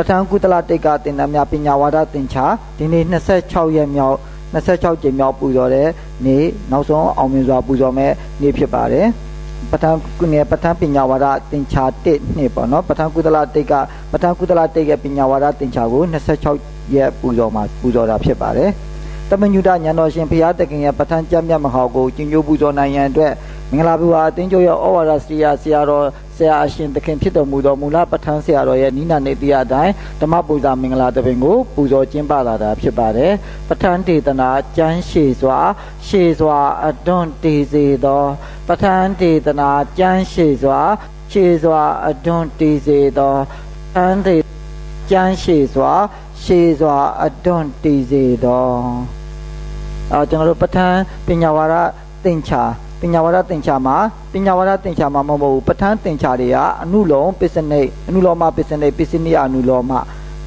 ပဋ္ဌာန်းကုသလတိတ်ကတင်တမ်းများပညာဝါဒသင်္ချာဒီနေ့26ရက်မြောက်26ကြိမ်မြောက်ပူဇော်တဲ့နေ့နောက်ဆုံးအောင်မြင်စွာပူဇော်မဲ့နေ့ဖြစ်ပါတယ်ပဋ္ဌာန်းကုနေပဋ္ဌာန်းပညာဝါဒသင်္ချာ1နှစ်ပေါ့နော်ပဋ္ဌာန်းကုသလတိတ်ကပဋ္ဌာန်းကုသလတိတ်ရဲ့ပညာဝါဒသင်္ချာကို26ရက်ပူဇော်မှာပူဇော်တာဖြစ်ပါတယ်တမညုတညံတော်ရှင်ဘုရားတခင်ရဲ့ပဋ္ဌာန်းကြမ်းမြတ်မဟောကိုကျင့်ကြိုးပူဇော်နိုင်ရန်အတွက် မင်္ဂလာပူဟာအတင်းကျုပ်ရဲ့ဩဝါဒစရိယာဆရာတော်ဆရာအရှင်သခင်ဖြစ်တော်မူသောမူလပဋ္ဌာန်းဆရာတော်ရဲ့နိနာနေတိယအတိုင်းဓမ္မပူဇာမင်္ဂလာတပင်ကိုပူဇော်ကျင်းပလာတာဖြစ်ပါတယ်ပဋ္ဌာန်းဒေသနာကျမ်းရှည်စွာရှည်စွာအတွန်းတည်စေသောပဋ္ဌာန်းဒေသနာကျမ်းရှည်စွာရှည်စွာအတွန်းတည်စေသောပဋ္ဌာန်းဒေကျမ်းရှည်စွာရှည်စွာအတွန်းတည်စေသောအဲကျွန်တော်တို့ပဋ္ဌာန်းပညာဝါဒသင်္ချာ ပညာဝါဒသင်္ချာမှာပညာဝါဒသင်္ချာမှာမဟုတ်ဘူးပဋ္ဌာန်းသင်္ချာတွေကအနုလောမပစ္စနိအနုလောမပစ္စနိပစ္စနိအနုလောမ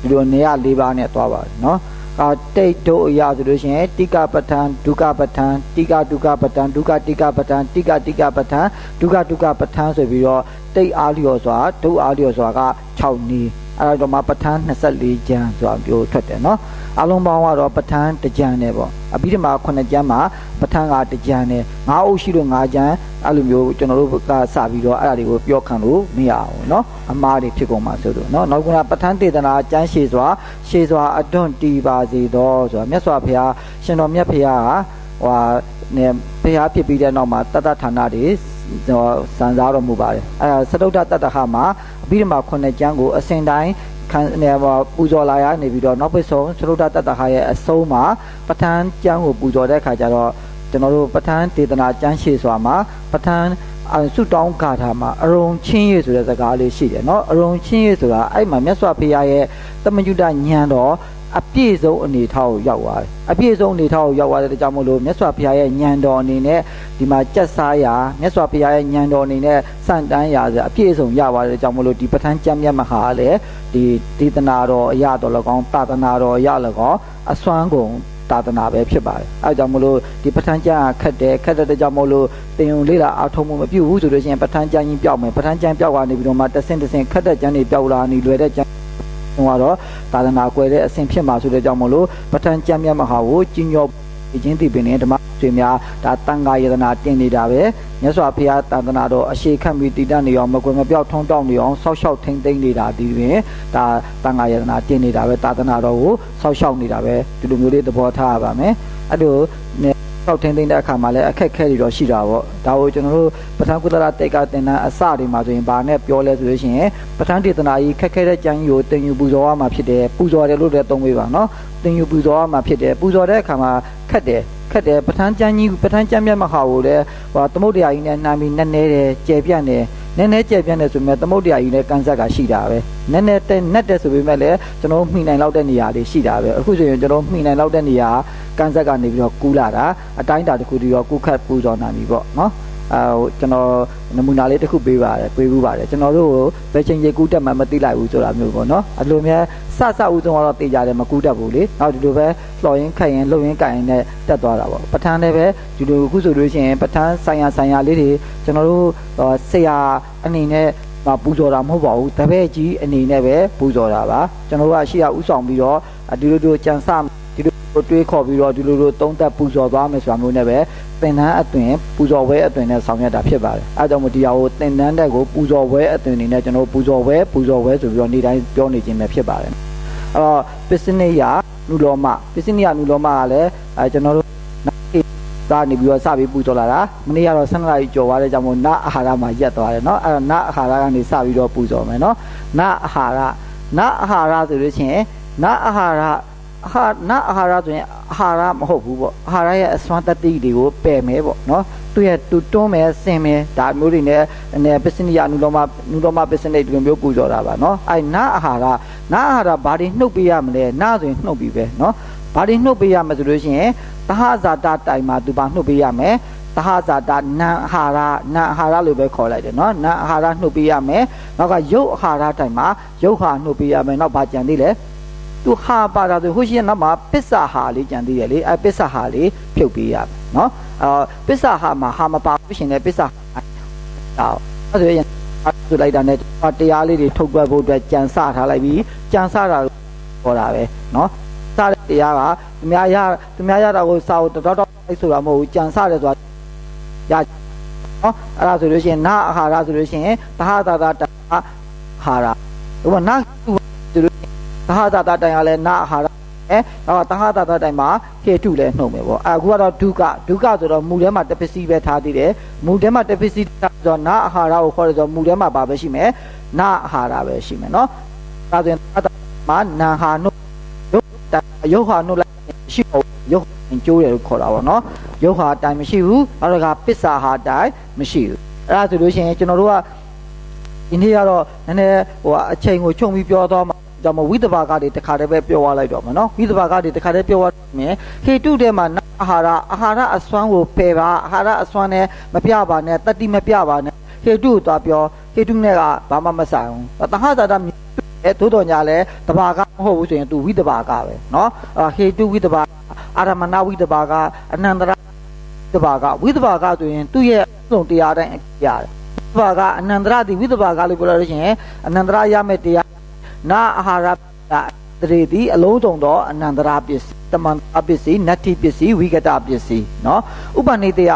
ဒီလိုနေရာ၄ပါးနဲ့သွားပါတယ်နော်အာတိတ်တို့အရာဆိုလို့ရှိရင်တိကပဋ္ဌာန်းဒုက္ခပဋ္ဌာန်းတိကဒုက္ခပဋ္ဌာန်းဒုက္ခတိကပဋ္ဌာန်းတိကတိကပဋ္ဌာန်းဒုက္ခဒုက္ခပဋ္ဌာန်းဆိုပြီးတော့တိတ်အားလျော်စွာဒုအားလျော်စွာက6နည်းအဲ့တော့မှပဋ္ဌာန်း24ကျမ်းဆိုတာပြောထွက်တယ်နော် အလုံးပေါင်းကတော့ပဋ္ဌာန်းတစ်ကျမ်းနဲ့ပေါ့အပြီးတမှာ9ကျမ်းမှာပဋ္ဌာန်းကတစ်ကျမ်းနဲ့9အုပ်ရှိလို့9ကျမ်းအဲ့လိုမျိုးကျွန်တော်တို့ကစပြီးတော့အဲ့ဒါတွေကိုပြောခံလို့မရအောင်เนาะအမားတွေဖြစ်ကုန်မှာဆိုလို့เนาะနောက်ကပဋ္ဌာန်းတေသနာကျမ်းရှည်စွာရှည်စွာအတွန့်တီးပါစေသောဆိုတာမြတ်စွာဘုရားရှင်တော်မြတ်ဘုရားဟာဟိုနေဘုရားဖြစ်ပြီးတဲ့နောက်မှာတတ္တဌာနတွေစံစားတော်မူပါတယ်အဲသတုဒ္ဒတတ္တဟမှာအပြီးမှာခုနှစ်ကျမ်းကိုအစဉ်တိုင်း ခံနေပါပူဇော်လာရနေပြီးတော့နောက်ပိတ်ဆုံးသတုဒ္ဒတတ္တဟရဲ့အဆုံးမှာပဋ္ဌာန်းကျမ်းကိုပူဇော်တဲ့အခါကျတော့ကျွန်တော်တို့ပဋ္ဌာန်းဒေသနာကျမ်းရှည်စွာမှာပဋ္ဌာန်းဆုတောင်းဂါထာမှာအရုံချင်းရဆိုတဲ့စကားလေးရှိတယ်เนาะအရုံချင်းရဆိုတာအဲ့မှာမြတ်စွာဘုရားရဲ့တမညုတညံတော် အပြည့်စုံအနေထားကိုရောက်သွားတယ်အပြည့်စုံအနေထားကိုရောက်သွားတဲ့ကြောင့်မို့လို့မြတ်စွာဘုရားရဲ့ညံတော်အနေနဲ့ဒီမှာကြက်စားရာမြတ်စွာဘုရားရဲ့ညံတော်အနေနဲ့စံတန်းရာဆိုအပြည့်စုံရသွားတဲ့ကြောင့်မို့လို့ဒီပဋ္ဌာန်းကျမ်းမြတ်မဟာလည်းဒီဒေသနာတော်အရာတော်၎င်းသာသနာတော်အရာ၎င်းအစွမ်းကုန်သာသနာပဲဖြစ်ပါတယ်အဲကြောင့်မလို့ဒီပဋ္ဌာန်းကျမ်းခက်တယ်ခက်တဲ့ကြောင့်မလို့တင်ုံလေးလာအားထုတ်မှုမပြုဘူးဆိုလို့ရှိရင်ပဋ္ဌာန်းကျမ်းကြီးပြောက်မယ်ပဋ္ဌာန်းကျမ်းပြောက်ကနေပြီးတော့မှတဆင့်တဆင့်ခက်တဲ့ကျမ်းတွေပြောက်လာနေလွယ်တဲ့ကျမ်းဟို ကတော့သာသနာကွယ်တဲ့အဆင့်ဖြစ်မှာဆိုတဲ့ကြောင့်မလို့ပဋ္ဌာန်းကျမ်းမြတ်မဟာကိုကြီးညောအချင်းသိပင်နဲ့ဓမ္မဆွေများဒါတန်ခါယတနာတင်နေတာပဲမြတ်စွာဘုရားတန်တနာတော်အရှိခတ်ပြီးတည်တတ်နေအောင်မကွယ်မပြောက်ထုံးတောင်းနေအောင်ဆောက်ရှောက်ထိမ့်သိမ့်နေတာဒီတွင်ဒါတန်ခါယတနာတင်နေတာပဲတာသနာတော်ကိုဆောက်ရှောက်နေတာပဲဒီလိုမျိုးလေးသဘောထားရပါမယ်အဲ့လို ဆောက်ထင်းသိမ့်တဲ့အခါမှာလည်းအခက်ခဲတွေတော့ရှိတာပေါ့ဒါကိုကျွန်တော်တို့ပဋ္ဌာန်းကုသလတိတ်ကတင်တဲ့အစတွေမှာဆိုရင်ဘာနဲ့ပြောလဲဆိုလို့ရှိရင်ပဋ္ဌာန်းဒေသနာကြီးခက်ခဲတဲ့ကြံကြီးကိုတင်ယူပူဇော်ရမှာဖြစ်တယ်ပူဇော်တယ်လို့လည်းသုံးပေးပါနော်တင်ယူပူဇော်ရမှာဖြစ်တယ်ပူဇော်တဲ့အခါမှာခက်တယ်ခက်တယ်ပဋ္ဌာန်းကျမ်းကြီးပဋ္ဌာန်းကျမ်းမြတ်မဟာကိုလည်းဟိုသမုဒ္ဒရာကြီးနဲ့နှမ်းပြီးနည်းနည်းတယ်ကျယ်ပြန့်တယ် နည်းနည်းကျယ်ပြန့်တယ်ဆိုပေမဲ့သမုဒ္ဒရာကြီးနဲ့ကန်ဆက်ကရှိတာပဲနည်းနည်းတဲ့နက်တယ်ဆိုပေမဲ့လည်းကျွန်တော်မှီနိုင်လောက်တဲ့နေရာလေးရှိတာပဲအခုဆိုရင်ကျွန်တော်မှီနိုင်လောက်တဲ့နေရာကန်ဆက်ကနေပြီးတော့ကူးလာတာအတိုင်းတာတစ်ခုတည်းတော့ကူးခတ်ပူဇော်နိုင်ပြီပေါ့နော် အဲကျွန်တော်နမူနာလေးတစ်ခုပေးပါတယ်ပေးဘူးပါတယ်ကျွန်တော်တို့ဘယ်ချိန်ရေကူးတက်မှမသိလိုက်ဘူးဆိုတာမျိုးပေါ့နော်အလိုများစစဦးဆုံးတော့တေးကြတယ်မကူးတတ်ဘူးလေနောက်ဒီလိုပဲလှော်ရင်းခတ်ရင်လှုပ်ရင်းကင်ရင်နဲ့တက်သွားတာပေါ့ပဋ္ဌာန်းလည်းပဲဒီလိုအခုဆိုလို့ရှိရင်ပဋ္ဌာန်းဆိုင်ရာဆိုင်ရာလေးတွေကျွန်တော်တို့ဆရာအနေနဲ့မပူဇော်တာမဟုတ်ပါဘူးတပည့်ကြီးအနေနဲ့ပဲပူဇော်တာပါကျွန်တော်တို့ကရှေ့ကဥဆောင်ပြီးတော့ဒီလိုလိုကြံစဒီလိုတွေးခေါ်ပြီးတော့ဒီလိုလိုသုံးသက်ပူဇော်သွားမယ်ဆိုတာမျိုးနဲ့ပဲ သင်္นานအသွင်ပူဇော်ပွဲအသွင်နဲ့ဆောင်ရွက်တာဖြစ်ပါတယ်အဲကြောင့်မို့ဒီဟာကိုသင်္นานတဲ့ကိုပူဇော်ပွဲအသွင်နေနဲ့ကျွန်တော်ပူဇော်ပွဲပူဇော်ပွဲဆိုပြီးတော့နေ့တိုင်းပြောနေခြင်းပဲဖြစ်ပါတယ်အော်ပစ္စနိယနုလောမပစ္စနိယနုလောမကလည်းအဲကျွန်တော်တို့သားနေပြီးတော့စပြီးပူဇော်လာတာမနေ့ကတော့ဆန္ဒလာကြီးကြော်သွားတဲ့ကြောင့်မို့နအာဟာရမှာရက်သွားတယ်เนาะအဲ့တော့နအာဟာရကနေစပြီးတော့ပူဇော်မယ်เนาะနအာဟာရနအာဟာရဆိုလို့ရှိရင်နအာဟာရ အာနအာဟာရဆိုရင်အာဟာရမဟုတ်ဘူးပေါ့အာဟာရရဲ့အစွမ်းတတိတွေကိုပယ်မယ်ပေါ့နော်သူရဲ့သူတွန်းမယ်ဆင်မယ်ဒါမျိုးတွေနဲ့နဲ့ပစ္စနိယနုလောမနုလောမပစ္စနိဒီလိုမျိုးပူဇော်တာပါနော်အဲနာအာဟာရနာအာဟာရဘာတွေနှုတ်ပေးရမလဲနာဆိုရင်နှုတ်ပြီးပဲနော်ဘာတွေနှုတ်ပေးရမလဲဆိုလို့ရှိရင်သဟဇာတတိုင်မှာသူပါနှုတ်ပေးရမယ်သဟဇာတနံအာဟာရနံအာဟာရလို့ပဲခေါ်လိုက်တယ်နော်နံအာဟာရနှုတ်ပေးရမယ်နောက်ကရုပ်အာဟာရတိုင်မှာရုပ်ဟာနှုတ်ပေးရမယ်နောက်ဘာကြံသေးလဲ သူဟာပါတာဆိုဟိုရှင်နောက်မှာပစ္စာဟာလေးကြံသေးတယ်လေအဲပစ္စာဟာလေးဖြုတ်ပေးရမယ်နော်အဲပစ္စာဟာမှာဟာမပါဘူးရှင်လေပစ္စာဟာအဲဆိုရင်ဆိုလိုက်တာ ਨੇ တရားလေးတွေထုတ်ပြဖို့အတွက်ကြံစထားလိုက်ပြီးကြံစတာဟောတာပဲနော်စတဲ့တရားကသူများရသူများရတာကိုစာကိုတောက်တောက်လိုက်ဆိုတာမဟုတ်ဘူးကြံစတယ်ဆိုတာရနော်အဲ့ဒါဆိုလို့ရှိရင်နာအာဟာရဆိုလို့ရှိရင်တဟသာသာတဟာဟာရဥပမာနာသူတို့ သဟသာသာတိုင်ကလည်းနာအာဟာရအဲတော့တဟသာသာတိုင်မှာခေတုလည်းနှုတ်မယ်ပေါ့အခုကတော့ဒုက္ခဒုက္ခဆိုတော့မူထဲမှာတပစ္စည်းပဲထားသေးတယ်မူထဲမှာတပစ္စည်းဆိုတော့နာအာဟာရကိုခေါ်ရဆိုမူထဲမှာပါပဲရှိမယ်နာအာဟာရပဲရှိမယ်နော်ဒါဆိုရင်မှာနာဟာနှုတ်ရုပ်ဟာနှုတ်လိုက်ရှိဖို့ရုပ်ကျိုးတယ်လို့ခေါ်တာပေါ့နော်ရုပ်ဟာအတိုင်းမရှိဘူးနောက်ကပစ္စာဟာအတိုင်းမရှိဘူးအဲ့ဒါဆိုလို့ရှိရင်ကျွန်တော်တို့ကဒီနေ့ကတော့နည်းနည်းဟိုအချိန်ကိုခြုံပြီးပြောတော့မှ ကြောင့်မဝိသဘာကတွေတခါတည်းပဲပြောသွားလိုက်တော့မယ်နော်ဝိသဘာကတွေတခါတည်းပြောသွားမယ်ဟေတုထဲမှာအာဟာရအာဟာရအစွမ်းကိုပယ်ပါအာဟာရအစွမ်းနဲ့မပြပါနဲ့တတိမပြပါနဲ့ဟေတုကိုသွားပြောဟေတုနဲ့ကဘာမှမဆိုင်ဘူးတဟတာတအဲသို့တော်ညာလဲတဘာကမဟုတ်ဘူးဆိုရင် तू ဝိတဘာကပဲเนาะဟေတုဝိတဘာအာရမဏဝိတဘာကအနန္တရဝိတဘာကဝိတဘာကဆိုရင်သူ့ရဲ့အဆုံးတရားတိုင်းရတယ်ဝိတဘာကအနန္တရတိဝိတဘာကလို့ပြောလို့ရှိရင်အနန္တရရမယ့်တရား နာအာဟာရတရေသည်အလုံးစုံသောအနန္တရာပစ္စည်းတမန်အပစ္စည်းနတ္ထိပစ္စည်းဝိကတပစ္စည်းနော်ဥပနိတယ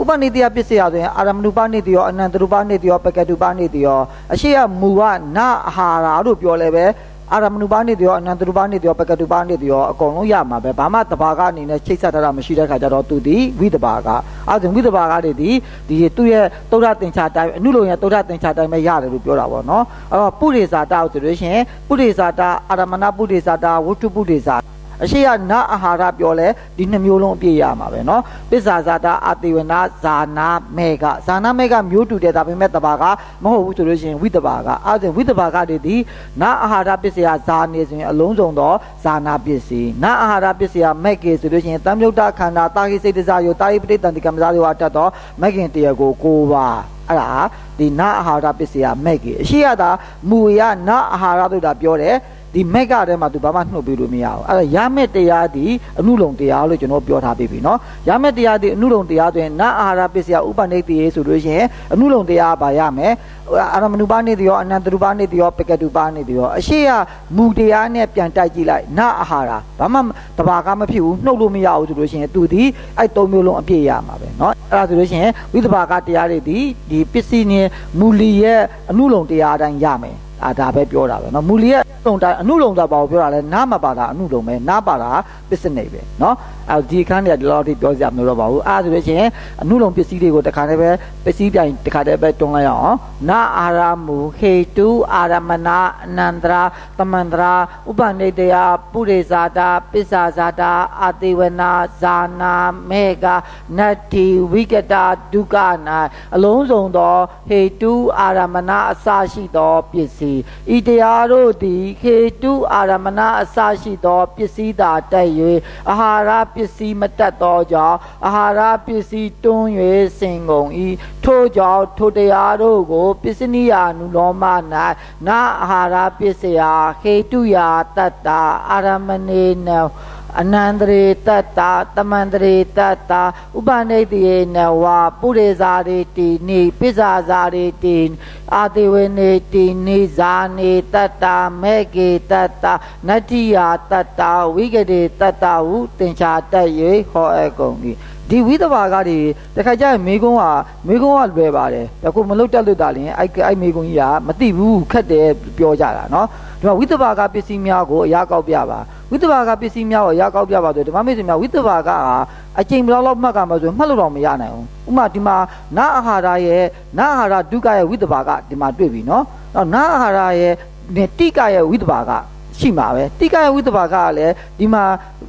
ဥပနိတယပစ္စည်းရဆိုရင်အာရမဏုပနိတယောအနန္တရူပနိတယောပကတုပနိတယောအရှိယမူဝနာအာဟာရလို့ပြောလဲပဲ အာရမဏုပနိတယောအနန္တရူပနိတယောပကတုပနိတယောအကုန်လုံးရမှာပဲဘာမှတဘာကအနေနဲ့ချိတ်ဆက်ထားတာမရှိတဲ့ခါကျတော့သူဒီဝိတဘာကအဲဒါဝိတဘာကတွေဒီဒီသူ့ရဲ့သုဒ္ဓသင်္ချာတိုင်းအနုလုံရဲ့သုဒ္ဓသင်္ချာတိုင်းပဲရတယ်လို့ပြောတာပေါ့နော်အဲ့တော့ပုရိဇာတာဆိုလို့ရှိရင်ပုရိဇာတာအာရမဏပုရိဇာတာဝတ္ထုပုရိဇာ အရှိကနာအာဟာရပြောလဲဒီနှမျိုးလုံးအပြည့်ရမှာပဲเนาะပစ္ဆာဇာတာအတိဝနာဇာနာမေကဇာနာမေကမျိုးတူတယ်ဒါပေမဲ့တဘာကမဟုတ်ဘူးဆိုလို့ရှိရင်ဝိတဘာကအဲဒါဝိတဘာကတွေဒီနာအာဟာရပစ္စယဇာနေဆိုရင်အလုံးစုံသောဇာနာပစ္စည်းနာအာဟာရပစ္စယမက်ကေဆိုလို့ရှိရင်တမြုတ်တခန္ဓာတာဟိစိတ်တစားယောတာဟိပဋိတန်တိကမ္မဇာယောအတတ်သောမက်ခင်တရားကို၉ပါးအဲ့ဒါဒီနာအာဟာရပစ္စယမက်ကေအရှိရတာမူရနာအာဟာရတို့တာပြောတယ် ဒီမက်ကထဲမှာ तू ဘာမှနှုတ်ပေးလို့မရဘူးအဲ့ဒါရမဲ့တရားဒီအနုလုံတရားလို့ကျွန်တော်ပြောထားပေးပြီနော်ရမဲ့တရားဒီအနုလုံတရားဆိုရင်နာအာဟာရပစ္စယဥပနိတိရေဆိုလို့ရှိရင်အနုလုံတရားပါရမယ်အာရမဏုပနိတိရောအနန္တရူပနိတိရောပကတုပနိတိရောအရှိယမူတရားနဲ့ပြန်တိုက်ကြည့်လိုက်နာအာဟာရဘာမှတဘာကမဖြစ်ဘူးနှုတ်လို့မရဘူးဆိုလို့ရှိရင် तू ဒီအဲ့သုံးမျိုးလုံးအပြည့်ရမှာပဲနော်အဲ့ဒါဆိုလို့ရှိရင်ဝိသဘာကတရားတွေဒီဒီပစ္စည်းနဲ့မူလီရဲ့အနုလုံတရားတိုင်းရမယ် အာဒါပဲပြောတာပဲเนาะမူလီရဲ့လုံတိုင်းအနုလုံတာဘာကိုပြောတာလဲနားမပါတာအနုလုံပဲနားပါတာပစ္စနိပဲเนาะအဲဒီခန်းတွေကဒီလောက်ထိပြောစရာမလိုတော့ပါဘူးအားဆိုလို့ရှိရင်အနုလုံပစ္စည်းတွေကိုတခါတည်းပဲပစ္စည်းပြိုင်တခါတည်းပဲတွန်းလိုက်အောင်နာအာရမူဟေတုအာရမဏအနန္တရာသမန္တရာဥပနိတယပုရိဇာတာပစ္ဆာဇာတာအာတိဝနာဇာနာမေကနတ္တိဝိကတာဒုက္ခနာအလုံးစုံသောဟေတုအာရမဏအစရှိသောပစ္စည်း ်းဤတရားတို့သည်ခေတုအာရမဏအစရှိသော ပစ္စည်းသာတက်၍အာဟာရပစ္စည်းမတက်သောကြောင့်အာဟာရပစ္စည်းတွန်း၍စင်ကုန်၏ထို့ကြောင့်ထိုတရားတို့ကို ပစ္စနိယာနုလောမ၌နာအာဟာရပစ္စယဟေတုယာတတ္တာအာရမဏေန အနန္တရေတတ္တာတမန္တရေတတ္တာဥပနိတယေနဝပုရိဇာရေတိနိပိဇာဇာရေတိအာတိဝေနေတိနိဇာနေတတ္တာမေကေတတ္တာနတ္တိယာတတ္တာဝိကရေတတ္တာဟုသင်္ချာတက်၍ဟောအပ်ကုန်၏ ဒီဝိသဘာကတွေတခါကျရင်မေကုံးကမေကုံးကလွယ်ပါတယ်တခုမလုတ်တက်လွတ်တာလင်အဲ့အဲ့မေကုံးကြီးကမသိဘူးခက်တယ်ပြောကြတာနော်ဒီမှာဝိသဘာကပစ္စည်းများကိုအရာကောက်ပြပါဝိသဘာကပစ္စည်းများကိုအရာကောက်ပြပါဆိုဓမ္မမိတ်ဆွေများဝိသဘာကဟာအချိန်ဘလောက်လောက်မှတ်ကမှဆိုမှတ်လို့တော့မရနိုင်ဘူးဥမာဒီမှာနာအာဟာရရဲ့နာအာဟာရဒုက္ခရဲ့ဝိသဘာကဒီမှာတွေ့ပြီနော်နောက်နာအာဟာရရဲ့တိကရဲ့ဝိသဘာက ရှိမှာပဲတိကယဝိသဘာကကလည်းဒီမှာ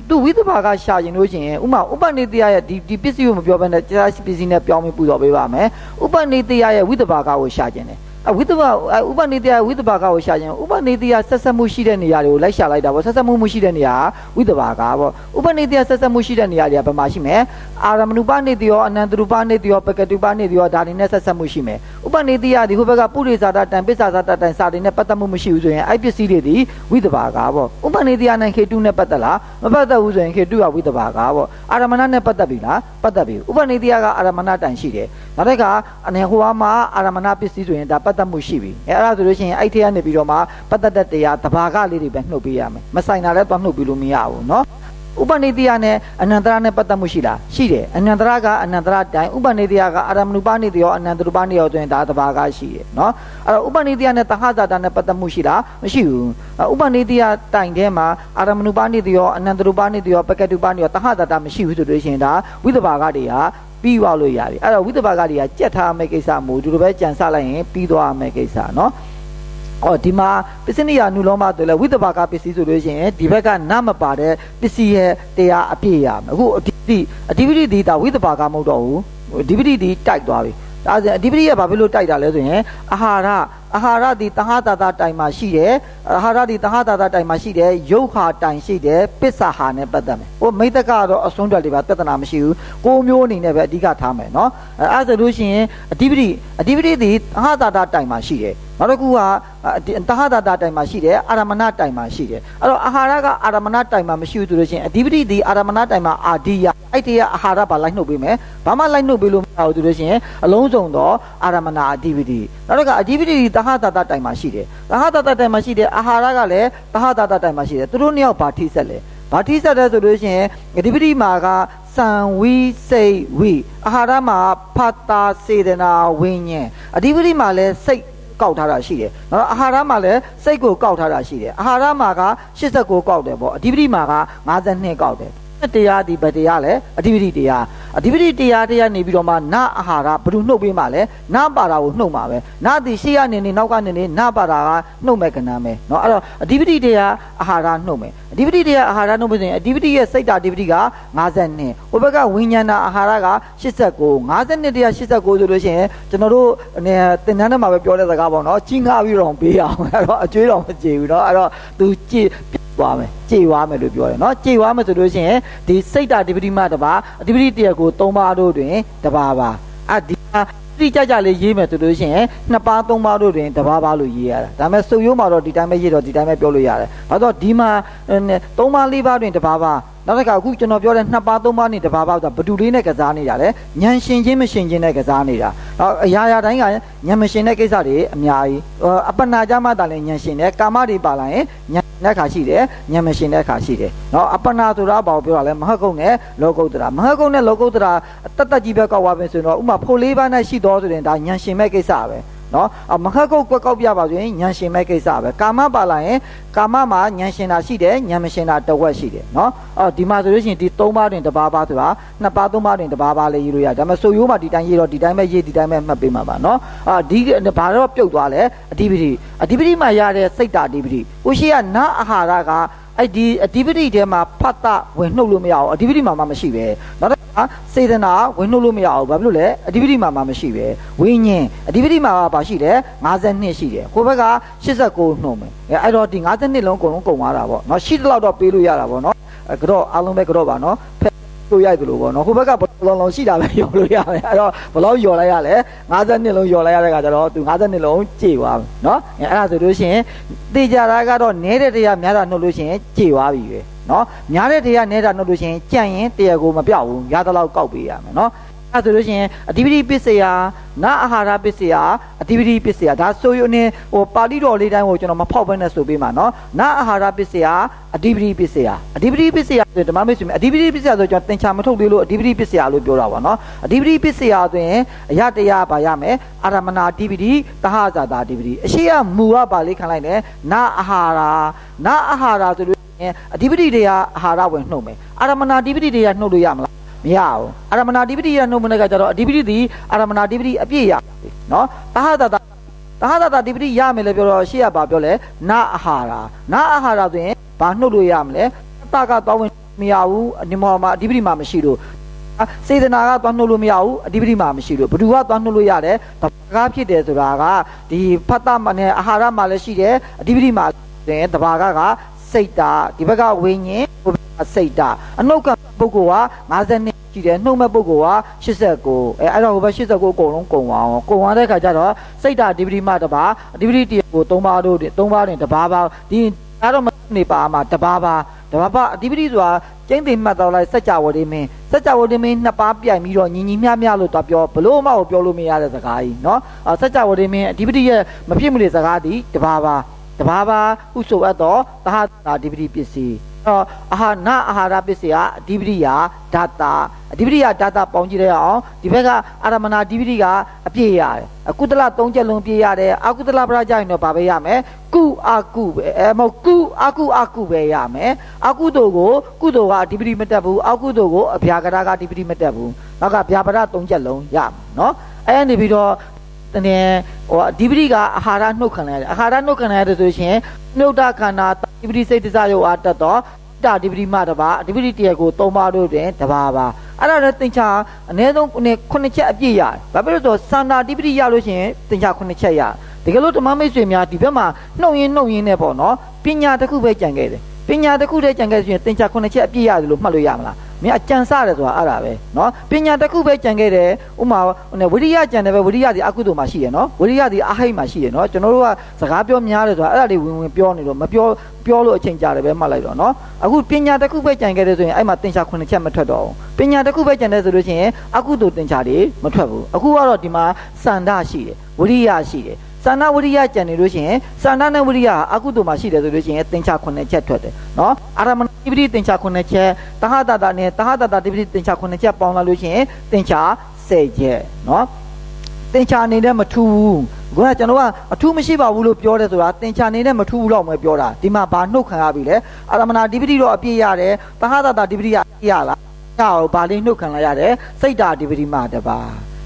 သူဝိသဘာကရှာရင်လို့ရှိရင်ဥမာဥပနိတယရဲ့ဒီဒီပစ္စည်းကိုမပြောဘဲနဲ့တရားပစ္စည်းနဲ့ပြောင်းပြီးပူဇော်ပေးပါမယ်ဥပနိတယရဲ့ဝိသဘာကကိုရှာခြင်းတယ် အဝိသဘဥပနိတယဝိသဘာကကိုရှာခြင်းဥပနိတယဆက်ဆက်မှုရှိတဲ့နေရာတွေကိုလိုက်ရှာလိုက်တာပေါ့ဆက်ဆက်မှုမှုရှိတဲ့နေရာဝိသဘာကပေါ့ဥပနိတယဆက်ဆက်မှုရှိတဲ့နေရာတွေကဘယ်မှာရှိမလဲအာရမဏုပနိတယောအနန္တရူပနိတယောပကတုပနိတယောဒါတွေနဲ့ဆက်ဆက်မှုရှိမယ်ဥပနိတယဒီဟိုဘက်ကပုရိဇာတတံပစ္ဆာဇာတတံစာတွေနဲ့ပတ်သက်မှုမရှိဘူးဆိုရင်အဲ့ပစ္စည်းတွေဒီဝိသဘာကပေါ့ဥပနိတယနဲ့ခေတုနဲ့ပတ်သက်လားမပတ်သက်ဘူးဆိုရင်ခေတုကဝိသဘာကပေါ့အာရမဏနဲ့ပတ်သက်ပြီလားပတ်သက်ပြီဥပနိတယကအာရမဏတန်ရှိတယ်နောက်တစ်ခါအနေဟိုကမှာအာရမဏပစ္စည်းဆိုရင်ဒါပတ်သက်မှုရှိပြီအဲအဲ့ဒါဆိုလို့ရှိရင်အဲ့ထဲကနေပြီးတော့မှပတ်သက်တဲ့တရားတဘာကလေးတွေပဲနှုတ်ပေးရမယ်မဆိုင်တာလည်းသွားနှုတ်ပေးလို့မရဘူးเนาะဥပနိတိယနဲ့အနန္တရနဲ့ပတ်သက်မှုရှိလားရှိတယ်အနန္တရကအနန္တရတိုင်းဥပနိတိယကအာရမဏုပနိတိယောအနန္တရူပနိယောဆိုရင်ဒါတဘာကရှိတယ်เนาะအဲ့တော့ဥပနိတိယနဲ့တဟဇာတာနဲ့ပတ်သက်မှုရှိလားမရှိဘူးဥပနိတိယတိုင်ထဲမှာအာရမဏုပနိတိယောအနန္တရူပနိတိယောပကတုပနိယောတဟဇာတာမရှိဘူးဆိုလို့ရှိရင်ဒါဝိသဘာကတွေက ပြီးသွားလို့ရတယ်အဲ့တော့ဝိသဘာကတွေကကြက်ထားမဲ့ကိစ္စမို့ဒီလိုပဲကြံစလိုက်ရင်ပြီးသွားမဲ့ကိစ္စနော်အော်ဒီမှာပစ္စနိယနုလောမဆိုလဲဝိသဘာကပစ္စည်းဆိုလို့ရှိရင်ဒီဘက်ကနမပါတဲ့ပစ္စည်းရဲ့တရားအပြည့်ရမယ်အခုအဓိပတိအဓိပတိဒီတာဝိသဘာကမဟုတ်တော့ဘူးအဓိပတိဒီတိုက်သွားပြီ ဒါဆိုအဓိပတိကဘာဖြစ်လို့တိုက်တာလဲဆိုရင်အာဟာရအာဟာရဒီတဟတာတာတိုင်မှာရှိတယ်အာဟာရဒီတဟတာတာတိုင်မှာရှိတယ်ယုတ်ဟာတိုင်ရှိတယ်ပစ္ဆာဟာနဲ့ပတ်သက်မယ်ဟိုမိတ္တကတော့အစွန်းတက်တွေပါပြဿနာမရှိဘူးကိုမျိုးအနေနဲ့ပဲအဓိကထားမယ်နော်အဲအဲ့ဒါဆိုလို့ရှိရင်အဓိပတိအဓိပတိဒီတဟတာတာတိုင်မှာရှိတယ် နောက်တစ်ခုကတဟတာတာတိုင်မှာရှိတယ်အာရမဏတိုင်မှာရှိတယ်အဲ့တော့အာဟာရကအာရမဏတိုင်မှာမရှိဘူးဆိုလို့ရှိရင်အဓိပတိဒီအာရမဏတိုင်မှာအာဒီယအဲ့ဒီအာဟာရပါလိုက်နှုတ်ပေးမယ်ဘာမှလိုက်နှုတ်ပေးလို့မရဘူးဆိုလို့ရှိရင်အလုံးစုံတော့အာရမဏအဓိပတိနောက်တစ်ခါအဓိပတိဒီတဟတာတာတိုင်မှာရှိတယ်တဟတာတာတိုင်မှာရှိတယ်အာဟာရကလည်းတဟတာတာတိုင်မှာရှိတယ်သူတို့နှစ်ယောက်ဘာထိဆက်လဲဘာထိဆက်လဲဆိုလို့ရှိရင်အဓိပတိမှာကစံဝိစိတ်ဝိအာဟာရမှာဖတ်တာစေတနာဝိညာဉ်အဓိပတိမှာလည်းစိတ် ကောက်ထားတာရှိတယ်။နော်အာဟာရမှာလည်းစိတ်ကိုကောက်ထားတာရှိတယ်။အာဟာရမှာက89ကောက်တယ်ပေါ့။အဓိပတိမှာက52ကောက်တယ်။ တရားဒီဗတရားလဲအဓိပတိတရားအဓိပတိတရားတရားနေပြီးတော့မှနအာဟာရဘယ်သူနှုတ်ပေးမှလဲနပါတာကိုနှုတ်မှာပဲနသည်ရှေ့ကနေနေနောက်ကနေနေနပါတာကနှုတ်မဲ့ကဏ္ဍမယ်เนาะအဲ့တော့အဓိပတိတရားအာဟာရနှုတ်မယ်အဓိပတိတရားအာဟာရနှုတ်ပြီးရင်အဓိပတိရဲ့စိတ်တာအဓိပတိက52ဟိုဘက်ကဝိညာဏအာဟာရက89 52တရား89ဆိုလို့ရှိရင်ကျွန်တော်တို့သင်တန်းထဲမှာပဲပြောတဲ့စကားပေါ့เนาะကြီးငါပြီးတော့ပေးအောင်အဲ့တော့အကျွေးတော်မကြေဘူးเนาะအဲ့တော့သူကြည့် သွားမယ်ကြေွားမယ်လို့ပြောတယ်เนาะကြေွားမယ်ဆိုလို့ရှိရင်ဒီစိတ်တာဒီပတိမတပါအဓိပတိတရကို၃ပါးတို့တွင်တပါးပါအဒီတိကြကြလေးရေးမယ်ဆိုလို့ရှိရင်နှစ်ပါးသုံးပါးတို့တွင်တပါးပါလို့ရေးရတာဒါပေမဲ့စုပ်ရိုးမှာတော့ဒီတိုင်းပဲရေးတော့ဒီတိုင်းပဲပြောလို့ရတယ်ဘာလို့ဒီမှာသုံးပါးလေးပါးတွင်တပါးပါနောက်တစ်ခါအခုကျွန်တော်ပြောတဲ့နှစ်ပါးသုံးပါးနဲ့တပါးပါဆိုတာဘဒူလေးနဲ့ကစားနေတာလေညံရှင်ချင်းမရှင်ချင်းနဲ့ကစားနေတာနောက်အရာရာတိုင်းကညံမရှင်တဲ့ကိစ္စတွေအများကြီးအပနာကြမှာတာလည်းညံရှင်တယ်ကာမတွေပါလာရင်ညံ တဲ့ခါရှိတယ်ညံမရှင်တဲ့ခါရှိတယ်နော်အပနာဆိုတာဘာကိုပြောတာလဲမဟကုတ်နဲ့လောကုတ်တရာမဟကုတ်နဲ့လောကုတ်တရာတတ်တတ်ကြီးပဲကောက်သွားပြီဆိုရင်တော့ဥမာဖိုလေးပါးနဲ့ရှိတော်ဆိုရင်ဒါညံရှင်မဲ့ကိစ္စပဲ နော်မခက်ကုတ်ကွက်ကောက်ပြပါဆိုရင်ညံရှင်မဲ့ကိစ္စပဲကာမပါလာရင်ကာမမှာညံရှင်တာရှိတယ်ညံမရှင်တာတဝက်ရှိတယ်နော်အော်ဒီမှာဆိုလို့ရှိရင်ဒီ၃ပါးတွင်တစ်ပါးပါဆိုတာနှစ်ပါးသုံးပါးတွင်တစ်ပါးပါလေးရေးလို့ရတယ်ဒါပေမဲ့စုရိုးမှာဒီတိုင်းရေးတော့ဒီတိုင်းပဲရေးဒီတိုင်းပဲမှတ်ပေးမှာပါနော်အာဒီဘာတော့ပြုတ်သွားလဲအဓိပတိအဓိပတိမှာရတဲ့စိတ်တာအဓိပတိကိုရှိကနာအာဟာရက အဲ့ဒီအဓိပတိထဲမှာဖတ်တာဝင်နှုတ်လို့မရအောင်အဓိပတိမှာမှမရှိပဲနောက်တစ်ခါစေတနာဝင်နှုတ်လို့မရအောင်ဘာဖြစ်လို့လဲအဓိပတိမှာမှမရှိပဲဝိညာဉ်အဓိပတိမှာပါရှိတယ်52ရှိတယ်ကိုဘက်က89နှုတ်မယ်အဲအဲ့တော့ဒီ52လုံးအကုန်လုံးကုန်သွားတာပေါ့နော်ရှိတော့တော့ပေးလို့ရတာပေါ့နော်အဲကတော့အားလုံးပဲကတော့ပါနော် လို့ရိုက်တယ်လို့ပေါ့နော်ဟိုဘက်ကဘလုံးလုံးရှိတာပဲယော်လို့ရမယ်အဲ့တော့ဘလောက်ယော်လိုက်ရလဲ52လုံးယော်လိုက်ရတဲ့ခါကျတော့သူ52လုံးကြေသွားပြီနော်အဲ့အဲ့ဒါဆိုလို့ရှိရင်တေကြတာကတော့နဲတဲ့တရားများတာနှုတ်လို့ရှိရင်ကြေသွားပြီပဲနော်များတဲ့တရားနဲတာနှုတ်လို့ရှိရင်ကြံ့ရင်တရားကိုမပြောက်ဘူးရသလောက်ကောက်ပေးရမယ်နော် အဲဆိုလို့ရှိရင်အဓိပတိပစ္စယနာအာဟာရပစ္စယအဓိပတိပစ္စယဒါဆိုရုံနဲ့ဟိုပါဠိတော်လေးတိုင်းကိုကျွန်တော်မဖောက်ဘဲနဲ့ဆိုပေးမှာနော်နာအာဟာရပစ္စယအဓိပတိပစ္စယအဓိပတိပစ္စယဆိုဓမ္မမိတ်ဆွေအဓိပတိပစ္စယဆိုကျွန်တော်သင်္ချာမထုတ်သေးလို့အဓိပတိပစ္စယလို့ပြောတာပါနော်အဓိပတိပစ္စယဆိုရင်အရတရားပါရမယ်အာရမဏအဓိပတိတဟဇာတာအဓိပတိအရှိကမူကပါလေးခံလိုက်တယ်နာအာဟာရနာအာဟာရဆိုလို့အဓိပတိတွေကအာဟာရဝင်နှုတ်မယ်အာရမဏအဓိပတိတွေကနှုတ်လို့ရမလား မရဘူးအာရမဏဓိပတိရနှုတ်မနဲ့ကကြတော့အဓိပတိသည်အာရမဏဓိပတိအပြည့်ရနော်တဟတတတဟတတဓိပတိရမယ်လေပြောတော့ရှေ့ကဘာပြောလဲနာအာဟာရနာအာဟာရဆိုရင်ဘာနှုတ်လို့ရမလဲတကသွားဝင်မရဘူးဒီမောမှာအဓိပတိမှာမရှိလို့စေတနာကသွားနှုတ်လို့မရဘူးအဓိပတိမှာမရှိလို့ဘ누구ကသွားနှုတ်လို့ရတယ်တဘာကဖြစ်တယ်ဆိုတာကဒီဖတ်တမနဲ့အာဟာရမှာလည်းရှိတယ်အဓိပတိမှာတယ်တဘာကကစိတ်တာဒီဘက်ကဝိညာဉ်ဟိုဘက်ကစိတ်တာအနှုတ်ကပုဂ္ဂိုလ်က 52ရှိတယ်နှုတ်မဲ့ပုဂ္ဂိုလ်က89အဲအဲ့တော့ဟိုဘက်89အကုန်လုံးကုန်သွားအောင်ကုန်သွားတဲ့ခါကျတော့စိတ်တာဒီပတိမတပါဒီပတိတကို3ပါးတို့3ပါးတွင်တပါးပါဒီဒါတော့မ နေပါမှာတဘာဘာတဘာဘာအဓိပတိဆိုတာကျင်းသိမှတ်တော့လိုက်စัจ java ဒီမင်းစัจ java ဒီမင်းနှစ်ပါးပြိုင်ပြီးတော့ညီညီမျှမျှလို့တော့ပြောဘလို့မှကိုပြောလို့မရတဲ့စကားကြီးเนาะစัจ java ဒီမင်းအဓိပတိရဲ့မဖြစ်မှုတွေစကားဒီတဘာဘာတဘာဘာဥဆိုအပ်တော့သဟတာအဓိပတိပစ္စည်း တော့အာဟာနအာဟာရပစ္စည်းကအဓိပတိယဓာတာအဓိပတိယဓာတာပေါင်းကြည့်ရအောင်ဒီဘက်ကအာရမဏအဓိပတိကအပြည့်ရတယ်အကုသလ၃ချက်လုံးပြည့်ရတယ်အကုသလပရကြရင်တော့ဗာပဲရမယ်ကုအကုပဲအဲမဟုတ်ကုအကုအကုပဲရမယ်အကုသိုလ်ကိုကုသိုလ်ကအဓိပတိမတက်ဘူးအကုသိုလ်ကိုအဗျာကရကအဓိပတိမတက်ဘူးနောက်ကဗျာပရ၃ချက်လုံးရမယ်နော်အဲနေပြီးတော့ တနည်းဟိုအဓိပတိကအာဟာရနှုတ်ခံရတယ်အာဟာရနှုတ်ခံရတယ်ဆိုရှင်နှုတ်တခန္ဓာအဓိပတိစိတ်တစရုပ်အားတက်တော့တာဒီပတိမတပါအဓိပတိတရကို၃ပါးတို့တွင်တပါးပါအဲ့ဒါလည်းသင်္ချာအနည်းဆုံးခုနှစ်ချက်အပြည့်ရတယ်ဘာဖြစ်လို့ဆိုစန္ဒာဒီပတိရလို့ရှိရင်သင်္ချာခုနှစ်ချက်ရတကယ်လို့ဓမ္မမိတ်ဆွေများဒီဘက်မှာနှုတ်ရင်းနှုတ်ရင်းနဲ့ပေါ့နော်ပညာတစ်ခုပဲကြံခဲ့တယ် ပညာတစ်ခုတည်းကြံခဲ့ဆိုရင်သင်္ချာခုနှစ်ချက်အပြည့်ရတယ်လို့မှတ်လို့ရမလားမင်းအကြံစတယ်ဆိုတာအဲ့ဒါပဲเนาะပညာတစ်ခုပဲကြံခဲ့တယ်ဥမာဝိရိယကြံတယ်ပဲဝိရိယဒီအကုသိုလ်မှာရှိတယ်เนาะဝိရိယဒီအဟိတ်မှာရှိတယ်เนาะကျွန်တော်တို့ကစကားပြောများတယ်ဆိုတာအဲ့ဒါတွေဝင်ဝင်ပြောနေတော့မပြောပြောလို့အချိန်ကြာတယ်ပဲမှတ်လိုက်တော့เนาะအခုပညာတစ်ခုပဲကြံခဲ့တယ်ဆိုရင်အဲ့မှာသင်္ချာခုနှစ်ချက်မထွက်တော့ဘူးပညာတစ်ခုပဲကြံတယ်ဆိုလို့ရှိရင်အကုသိုလ်သင်္ချာတွေမထွက်ဘူးအခုကတော့ဒီမှာစန္ဒရှိတယ်ဝိရိယရှိတယ် စန္ဒဝိရိယကြံနေလို့ရှိရင်စန္ဒနဲ့ဝိရိယအကုသိုလ်မှာရှိတယ်ဆိုလို့ရှိရင်သင်္ချာခုနှစ်ချက်ထွက်တယ်နော်အာရမဏတိပတိသင်္ချာခုနှစ်ချက်တဟတတနဲ့တဟတတတိပတိသင်္ချာခုနှစ်ချက်ပေါင်းလာလို့ရှိရင်သင်္ချာ10ချက်နော်သင်္ချာအနေနဲ့မထူဘူးခုနကကျွန်တော်ကအထူးမရှိပါဘူးလို့ပြောတယ်ဆိုတာသင်္ချာနေနဲ့မထူဘူးတော့မှပြောတာဒီမှာဘာနှုတ်ခံရပြီလဲအာရမဏတိပတိတော့အပြည့်ရတယ်တဟတတတိပတိရရလားကြောက်ဘာလေးနှုတ်ခံလာရတယ်စိတ်တာတိပတိမှတပါ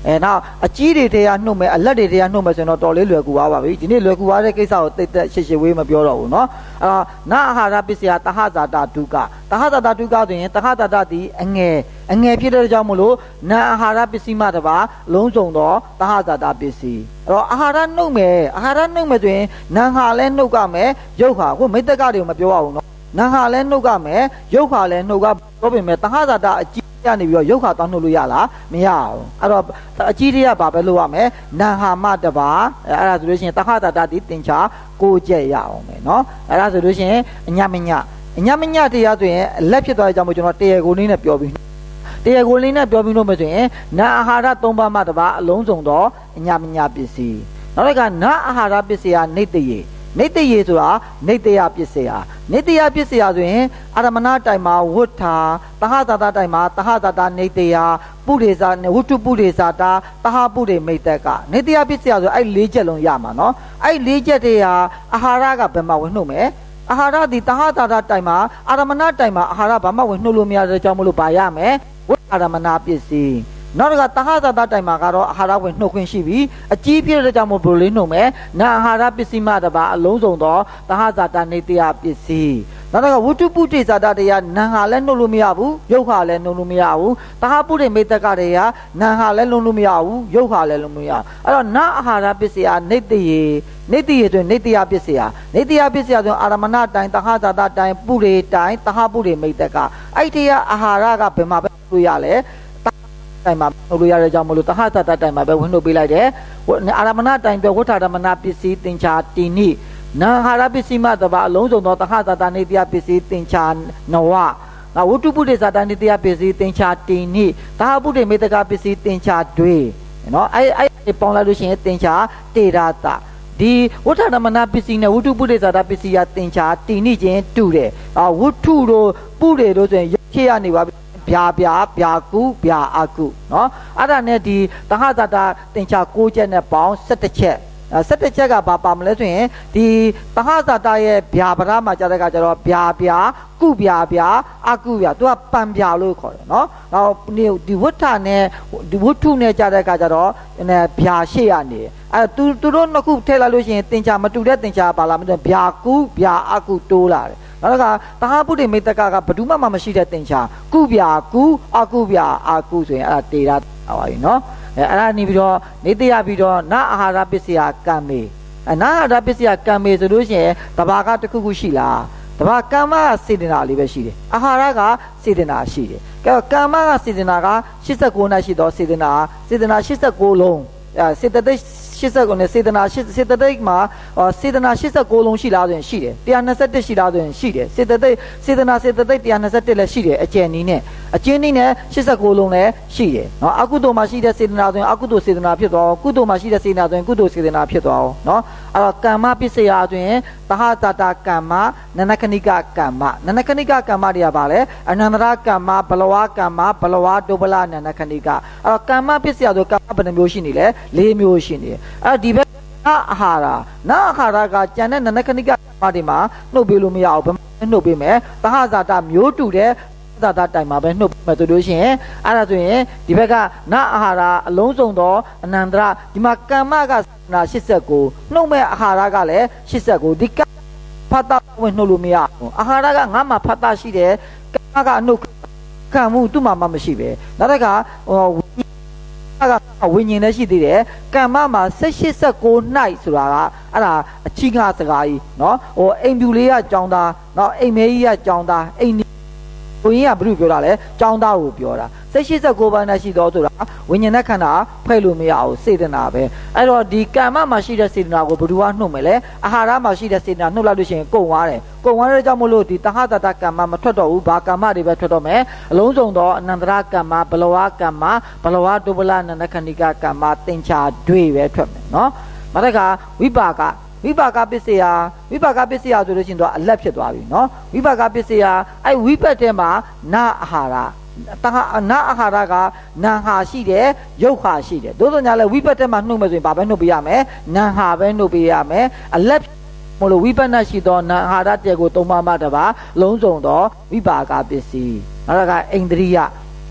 အဲနောက်အကြီးတွေတရားနှုတ်မယ်အလက်တွေတရားနှုတ်မယ်ဆိုရင်တော့တော်လေးလွယ်ကူသွားပါပြီဒီနေ့လွယ်ကူသွားတဲ့ကိစ္စကိုတိတ်တက်ရှစ်ရှစ်ဝေးမပြောတော့ဘူးเนาะအာနာအာဟာရပစ္စယတဟဇာတာဒုက္ခတဟဇာတာဒုက္ခဆိုရင်တဟဇာတာဒီအငယ်အငယ်ဖြစ်တဲ့ကြောင့်မလို့နာအာဟာရပစ္စည်းမှတပါလုံးစုံတော့တဟဇာတာပစ္စည်းအဲ့တော့အာဟာရနှုတ်မယ်အာဟာရနှုတ်မယ်ဆိုရင်နာဟာလဲနှုတ်ကမယ်ရုပ်ဟာကိုမိတ္တကတွေကိုမပြောရဘူးเนาะနာဟာလဲနှုတ်ကမယ်ရုပ်ဟာလဲနှုတ်ကပြောပြင်မယ်တဟဇာတာအကြီး ရနေပြီးတော့ရုပ်ခါတောင်းနှုတ်လို့ရလားမရဘူးအဲ့တော့အကြီးတရဘာပဲလုပ်ရမလဲနာဟာမတပါအဲ့ဒါဆိုလို့ရှိရင်တခတတတိတင်ချာကိုကြက်ရအောင်မယ်နော်အဲ့ဒါဆိုလို့ရှိရင်အညမညအညမညတရားဆိုရင်လက်ဖြစ်သွားတဲ့ကြောင့်မို့ကျွန်တော်တရားကိုလေးနဲ့ပြောပြီးတရားကိုလေးနဲ့ပြောပြီးလို့မဆိုရင်နာအာဟာရ၃ပါးမှတပါအလုံးစုံသောအညမညပစ္စည်းနောက်တစ်ခါနာအာဟာရပစ္စည်းဟာနေတရေ နေတရေဆိုတာနေတယပစ္စယနေတယပစ္စယဆိုရင်အာရမဏတိုင်မှာဝဋ္ဌာတဟသာတတိုင်မှာတဟသာတနေတယပုရိသဝတ္ထုပုရိသတာတဟပုရိမိတ်တကနေတယပစ္စယဆိုအဲ့၄ချက်လုံးရမှာနော်အဲ့၄ချက်တည်းဟာအာဟာရကဘယ်မှာဝင်နှုတ်မယ်အာဟာရဒီတဟသာတတိုင်မှာအာရမဏတိုင်မှာအာဟာရဘာမှဝင်နှုတ်လို့မရတဲ့ကြောင့်မလို့ပါရမယ်ဝဋ္အာရမဏပစ္စည်း နောက်တစ်ခါတဟဇာတတိုင်မှာကတော့အာဟာရဝင်နှုတ်ခွင့်ရှိပြီအကြီးပြည့်တဲ့ကြောင့်မို့ဘယ်လိုလေးနှုတ်မယ်နာအာဟာရပစ္စည်းမတပါအလုံးစုံသောတဟဇာတနေတရားပစ္စည်းနောက်တစ်ခါဝတ္ထုပုတိဇာတတရားနာဟာလည်းနှုတ်လို့မရဘူးရုပ်ဟာလည်းနှုတ်လို့မရဘူးတဟပုရိမေတ္တကတရားနာဟာလည်းနှုတ်လို့မရဘူးရုပ်ဟာလည်းနှုတ်လို့မရအဲ့တော့နာအာဟာရပစ္စည်းအားနေတရေနေတရေဆိုနေတယပစ္စည်းအားနေတယပစ္စည်းဆိုအာရမဏတိုင်တဟဇာတတိုင်ပုရိတိုင်တဟပုရိမေတ္တကအဲ့တရားအာဟာရကဘယ်မှာပဲလို့ရလဲ တိုင်မှာနှုတ်လို့ရတဲ့ကြောင့်မလို့တဟသတတိုင်မှာပဲဝင်နှုတ်ပေးလိုက်တယ်အာရမဏတိုင်ပြောဝဋ္ဌာရမဏပစ္စည်းတင်ချာတိနိနာဟာရပစ္စည်းမတပါအလုံးစုံသောတဟသတနေတရားပစ္စည်းတင်ချာနဝငါဝတ္ထုပုရိသတာနေတရားပစ္စည်းတင်ချာတိနိတဟပုရိမေတ္တကပစ္စည်းတင်ချာတွေနော်အဲ့အဲ့ပေါင်းလိုက်လို့ရှိရင်တင်ချာတေရတာဒီဝဋ္ဌဓမ္မနာပစ္စည်းနဲ့ဝတ္ထုပုရိသတာပစ္စည်းကတင်ချာတည်နိခြင်းတူတယ်အာဝတ္ထုတို့ပုရိတို့ဆိုရင်ခေရနေပါပြီ ဗျာဗျာဗျာကုဗျာအကုနော်အဲ့ဒါနဲ့ဒီတဟတတာသင်္ချာ6ချက်နဲ့ပေါင်း17ချက်17ချက်ကဘာပါမလဲဆိုရင်ဒီတဟသတရဲ့ဗျာပရမှာကြားတဲ့ကကျတော့ဗျာဗျာကုဗျာဗျာအကုဗျာသူကပံဗျာလို့ခေါ်တယ်နော်။နောက်ဒီဝဋ္ဌနဲ့ဒီဝဋ္ထုနဲ့ကြားတဲ့ကကျတော့အဲဗျာရှေ့ရနေအဲသူသူတို့နှစ်ခုထည့်လိုက်လို့ရှိရင်သင်္ချာမတူတဲ့သင်္ချာပါလာမတူဗျာကုဗျာအကုတိုးလာတယ် နောက်ကတဟပုဒိမေတ္တကကဘဒုမှမှမရှိတဲ့သင်္ချာကုဗျာကုအကုဗျာအကုဆိုရင်အဲ့ဒါတေရပါပါပြီနော်အဲအဲ့ဒါနေပြီးတော့နေတရပြီးတော့နအာဟာရပစ္စယကံမေအနာအာဟာရပစ္စယကံမေဆိုလို့ရှိရင်တဘာကတစ်ခုခုရှိလားတဘာကမ္မကစေတနာလေးပဲရှိတယ်အာဟာရကစေတနာရှိတယ်ကဲကမ္မကစေတနာက89နဲ့ရှိတော့စေတနာစေတနာ89လုံးအဲစေတသိက် 89နဲ့စေတနာစေတသိက်မှာစေတနာ89လုံးရှိလားဆိုရင်ရှိတယ်121ရှိလားဆိုရင်ရှိတယ်စေတသိက်စေတနာစေတသိက်121လည်းရှိတယ်အကျဉ်းနည်းနဲ့အကျဉ်းနည်းနဲ့89လုံးလည်းရှိတယ်နော်အကုသိုလ်မှာရှိတဲ့စေတနာဆိုရင်အကုသိုလ်စေတနာဖြစ်သွားအောင်ကုသိုလ်မှာရှိတဲ့စေတနာဆိုရင်ကုသိုလ်စေတနာဖြစ်သွားအောင်နော်အဲ့တော့ကမ္မပစ္စယဆိုရင် သဟတတကမ္မနနခဏိကကမ္မနနခဏိကကမ္မတွေကပါလေအနန္တရကမ္မဘလဝကမ္မဘလဝဒုပလနနခဏိကအဲ့တော့ကမ္မပစ္စယဆိုကမ္မဘယ်နှမျိုးရှိနေလဲ၄မျိုးရှိနေတယ်အဲ့ဒီဘက်နာအာဟာရနာအာဟာရကကျန်တဲ့နနခဏိကကမ္မတွေမှာနှုတ်ပေးလို့မရအောင်ဘယ်မှာနှုတ်ပေးမယ်သဟဇာတမျိုးတူတဲ့သာသာတိုင်မှာပဲနှုတ်မယ်ဆိုလို့ရှိရင်အဲ့ဒါဆိုရင်ဒီဘက်ကနအာဟာရအလုံးစုံသောအနန္တရဒီမှာကမ္မက နာ89နှုတ်မဲ့အာဟာရကလည်း89ဒီကဖတ်တာဝင်နှုတ်လို့မရဘူးအာဟာရကငါမှဖတ်တာရှိတယ်ကမ္မကအနှုတ်ခံမှုသူ့မှာမှမရှိပဲနောက်တစ်ခါဟိုကဝိညာဉ်လည်းရှိသေးတယ်ကမ္မမှာ189နိုင်ဆိုတာကအဲ့ဒါအချင်းကစကားကြီးเนาะဟိုအိမ်ပြူလေးကကြောင်းသားเนาะအိမ်မဲကြီးကကြောင်းသားအိမ် ကိုရင်ကဘုရုပြောတာလဲကြောင်းသားကိုပြောတာ189ပါးနဲ့ရှိတော့ဆိုတာဝိညာဉ်နဲ့ခန္ဓာဖွဲ့လို့မရအောင်စေတနာပဲအဲ့တော့ဒီကမ္မမှာရှိတဲ့စေတနာကိုဘယ်သူကနှုတ်မလဲအာဟာရမှာရှိတဲ့စေတနာနှုတ်လိုက်လို့ရှိရင်ကုန်သွားတယ်ကုန်သွားတဲ့ကြောင့်မလို့ဒီတဟတတကမ္မမထွက်တော့ဘူးဘာကမ္မတွေပဲထွက်တော့မယ်အလုံးစုံသောအနန္တရကမ္မဘလဝကမ္မဘလဝဒုပလနန္ဒခဏိကကမ္မတင်ချာတွေ့ပဲထွက်မယ်နော်နောက်တစ်ခါဝိပါက ဝိပါကပစ္စယဝိပါကပစ္စယဆိုလို့ရှိရင်တော့အလက်ဖြစ်သွားပြီเนาะဝိပါကပစ္စယအဲ့ဝိပတ်ထဲမှာနာအာဟာရတဟာနာအာဟာရကနာဟာရှိတယ်ရုပ်ဟာရှိတယ်သို့သောညာလဲဝိပတ်ထဲမှာနှုတ်မယ်ဆိုရင်ဘာပဲနှုတ်ပေးရမယ်နာဟာပဲနှုတ်ပေးရမယ်အလက်မလို့ဝိပဿနာရှိသောနာဟာရတဲ့ကိုသုံးပါးမှတပါလုံးစုံသောဝိပါကပစ္စည်းနောက်တစ်ခါအိန္ဒြိယ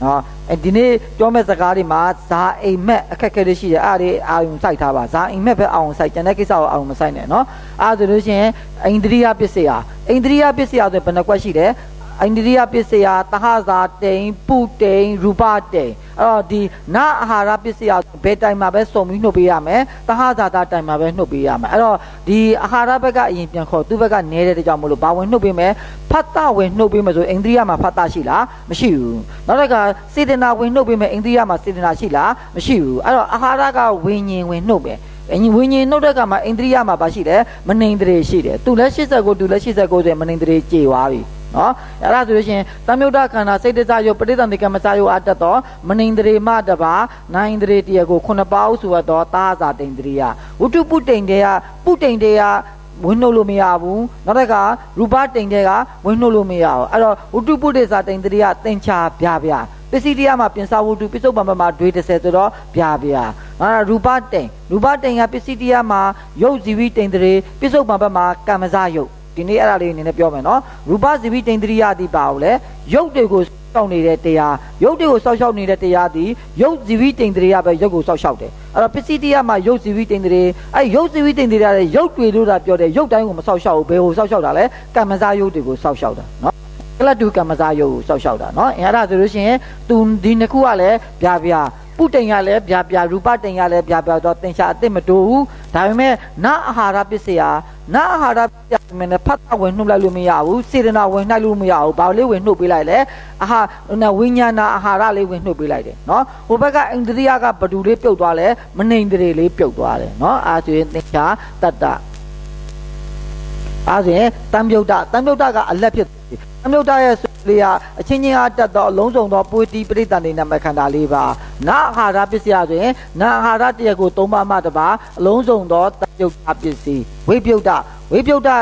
နော်အဲဒီနေ့ပြောမဲ့စကားတွေမှာဇာအိမ်မက်အခက်ခဲတွေရှိတယ်အားတွေအာယုံစိုက်ထားပါဇာအိမ်မက်ပဲအာယုံစိုက်ကျန်တဲ့ကိစ္စကိုအာယုံမစိုက်နဲ့နော်အားဆိုလို့ရှိရင်အိန္ဒြိယပစ္စယအိန္ဒြိယပစ္စယဆိုဘယ်နှကွက်ရှိတယ် အိန္ဒြိယပစ္စယတဟဇာတိန်ပုတိန်ရူပတိန်အဲ့တော့ဒီနအာဟာရပစ္စယဘယ်တိုင်မှာပဲစုံပြီးနှုတ်ပေးရမယ်တဟဇာတာတိုင်မှာပဲနှုတ်ပေးရမယ်အဲ့တော့ဒီအာဟာရဘက်ကအရင်ပြန်ခေါ်သူ့ဘက်ကနဲတဲ့ကြောင့်မလို့ဘာဝင်နှုတ်ပေးမယ်ဖတ်တဝင်နှုတ်ပေးမယ်ဆိုအိန္ဒြိယမှာဖတ်တရှိလားမရှိဘူးနောက်တစ်ခါစေတနာဝင်နှုတ်ပေးမယ်အိန္ဒြိယမှာစေတနာရှိလားမရှိဘူးအဲ့တော့အာဟာရကဝิญဉ်ဝင်နှုတ်ပဲအင်းဝိညာဉ်နှုတ်တဲ့ကမှာအိန္ဒြိယမှာပါရှိတယ်မနိန္ဒြေရှိတယ်သူလည်း89သူလည်း89ဆိုရင်မနိန္ဒြေကြေသွားပြီ နော်အဲ့ဒါဆိုလို့ရှိရင်သံယုတ်တခန္ဓာစိတ်တစားယုတ်ပဋိသန္တိကမစားယုတ်အတတ်တော့မနိန္ဒြေမတပါနိုင်န္ဒြေတရကိုခုနှစ်ပါးဆိုတော့သာသာတိန်တရိယဝုတုပုတိန်တေယပုတိန်တေယဝင်နှုတ်လို့မရဘူးနောက်တစ်ခါရူပတိန်တဲ့ကဝင်နှုတ်လို့မရဘူးအဲ့တော့ဝုတုပုတိစာတိန်တရိယတင်ချာဗျာဗျာပစ္စည်းတရားမှာပြင်စာဝုတုပိစုပ္ပမမှာဒွေ30ဆိုတော့ဗျာဗျာအဲ့ဒါရူပတိန်ရူပတိန်ကပစ္စည်းတရားမှာရုပ်ဇီဝိတိန်တရေပိစုပ္ပမမှာကမ္မဇယုတ် ဒီနေ့အဲ့ဒါလေးအနေနဲ့ပြောမယ်နော်ရူပဇီဝိတိန်တရိယတိပါကိုလေရုပ်တွေကိုစောင့်နေတဲ့တရားရုပ်တွေကိုစောင့်ရှောက်နေတဲ့တရားဒီရုပ်ဇီဝိတိန်တရိယပဲရုပ်ကိုစောင့်ရှောက်တယ်အဲ့တော့ပစ္စည်းတရားမှာရုပ်ဇီဝိတိန်တရေအဲ့ရုပ်ဇီဝိတိန်တရေတဲ့ရုပ်တွေလို့တာပြောတယ်ရုပ်တိုင်းကိုမစောင့်ရှောက်ဘူးဘယ်ကိုစောင့်ရှောက်တာလဲကမ္မဇယုတ်တွေကိုစောင့်ရှောက်တာနော်ကလတုကမ္မဇယုတ်ကိုစောင့်ရှောက်တာနော်အဲ့ဒါဆိုလို့ရှိရင်သူဒီနှစ်ခုကလည်းဗျာဗျာပုတိန်ကလည်းဗျာဗျာရူပတိန်ကလည်းဗျာဗျာတော့တင်ချာအစ်စ်မတိုးဘူးဒါပေမဲ့နအာဟာရပစ္စယ နာအာဟာရပြမင်းနဲ့ဖတ်တာဝင်နှုတ်လိုက်လို့မရဘူးစေတနာဝင်နှိုက်လို့မရဘူးဘာလေးဝင်နှုတ်ပေးလိုက်လဲအာဟာဝိညာဏအာဟာရလေးဝင်နှုတ်ပေးလိုက်တယ်နော်ဟိုဘက်ကအိန္ဒြိယကဘဒူလေးပြုတ်သွားလဲမနိန္ဒြေလေးပြုတ်သွားတယ်နော်အာဆိုရင်သင်္ချာတတ္တအာဆိုရင်တံမြုတ်တတံမြုတ်တကအလက်ဖြစ် တံမြုတ်တရဲ့လေးဟာအချင်းချင်းအားတက်သောအလုံးစုံသောပွေတီပရိသတ်နေနမခန္ဓာလေးပါနာအာဟာရပစ္စယဆိုရင်နာအာဟာရတရကိုသုံးပါးမှတပါအလုံးစုံသောတပြုတ်တာပစ္စည်းဝိပြုတ်တာဝိပြုတ်တာ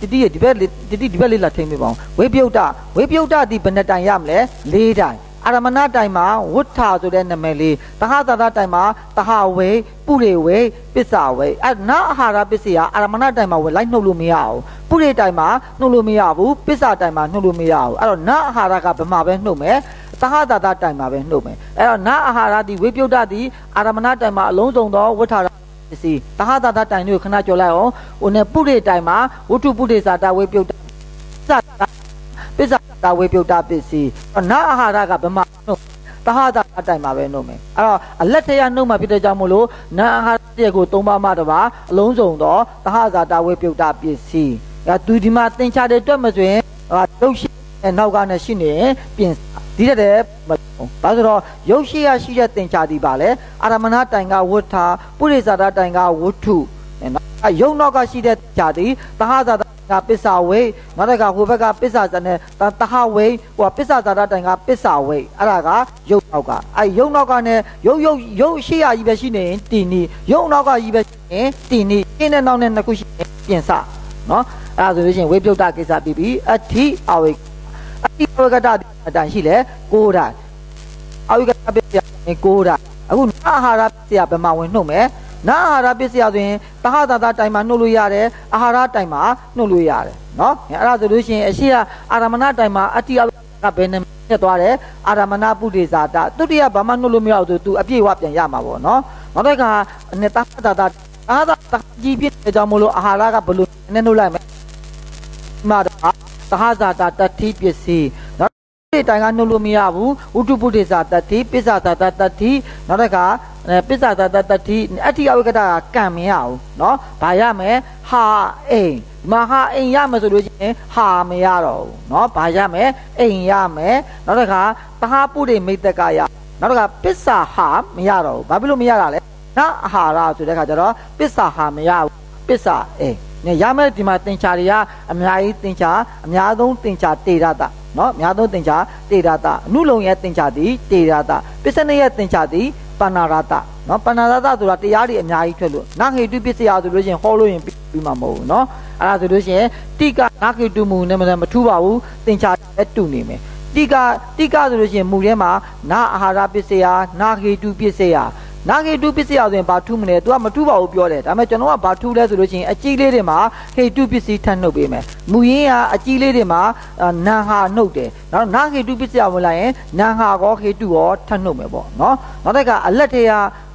တတိဒီဘက်တတိဒီဘက်လေးလာထိမ့်ပေးပါအောင်ဝိပြုတ်တာဝိပြုတ်တာဒီဘယ်နှတိုင်ရမလဲ၄တိုင် အာရမဏတိုင်မှာဝဋ္ဌာဆိုတဲ့နာမည်လေးတဟသာသတိုင်မှာတဟဝေပုရိဝေပစ္ဆဝေအဲနာအာဟာရပစ္စည်းအာရမဏတိုင်မှာဝယ်လိုက်နှုတ်လို့မရအောင်ပုရိတိုင်မှာနှုတ်လို့မရဘူးပစ္ဆတိုင်မှာနှုတ်လို့မရဘူးအဲ့တော့နာအာဟာရကဘယ်မှာပဲနှုတ်မယ်သဟသာသတိုင်မှာပဲနှုတ်မယ်အဲ့တော့နာအာဟာရဒီဝိပယုတ်တဒီအာရမဏတိုင်မှာအလုံးစုံသောဝဋ္ဌာပစ္စည်းတဟသာသတိုင်တွေကိုခဏကြော်လိုက်အောင်ဟိုနဲ့ပုရိတိုင်မှာဝတ္ထုပုရိဇာတဝိပယုတ်တ ပစ္ဆတာဝေပြုတ်တာပစ္စည်းနာအာဟာရကဗမာနှုတ်တဟတာအတိုင်မှာပဲနှုတ်မယ်အဲ့တော့အလက်ထရနှုတ်မှာဖြစ်တဲ့ကြောင့်မို့လို့နာအာဟာရရဲ့ကိုသုံးပါးမှတပါအလုံးစုံတော့တဟဇာတာဝေပြုတ်တာပစ္စည်းအဲသူဒီမှာသင်္ချာတဲ့တွက်မဆိုရင်ဟာဒုတ်ရှိတဲ့နောက်ကနဲ့ရှိနေရင်ပြင်ဒီတဲ့တဲ့မလုံးဘာဆိုတော့ရုပ်ရှိရရှိတဲ့သင်္ချာဒီပါလေအာရမဏတိုင်ကဝဋ္ဌာပုရိသတာတိုင်ကဝဋ္ထုနော်ယုံနောက်ကရှိတဲ့ဇာတိတဟဇာတာ ကပစ္စာဝေနောက်တစ်ခါဟိုဘက်ကပစ္စာဇာနဲ့တဟဝေဟိုပစ္စာဇာတာတိုင်ကပစ္စာဝေအဲ့ဒါကယုံနောက်ကအဲယုံနောက်ကနဲ့ယုံယုံယုံရှိရကြီးပဲရှိနေရင်တီနီယုံနောက်ကကြီးပဲရှိရင်တီနီအင်းနဲ့နောက်နဲ့နှစ်ခုရှိရင်ပြင်စနော်အဲ့ဒါဆိုလို့ရှိရင်ဝိပယုတ်တကိစ္စပြီးပြီအဋ္ဌိအဝိအဋ္ဌိအဝိကတအတန်ရှိလေ၉ဓာတ်အဝိကတပစ္စယ၉ဓာတ်အခုနာအာဟာရပစ္စယဘယ်မှာဝင်နှုတ်မယ် နာအာဟာရပစ္စယဆိုရင်တဟတာတာတိုင်မှာနှုတ်လို့ရတယ်အာဟာရတိုင်မှာနှုတ်လို့ရတယ်နော်အဲ့ဒါဆိုလို့ရှိရင်အရှိကအာရမဏတိုင်မှာအတ္တိအဝိကဘယ်နဲ့ဖြစ်သွားတယ်အာရမဏပုရိဇာတတုတိယဘာမှနှုတ်လို့မရဘူးဆိုသူအပြည့်အဝပြန်ရမှာပေါ့နော်နောက်တစ်ခါအနေတဟတာတာအာသာတကြီးပြည့်တဲ့ကြောင့်မလို့အာဟာရကဘယ်လိုနဲ့နှုတ်လိုက်မလဲမှာတော့သဟဇာတာတတိပစ္စည်း နောက်ဒီတိုင်ကနှုတ်လို့မရဘူးဝုတုပုရိဇာတတိပစ္ဆာတာတတိနောက်တစ်ခါပစ္ဆာတာတတိအဋ္ဌိအဝိကတကကံမရဘူးเนาะဘာရမယ်ဟာအိမ်မဟာအိမ်ရမယ်ဆိုလို့ရှိရင်ဟာမရတော့ဘူးเนาะဘာရမယ်အိမ်ရမယ်နောက်တစ်ခါသဟပုရိမိတ်တကရနောက်တစ်ခါပစ္ဆာဟာမရတော့ဘူးဘာဖြစ်လို့မရတာလဲနာအာဟာရဆိုတဲ့ခါကျတော့ပစ္ဆာဟာမရဘူးပစ္ဆာအိမ်နေ ရမယ်ဒီမှာသင်္ချာတွေကအများကြီးသင်္ချာအများဆုံးသင်္ချာတေရတာနော်အများဆုံးသင်္ချာတေရတာအနုလုံရဲ့သင်္ချာသည်တေရတာပစ္စနရဲ့သင်္ချာသည်ပဏာရတနော်ပဏာရတဆိုတာတရားတွေအများကြီးထွက်လို့နာဟေတုပစ္စယဆိုလို့ရှိရင်ဟောလို့ရင်ပြီးမှာမဟုတ်ဘူးနော်အဲ့ဒါဆိုလို့ရှိရင်တိကနာဟေတုမူနဲ့မထူးပါဘူးသင်္ချာပဲတူနေမယ်တိကတိကဆိုလို့ရှိရင်မူထဲမှာနာအာဟာရပစ္စယနာဟေတုပစ္စယ နာဂေတုပစ္စယဆိုရင်ဘာထူးမလဲ तू ကမထူးပါဘူးပြောတယ်ဒါပေမဲ့ကျွန်တော်ကဘာထူးလဲဆိုလို့ရှိရင်အကြီးလေးတွေမှာဟေတုပစ္စည်းထပ်နှုတ်ပေးမယ်မူရင်းကအကြီးလေးတွေမှာနာဟာနှုတ်တယ်နောက်နာဂေတုပစ္စယဝင်လာရင်နာဟာကောဟေတုရောထပ်နှုတ်မယ်ပေါ့နော်နောက်တစ်ခါအလက်ထေယ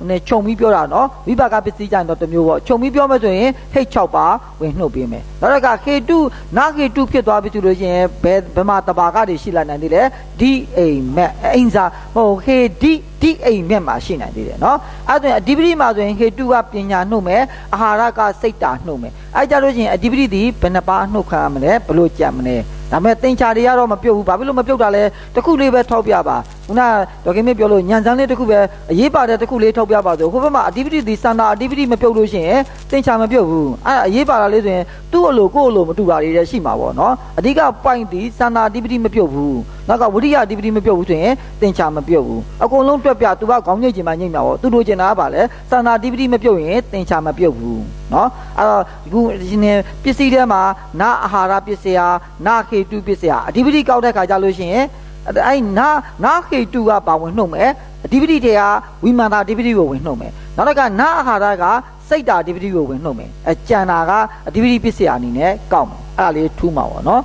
နဲ့ခြုံပြီးပြောတာနော်ဝိပါကပစ္စည်းကြရင်တော့တစ်မျိုးပေါ့ခြုံပြီးပြောမယ်ဆိုရင်ဟိတ်6ပါဝင်နှုတ်ပေးမယ်နောက်တစ်ခါဟေတုနာဂေတုဖြစ်သွားပြီဆိုလို့ရှိရင်ဘယ်ဘယ်မှာတဘာကတွေရှိလာနိုင်သေးလဲဒီအိမ်မက်အိမ်စာဟိုဟေဒီဒီအိမ်မြက်မှာရှိနိုင်သေးတယ်နော်အဲ့ဒါဆိုရင်အဓိပတိမှာဆိုရင်ဟေတုကပညာနှုတ်မယ်အာဟာရကစိတ်တာနှုတ်မယ် အဲ့ကြလို့ရှိရင်အဓိပတိဒီဘယ်နှပါနှုတ်ခံရမလဲဘလို့ကြံမလဲဒါပေမဲ့တင်ချာတွေကတော့မပြုတ်ဘူးဘာဖြစ်လို့မပြုတ်တာလဲတခုလေးပဲထောက်ပြပါခုနဒေါက်ကင်းမပြောလို့ညံစမ်းလေးတခုပဲအရေးပါတဲ့တခုလေးထောက်ပြပါဆိုဟိုဘက်မှာအဓိပတိဒီစန္ဒာအဓိပတိမပြုတ်လို့ရှိရင်တင်ချာမပြုတ်ဘူးအဲ့အရေးပါတာလေးဆိုရင်သူ့အလိုကိုယ့်အလိုမတူတာတွေလည်းရှိမှာပေါ့နော်အဓိက point ဒီစန္ဒာအဓိပတိမပြုတ်ဘူးနောက်ကဝိရိယအဓိပတိမပြုတ်ဘူးဆိုရင်တင်ချာမပြုတ်ဘူးအကုန်လုံးတွက်ပြသူကခေါင်းညိတ်ချင်မှညိတ်မှာပေါ့သူတို့ကျင်တာကပါလေစန္ဒာအဓိပတိမပြုတ်ရင်တင်ချာမပြုတ်ဘူးနော်အဲ့တော့ဒီဒီနေ့ပစ္စည်းထဲမှာနာအာဟာရပစ္စယနာခေတုပစ္စယအဓိပတိကောက်တဲ့ခါကြလို့ရှိရင်အဲ့နာနာခေတုကပါဝင်နှုတ်မယ်အဓိပတိတွေကဝိမာန်တာအဓိပတိကိုဝင်နှုတ်မယ်နောက်တစ်ခါနာအာဟာရကစိတ်တာအဓိပတိကိုဝင်နှုတ်မယ်အကြံတာကအဓိပတိပစ္စယအနေနဲ့ကောက်မယ်အဲ့ဒါလေးထူးမှာပေါ့နော်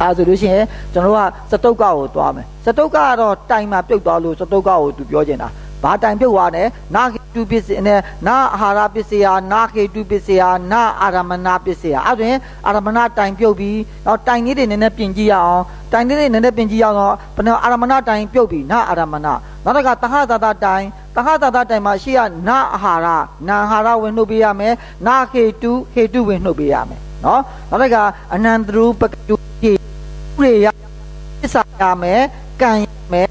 အဲဆိုလို့ရှိရင်ကျွန်တော်တို့ကစတုတ်ကကိုသွားမယ်စတုတ်ကကတော့တိုင်မှာပြုတ်သွားလို့စတုတ်ကကိုသူပြောချင်တာ ဘာတိုင်ပြုတ်သွားတယ်နာခေတုပစ္စယနဲ့နာအာဟာရပစ္စယနာခေတုပစ္စယနာအာရမဏပစ္စယအဲ့ဒါရင်အာရမဏတိုင်ပြုတ်ပြီးတော့တိုင်လေးတွေနည်းနည်းပြင်ကြည့်ရအောင်တိုင်လေးတွေနည်းနည်းပြင်ကြည့်ရအောင်တော့ဘယ်နှအာရမဏတိုင်ပြုတ်ပြီးနာအာရမဏနောက်တစ်ခါတဟသာတာတိုင်တဟသာတာတိုင်မှာရှိရနာအာဟာရနာအာဟာရဝင်နှုတ်ပေးရမယ်နာခေတုခေတုဝင်နှုတ်ပေးရမယ်နော်နောက်တစ်ခါအနန္တရူပကတုပြေဥရေရပစ္စယမယ်ကံရမယ်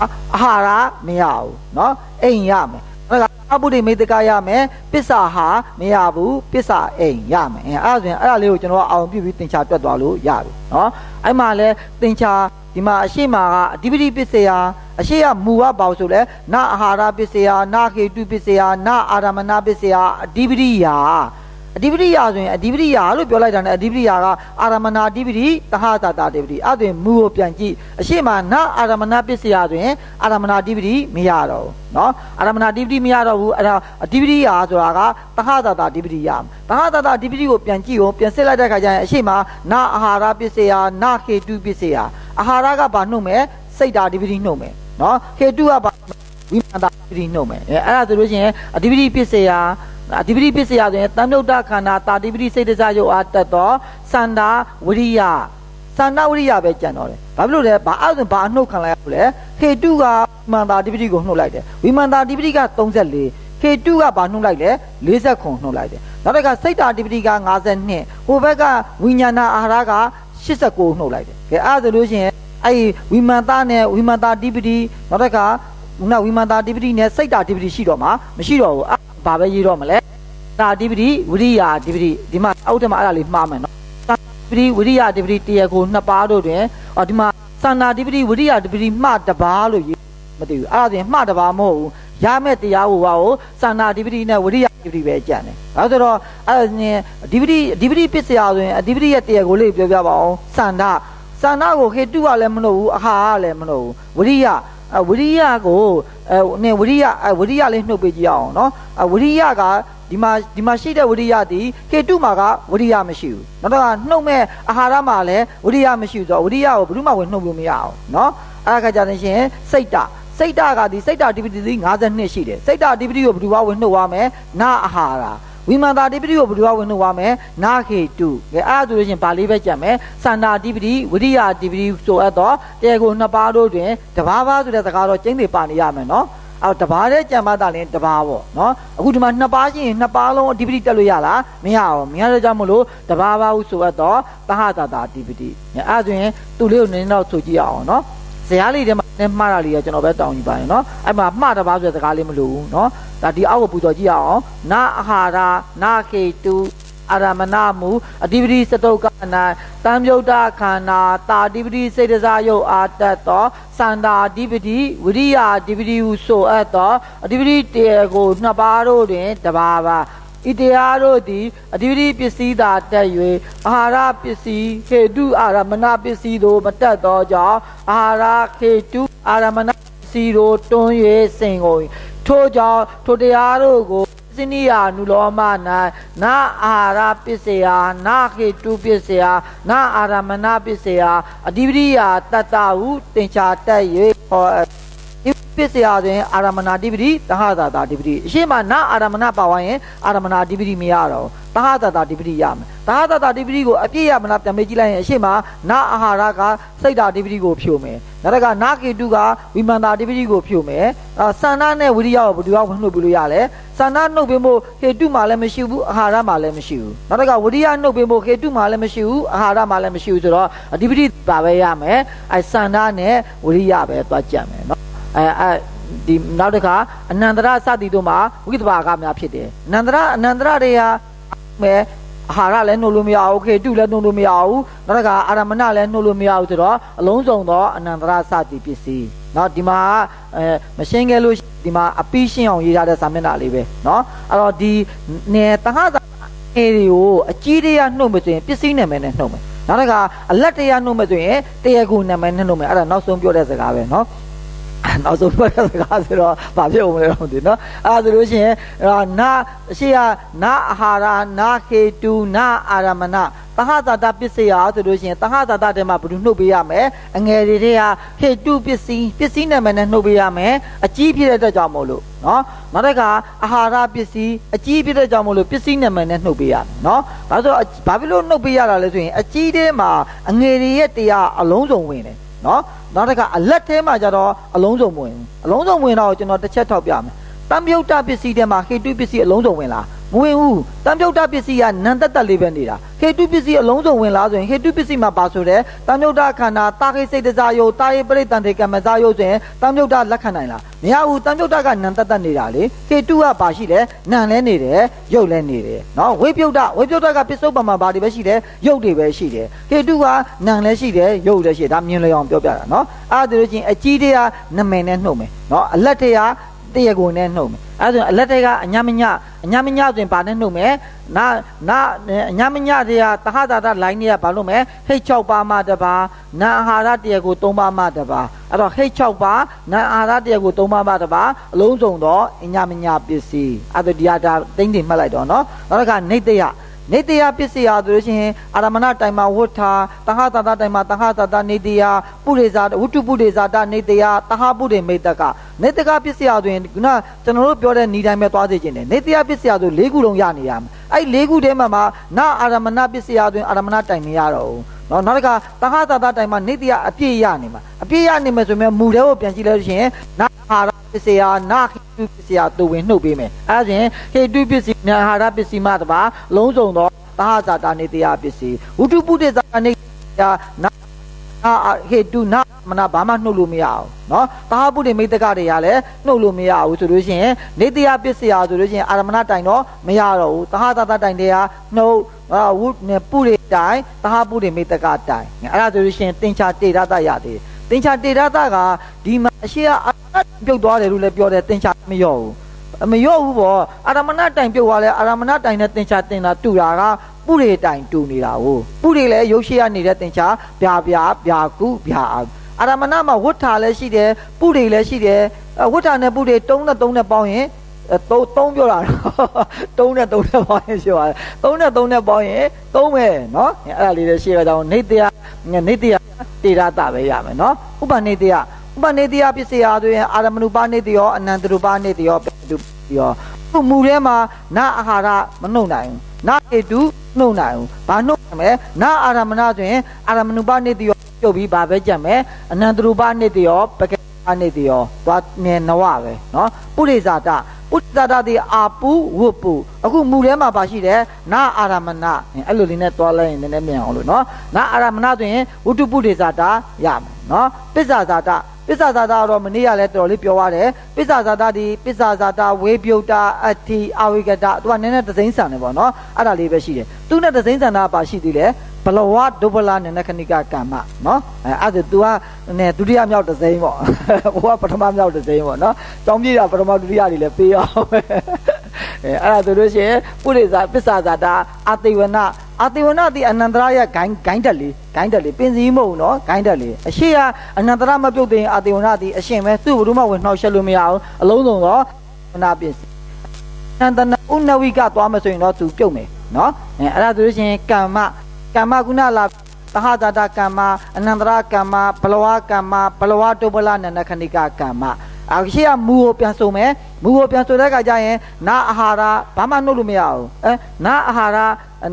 အာဟာရမရဘူးเนาะအိမ်ရမယ်အဲ့ဒါအဘုဒ္ဓမေတ္တကရမယ်ပစ္စာဟာမရဘူးပစ္စာအိမ်ရမယ်အဲအဲ့ဒါဆိုရင်အဲ့ဒါလေးကိုကျွန်တော်အောင်ပြုပြီးသင်္ချာတွက်သွားလို့ရပြီเนาะအဲ့မှာလဲသင်္ချာဒီမှာအရှိမာကအဓိပတိပစ္စယအရှိကမူဝပေါ့ဆိုလဲနာအာဟာရပစ္စယနာခေတုပစ္စယနာအာရမဏပစ္စယအဓိပတိယာ အဓိပတိယာဆိုရင်အဓိပတိယာလို့ပြောလိုက်တာ ਨੇ အဓိပတိယာကအာရမဏအဓိပတိတဟတာတာအဓိပတိအဲ့ဒါမူကိုပြန်ကြည့်အရှိမနာအာရမဏပစ္စယဆိုရင်အာရမဏအဓိပတိမရတော့ဘူးเนาะအာရမဏအဓိပတိမရတော့ဘူးအဲ့ဒါအဓိပတိယာဆိုတာကတဟတာတာအဓိပတိယာတဟတာတာအဓိပတိကိုပြန်ကြည့်အောင်ပြန်စစ်လိုက်တဲ့ခါကျရင်အရှိမနာအာဟာရပစ္စယနာခေတုပစ္စယအာဟာရကဘာနှုတ်မယ်စိတ်တာအဓိပတိနှုတ်မယ်เนาะခေတုကဘာဝိမာန်တာအဓိပတိနှုတ်မယ်အဲအဲ့ဒါဆိုလို့ရှိရင်အဓိပတိပစ္စယ အဓိပတိပစ္စယဆိုရင်တန်မြုတ်တခန္ဓာတာဓိပတိစိတ်တစားရုပ်အားတက်တော့စန္ဒာဝရိယစန္ဒဝရိယပဲကြံတော့တယ်ဘာဖြစ်လို့လဲဘာအဲ့ဒါဘာအနှုတ်ခံလိုက်ရလို့လဲခေတုကဝိမန္တာဓိပတိကိုနှုတ်လိုက်တယ်ဝိမန္တာဓိပတိက34ခေတုကဘာနှုတ်လိုက်လဲ40ခုနှုတ်လိုက်တယ်နောက်တစ်ခါစိတ်တာဓိပတိက52ဟိုဘက်ကဝိညာဏအာဟာရက89နှုတ်လိုက်တယ်ကဲအဲ့ဒါဆိုလို့ရှိရင်အဲ့ဒီဝိမန္တနဲ့ဝိမန္တာတိပတိနောက်တစ်ခါခုနဝိမန္တာတိပတိနဲ့စိတ်တာတိပတိရှိတော့မှာမရှိတော့ဘူးအဲ့ ဘာပဲရေးတော့မလဲတာတိပတိဝိရိယတိပတိဒီမှာအောက်ထက်မှာအဲ့ဒါလေးမှားမယ်နော်တာတိပတိဝိရိယတိပတိတရားကိုနှစ်ပါးတို့တွင်အော်ဒီမှာသန္တာတိပတိဝိရိယတိပတိမှတပါးလို့ရေးမသိဘူးအဲ့ဒါဆိုရင်မှတပါးမဟုတ်ဘူးရမဲ့တရားကိုပါကိုသန္တာတိပတိနဲ့ဝိရိယတိပတိပဲကြံတယ်အဲဆိုတော့အဲ့ဒါနဲ့ဒီပတိဒီပတိပစ္စယဆိုရင်အဒီပတိရဲ့တရားကိုလေးပြောပြပါအောင်သန္တာသန္တာကိုခေတုကလည်းမလို့ဘူးအခါကလည်းမလို့ဘူးဝိရိယ အဝိရိယကိုအဲနဲ့ဝိရိယအဝိရိယလေးနှုတ်ပေးကြည့်အောင်နော်အဝိရိယကဒီမှာဒီမှာရှိတဲ့ဝိရိယသည်ခေတုမှာကဝိရိယမရှိဘူးနောက်တော့နှုတ်မဲ့အာဟာရမှာလည်းဝိရိယမရှိဘူးဆိုတော့ဝိရိယကိုဘယ်သူမှဝင်နှုတ်လို့မရအောင်နော်အဲ့ဒါကကြတဲ့ရှင်စိတ်တစိတ်တကဒီစိတ်တဒီပတိဒီ52ရှိတယ်စိတ်တဒီပတိကိုဘယ်သူကဝင်နှုတ်ရမလဲနာအာဟာရ ဝိမာတာတိပတိကိုဘယ်သူကဝင်နှုတ်ရမလဲနာခေတုကဲအဲ့ဒါဆိုလို့ရှင်ဗာလေးပဲကြံမယ်စန္ဒာတိပတိဝိရိယတိပတိဆိုအပ်တော့တဲကိုနှစ်ပါးတို့တွင်တဘာဘာဆိုတဲ့စကားတော့ကျင်းနေပါနေရမယ်နော်အော်တဘာတဲ့ကြံပါတာလည်းတဘာပေါ့နော်အခုဒီမှာနှစ်ပါးရှိရင်နှစ်ပါးလုံးအဓိပတိတက်လို့ရလားမရအောင်မရတဲ့ကြောင့်မလို့တဘာဘာဟုဆိုအပ်တော့တဟတာတာအဓိပတိအဲ့ဒါဆိုရင်သူ့လေးကိုနည်းနည်းတော့ဆိုကြည့်အောင်နော်ဇာတ်လေးထဲမှာ နဲ့မှားတာလေးကကျွန်တော်ပဲတောင်းယူပါရင်နော်အဲ့မှာမှားတပါးဆိုတဲ့စကားလေးမလို့ဘူးနော်ဒါဒီအောက်ကိုပူတော်ကြည့်အောင်နာအာဟာရနာခေတုအာရမဏမူအဓိပတိစတုကနာတံမြုတ်တခန္ဓာတာဓိပတိစေတစာယုတ်အာတတ်သောစန္ဒာဓိပတိဝိရိယဓိပတိဟုဆိုအပ်သောအဓိပတိတေကိုနှစ်ပါးတို့တွင်တပါးပါ ဣတရားတို့သည်အဓိပတိပစ္စည်းသာတက်၍အာဟာရပစ္စည်းခေတုအာရမဏပစ္စည်းတို့မတက်သောကြောင့်အာဟာရခေတုအာရမဏပစ္စည်းတို့တွန်း၍စင်ကုန်ထို့ကြောင့်ထိုတရားတို့ကိုစနိယာနုလောမ၌နာအာဟာရပစ္စယနာခေတုပစ္စယနာအာရမဏပစ္စယအဓိပတိယာတတ္တဟုသင်္ချာတက်၍ဟော ဒီပစ္စယတွင်အာရမဏဓိပတိတဟသာတာဓိပတိအရှိမနာအာရမဏပါဝိုင်းရင်အာရမဏဓိပတိမရတော့တဟသာတာဓိပတိရမယ်တဟသာတာဓိပတိကိုအပြည့်ရမလားပြန်မေးကြည့်လိုက်ရင်အရှိမနာအာဟာရကစိတ်တာဓိပတိကိုဖြိုမယ်နောက်ကနာကေတုကဝိမန္တာဓိပတိကိုဖြိုမယ်အာသန္နာနဲ့ဝိရိယကိုဘယ်သူကဝင်နှုတ်ပြလို့ရလဲသန္နာနှုတ်ပေးဖို့ဟေတုမှလည်းမရှိဘူးအာဟာရမှလည်းမရှိဘူးနောက်ကဝိရိယနှုတ်ပေးဖို့ဟေတုမှလည်းမရှိဘူးအာဟာရမှလည်းမရှိဘူးဆိုတော့အဓိပတိပါပဲရမယ်အဲသန္နာနဲ့ဝိရိယပဲသွားကြံမယ်နော် အဲအဲဒီနောက်တစ်ခါအနန္တရစသည်တို့မှာဝိသဘာကများဖြစ်တယ်အနန္တရအနန္တရတွေဟာမဲအာဟာရလည်းနှုတ်လို့မရဘူးခေတုလည်းနှုတ်လို့မရဘူးနောက်တစ်ခါအာရမဏလည်းနှုတ်လို့မရဘူးဆိုတော့အလုံးစုံသောအနန္တရစသည်ပစ္စည်းနော်ဒီမှာအဲမရှင်းခဲ့လို့ဒီမှာအပိရှင်းအောင်ရေးထားတဲ့စာမျက်နှာလေးပဲနော်အဲ့တော့ဒီနယ်တဟသာအဲဒီကိုအကြီးတရားနှုတ်မယ်ဆိုရင်ပစ္စည်းနာမည်နဲ့နှုတ်မယ်နောက်တစ်ခါအလက်တရားနှုတ်မယ်ဆိုရင်တရားကိုနာမည်နဲ့နှုတ်မယ်အဲ့ဒါနောက်ဆုံးပြောတဲ့စကားပဲနော် နောက်ဆုံးပြောတဲ့စကားဆိုတော့ဘာဖြစ်အောင်မလဲတော့မသိနော်အဲဒါဆိုလို့ရှိရင်နာအရှိကနာအာဟာရနာခေတုနာအာရမဏသဟတာတပစ္စယဆိုလို့ရှိရင်သဟတာတတဲမှာဘယ်သူနှုတ်ပေးရမလဲအငယ်တွေတွေကခေတုပစ္စည်းပစ္စည်းနာမည်နဲ့နှုတ်ပေးရမယ်အကြီးဖြစ်တဲ့အတွက်ကြောင့်မို့လို့နော်နောက်တစ်ခါအာဟာရပစ္စည်းအကြီးဖြစ်တဲ့ကြောင့်မို့လို့ပစ္စည်းနာမည်နဲ့နှုတ်ပေးရမယ်နော်ဒါဆိုဘာဖြစ်လို့နှုတ်ပေးရတာလဲဆိုရင်အကြီးတဲမှာအငယ်တွေရဲ့တရားအလုံးစုံဝင်တယ်နော် နောက်တစ်ခါအလက်ထဲမှာကျတော့အလုံးစုံဝင်အလုံးစုံဝင်တော့ကျွန်တော်တစ်ချက်ထောက်ပြမယ်တံမြုတ်တပစ္စည်းထဲမှာဟေတုပစ္စည်းအလုံးစုံဝင်လားမဝင်ဘူးတံမြုတ်တပစ္စည်းကနံတက်တက်လေးပဲနေတာ ဟေတုပစ္စည်းအလုံးစုံဝင်လားဆိုရင်ဟေတုပစ္စည်းမှာပါဆိုတဲ့တံမြုတ်တခန္ဓာတာခိစိတ်တစားယုတ်တာယေပရိတန်တေကမ္မဇာယုတ်ဆိုရင်တံမြုတ်တလက်ခံနိုင်လားမရဘူးတံမြုတ်တကနံတက်တက်နေတာလေဟေတုကပါရှိတယ်နံလဲနေတယ်ယုတ်လဲနေတယ်နော်ဝိပြုတ်တဝိပြုတ်တကပစ္စုပန်မှာဘာတွေပဲရှိတယ်ယုတ်တွေပဲရှိတယ်ဟေတုကနံလဲရှိတယ်ယုတ်လဲရှိတယ်ဒါမြင်လျောင်ပြောပြတာနော်အဲ့ဒါလို့ချင်းအကြီးတွေကနမည်နဲ့နှုတ်မယ်နော်အလက်တွေက တရကိုနဲ့နှုတ်မယ်အဲဆိုအလက်တွေကအညာမညအညာမညဆိုရင်ဘာနဲ့နှုတ်မယ်နာနာအညာမညတွေကသဟတာတလိုင်းတွေကဘာလို့မယ်ဟိတ်6ပါးမှတပါနာအာဟာရတရကို3ပါးမှတပါအဲ့တော့ဟိတ်6ပါးနာအာဟာရတရကို3ပါးမှတပါအလုံးစုံတော့အညာမညပစ္စည်းအဲ့ဒါဒီဟာဒါတိမ့်တင်မှတ်လိုက်တော့နော်နောက်တစ်ခါနေတရ နေတရားပစ္စယဆိုလို့ရှိရင်အာရမဏတိုင်မှာဝဋ္ဌာတဟတာတတိုင်မှာတဟတာတနေတရားပုရိဇာဝတ္ထုပုရိဇာတနေတရားတဟပုရိမေတ္တကနေတကပစ္စယဆိုရင်ခုနကျွန်တော်တို့ပြောတဲ့ဤတိုင်းပဲသွားစေခြင်းတယ်နေတရားပစ္စယဆို၄ခုလုံးရနေရမယ်အဲ့၄ခုတည်းမှာမှာနာအာရမဏပစ္စယဆိုရင်အာရမဏတိုင်မရတော့ဘူးနော်နောက်တစ်ခါတဟတာတတိုင်မှာနေတရားအပြည့်ရနေမှာအပြည့်ရနေမယ်ဆိုရင်မူတဲ့ကိုပြန်ကြည့်လို့ရှိရင်နာအာရ ပစ္စယနာဟိတုပစ္စယတူဝင်နှုတ်ပေးမယ်အဲဒါချင်းဟိတုပစ္စည်းနာဟာရပစ္စည်းမှတပါလုံးစုံသောသဟဇာတာနေတရားပစ္စည်းဝုတုပုတ္တဇာနေတရားနာအာဟေတုနမနာဘာမှနှုတ်လို့မရအောင်နော်သဟပုရိမိတ္တကတွေကလည်းနှုတ်လို့မရဘူးဆိုလို့ရှိရင်နေတယပစ္စယဆိုလို့ရှိရင်အာရမဏတိုင်တော့မရတော့ဘူးသဟတတတိုင်တွေကနှုတ်အာဝုနေပုရိတိုင်သဟပုရိမိတ္တကတိုင်အဲ့ဒါဆိုလို့ရှိရင်တင်ချာတေရတရသေးတ င်ချာတေရတကဒီမှာအရှိအပြုတ်သွားတယ်လို့လည်းပြောတယ်တင်ချာမရော့ဘူးမရော့ဘူးပေါ့အာရမဏတိုင်ပြုတ်သွားလဲအာရမဏတိုင်နဲ့တင်ချာတင်တာတူတာကပုရိတိုင်တူနေတာကိုပုရိလည်းရုပ်ရှိရနေတဲ့တင်ချာဗျာဗျာဗျာကုဗျာအာရမဏမှာဝဋ္ဌာလည်းရှိတယ်ပုရိလည်းရှိတယ်ဝဋ္ဌာနဲ့ပုရိတုံးနဲ့တုံးနဲ့ပေါင်းရင်သုံးသုံးပြောတာတုံးနဲ့တုံးနဲ့ပေါင်းရင်ရှိပါတယ်သုံးနဲ့သုံးနဲ့ပေါင်းရင်သုံးပဲเนาะအဲ့ဒါလေးလည်းရှိရကြအောင်နေတရား နေတယတေရတာပဲရမယ်နော်ဥပနေတယဥပနေတယပစ္စယဆိုရင်အာရမဏုပနေတယောအနန္တရူပနေတယောပေတုယောသူ့မူထဲမှာနာအာဟာရမနှုတ်နိုင်ဘူးနာဧတုနှုတ်နိုင်ဘူးဘာနှုတ်မယ်နာအာရမဏဆိုရင်အာရမဏုပနေတယောပြုတ်ပြီးဘာပဲကြံမယ်အနန္တရူပနေတယောပကေနေတယောသွားနေနဝပဲနော်ပုရိသတာ ဥတ္တရတိအာပူဝပူအခုမူထဲမှာပါရှိတယ်နာအာရမဏအဲ့လိုလေးနဲ့တွားလိုက်ရင်နည်းနည်းမြင်အောင်လို့နော်နာအာရမဏဆိုရင်ဝတ္ထုပုဒေသတာရမယ်နော်ပစ္ဆာဇာတ ပစ္ဆာဇာတာတော့မနေ့ကလည်းတော်တော်လေးပြောရတယ်ပစ္ဆာဇာတာဒီပစ္ဆာဇာတာဝေပြုတ်တာအတ္တိအဝိကတသူကနည်းနည်းသစိမ့်ဆန်တယ်ပေါ့နော်အဲ့ဒါလေးပဲရှိတယ်သူနဲ့သစိမ့်ဆန်တာပါရှိသေးတယ်ဘလဝဒုဗလာနနခဏိကကမ္မနော်အဲအဲ့ဒါ तू ကနည်းဒုတိယမြောက်သစိမ့်ပေါ့ဟိုကပထမမြောက်သစိမ့်ပေါ့နော်ကြောင်းပြေးတာပထမဒုတိယတွေလည်းပေးအောင်ပဲ အဲအဲ့ဒါဆိုလို့ရှိရင်ပုရိသပစ္ဆာဇာတာအတိဝနအတိဝနတိအနန္တရရဲ့ဂိုင်းဂိုင်းတက်လေးဂိုင်းတက်လေးပင်စည်းမဟုတ်နော်ဂိုင်းတက်လေးအရှိကအနန္တရမပြုတ်တဲ့အတိဝနတိအရှင်ပဲသူ့ဘုရုမဝင်နှောက်ရှက်လို့မရအောင်အလုံးစုံတော့နာပစ္စည်းအန္တနဥနဝိကသွားမဆိုရင်တော့သူပြုတ်မယ်နော်အဲအဲ့ဒါဆိုလို့ရှိရင်ကမ္မကမ္မကုဏလာသဟဇာတကမ္မအနန္တရကမ္မဘလဝကမ္မဘလဝတုပလနန္ဒခဏိကကမ္မ အခုရှိကမူကိုပြန်ဆိုမယ်မူကိုပြန်ဆိုတဲ့အခါကျရင်နာအာဟာရဘာမှနှုတ်လို့မရဘူးအဲနာအာဟာရ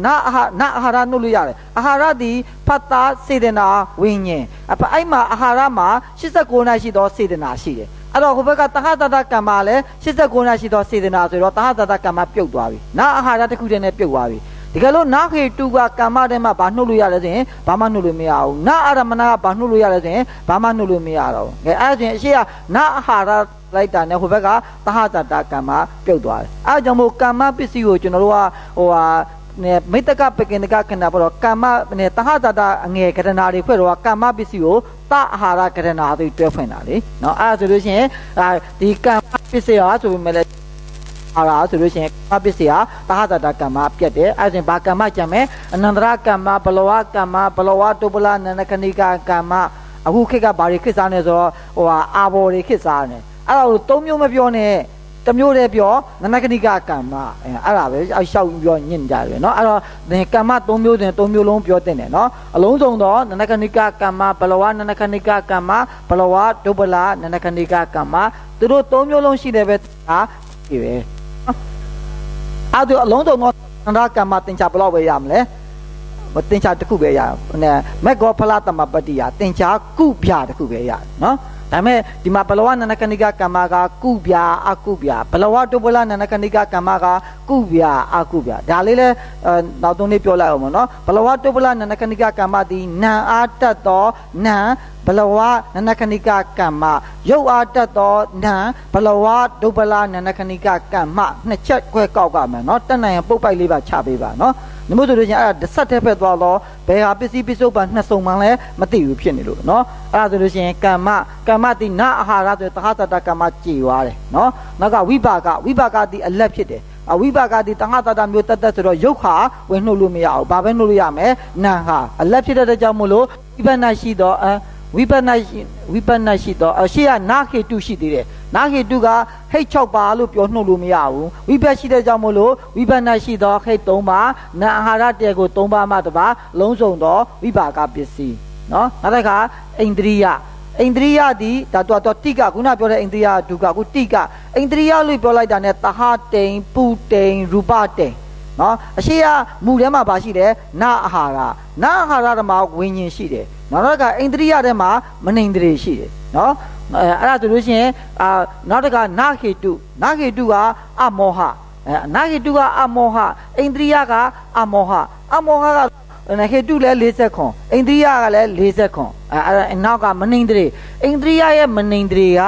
နာအာနာအာဟာရနှုတ်လို့ရတယ်အာဟာရသည်ဖတ်တာစေတနာဝိညာဉ်အဲ့မှာအာဟာရမှာ89နိုင်ရှိသောစေတနာရှိတယ်အဲ့တော့ဟိုဘက်ကတဟတတကမ္မလည်း89နိုင်ရှိသောစေတနာဆိုတော့တဟတတကမ္မပြုတ်သွားပြီနာအာဟာရတစ်ခုတည်းနဲ့ပြုတ်သွားပြီ ဒီကလို့နာခေတူကကမ္မထဲမှာဘာနှုတ်လို့ရလဲဆိုရင်ဘာမှနှုတ်လို့မရဘူးနာအာရမဏကဘာနှုတ်လို့ရလဲဆိုရင်ဘာမှနှုတ်လို့မရတော့ဘူးငယ်အဲ့ဒါဆိုရင်အရှိကနာအာဟာရလိုက်တာနဲ့ဟိုဘက်ကသဟတတကမ္မပြုတ်သွားတယ်အဲ့ဒါကြောင့်မို့ကမ္မပစ္စည်းကိုကျွန်တော်တို့ကဟိုဟာနေမိတ္တကပကိန္ဒကခဏပေါ်တော့ကမ္မနေတဟတတအငယ်ကရဏာတွေဖွဲ့တော့ကမ္မပစ္စည်းကိုတအာဟာရကရဏာတွေတွဲဖွင့်တာလေနော်အဲ့ဒါဆိုလို့ရှိရင်ဒီကမ္မပစ္စည်းဟာဆိုပေမဲ့ အာရာဆိုလို့ရှိရင်ကမ္မပစ္စည်းဟာတဟတတကမ္မပြတ်တယ်အဲ့ဒါဆိုရင်ဘာကမ္မကြံမယ်အနန္တရကမ္မဘလဝကမ္မဘလဝတုပလနန္ဒခဏိကကမ္မအခုခေတ်ကဘာတွေခေတ်စားနေဆိုတော့ဟိုဟာအာဘော်တွေခေတ်စားနေအဲ့ဒါကိုသုံးမျိုးမပြောနဲ့တမျိုးတည်းပြောနနကနိကကမ္မအဲအဲ့ဒါပဲအလျှောက်ပြောညင့်ကြတယ်เนาะအဲ့တော့ဒီကမ္မ၃မျိုးတင်၃မျိုးလုံးပြောတင်တယ်เนาะအလုံးစုံတော့နနကနိကကမ္မဘလဝနနကနိကကမ္မဘလဝဒုပလနနကနိကကမ္မသူတို့၃မျိုးလုံးရှိတယ်ပဲဒါပြီပဲ အဲ့ဒီအလုံးစုံသောန္ဒကမ္မသင်္ချာဘလောက်ပဲရမလဲမသင်္ချာတစ်ခုပဲရနဲ့မက်ဂောဖလတမပတ္တိယသင်္ချာကုပြတစ်ခုပဲရနော်ဒါမဲ့ဒီမှာဘလဝနနကဏိကကမ္မကကုပြအကုပြဘလဝတုပလနနကဏိကကမ္မကကုပြအကုပြဒါလေးလဲနောက်သုံးနေ့ပြောလိုက်အောင်မနော်ဘလဝတုပလနနကဏိကကမ္မဒီနာအာတတ်သောနာဘလဝနနခဏိကကမ္မရုပ်အားတက်သောနာဘလဝဒုပလနနခဏိကကမ္မနှစ်ချက်ခွဲကောက်ကမယ်နော်တက်နိုင်ရင်ပုတ်ပိုက်လေးပါချပေးပါနော်နမို့တို့ချင်းအဲ့ဒါဆက်တဲ့ဖက်သွားတော့ဘယ်ဟာပစ္စည်းပစ္စုပ္ပန်နှစ်စုံမှန်းလဲမသိဘူးဖြစ်နေလို့နော်အဲ့ဒါဆိုလို့ရှိရင်ကမ္မကမ္မတိနာအာဟာရဆိုတဟတတကမ္မကြည်ွားတယ်နော်နောက်ကဝိပါကဝိပါကတိအလက်ဖြစ်တယ်အဝိပါကတိတဟတတမျိုးတတ်တတ်ဆိုတော့ရုပ်ဟာဝင်နှုတ်လို့မရအောင်ဘာပဲနှုတ်လို့ရမယ်နာဟာအလက်ဖြစ်တဲ့အတွက်ကြောင့်မို့လို့ဒီဘဏ္ဍရှိတော့အဲ ဝိပဿနာရှိဝိပဿနာရှိတော့အရှိကနာခေတုရှိသေးတယ်နာခေတုကဟိတ်6ပါလို့ပြောနှုတ်လို့မရဘူးဝိပဿရှိတဲ့ကြောင့်မို့လို့ဝိပဿနာရှိတော့ဟိတ်3ပါနာအာဟာရတဲကို3ပါမှတပါလုံးစုံတော့ဝိပါကပစ္စည်းနော်နောက်တစ်ခါအိန္ဒြိယအိန္ဒြိယသည်ဒါတော့တော့တိကခုနပြောတဲ့အိန္ဒြိယဒုက္ခကိုတိကအိန္ဒြိယလို့ပြောလိုက်တာ ਨੇ တဟတိန်ပုတိန်ရူပတိန် နော်အရှိကမူထဲမှာပါရှိတယ်နာအာဟာရနာအာဟာရဓမ္မဝိညာဉ်ရှိတယ်နောက်တစ်ခါအိန္ဒြိယထဲမှာမနိန္ဒြေရှိတယ်နော်အဲအဲ့ဒါဆိုလို့ရှိရင်အာနောက်တစ်ခါနာခေတုနာခေတုကအမောဟအဲနာခေတုကအမောဟအိန္ဒြိယကအမောဟအမောဟကနခေတုလည်း40ခွန်အိန္ဒိယကလည်း40ခွန်အဲအဲ့နောက်ကမနိန္ဒရေအိန္ဒိယရဲ့မနိန္ဒရေက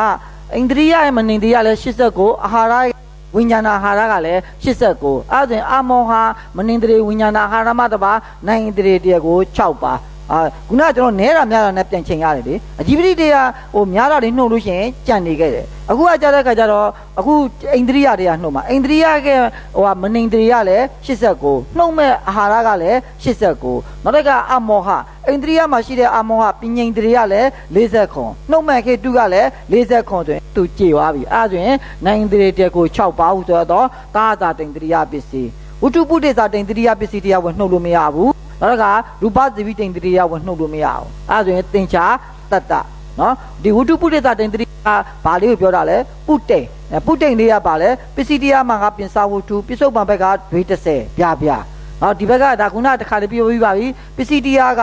အိန္ဒိယရဲ့မနိန္ဒရေကလည်း89အာဟာရ ဝိညာဏအာဟာရကလည်း89အဲဒါဆိုရင်အမောဟာမနိန္ဒရေဝိညာဏအာဟာရမတပါနိုင်န္ဒရေတရကို6ပါ အာခုနကကျွန်တော်နဲတာများတာနဲ့ပြန်ချိန်ရတယ်လေအကြည့်ပရိတွေကဟိုများတာတွေနှုတ်လို့ရှိရင်ကြံ့နေခဲ့တယ်အခုကကြားတဲ့ခါကျတော့အခုအိန္ဒြိယတွေကနှုတ်မှာအိန္ဒြိယကဟိုကမနိန္ဒြိယလည်း89နှုတ်မဲ့အာဟာရကလည်း89နောက်တစ်ခါအမောဟအိန္ဒြိယမှာရှိတဲ့အမောဟပညာန္ဒြိယလည်း40ခွန်နှုတ်မဲ့ခေတုကလည်း40ခွန်ဆိုရင်သူကြေသွားပြီအဲဒါဆိုရင်နိုင်န္ဒြိတက်ကို6ပါဟုဆိုတော့သာသာတိန္ဒြိယပစ္စည်းဝတ္ထုပုတိသာတိန္ဒြိယပစ္စည်းတရားဝင်နှုတ်လို့မရဘူး နောက်ကရူပဇိဝိတိန်တရိယဝင်နှုတ်လို့မရအောင်အဲဒါဆိုရင်သင်္ချာတတ္တနော်ဒီဝုတုပုရိသတိန်တရိယဘာလေးကိုပြောတာလဲပုတေပုတိန်လေးကဘာလဲပစ္စည်းတရားမှာငါပြင်စာဝုတုပစ္စုပန်ဘက်ကဒွေ30ပြပြ ။ဟောဒီဘက်ကဒါခုနတခါလေးပြောပြီးပါပြီ။ပစ္စည်းတရားက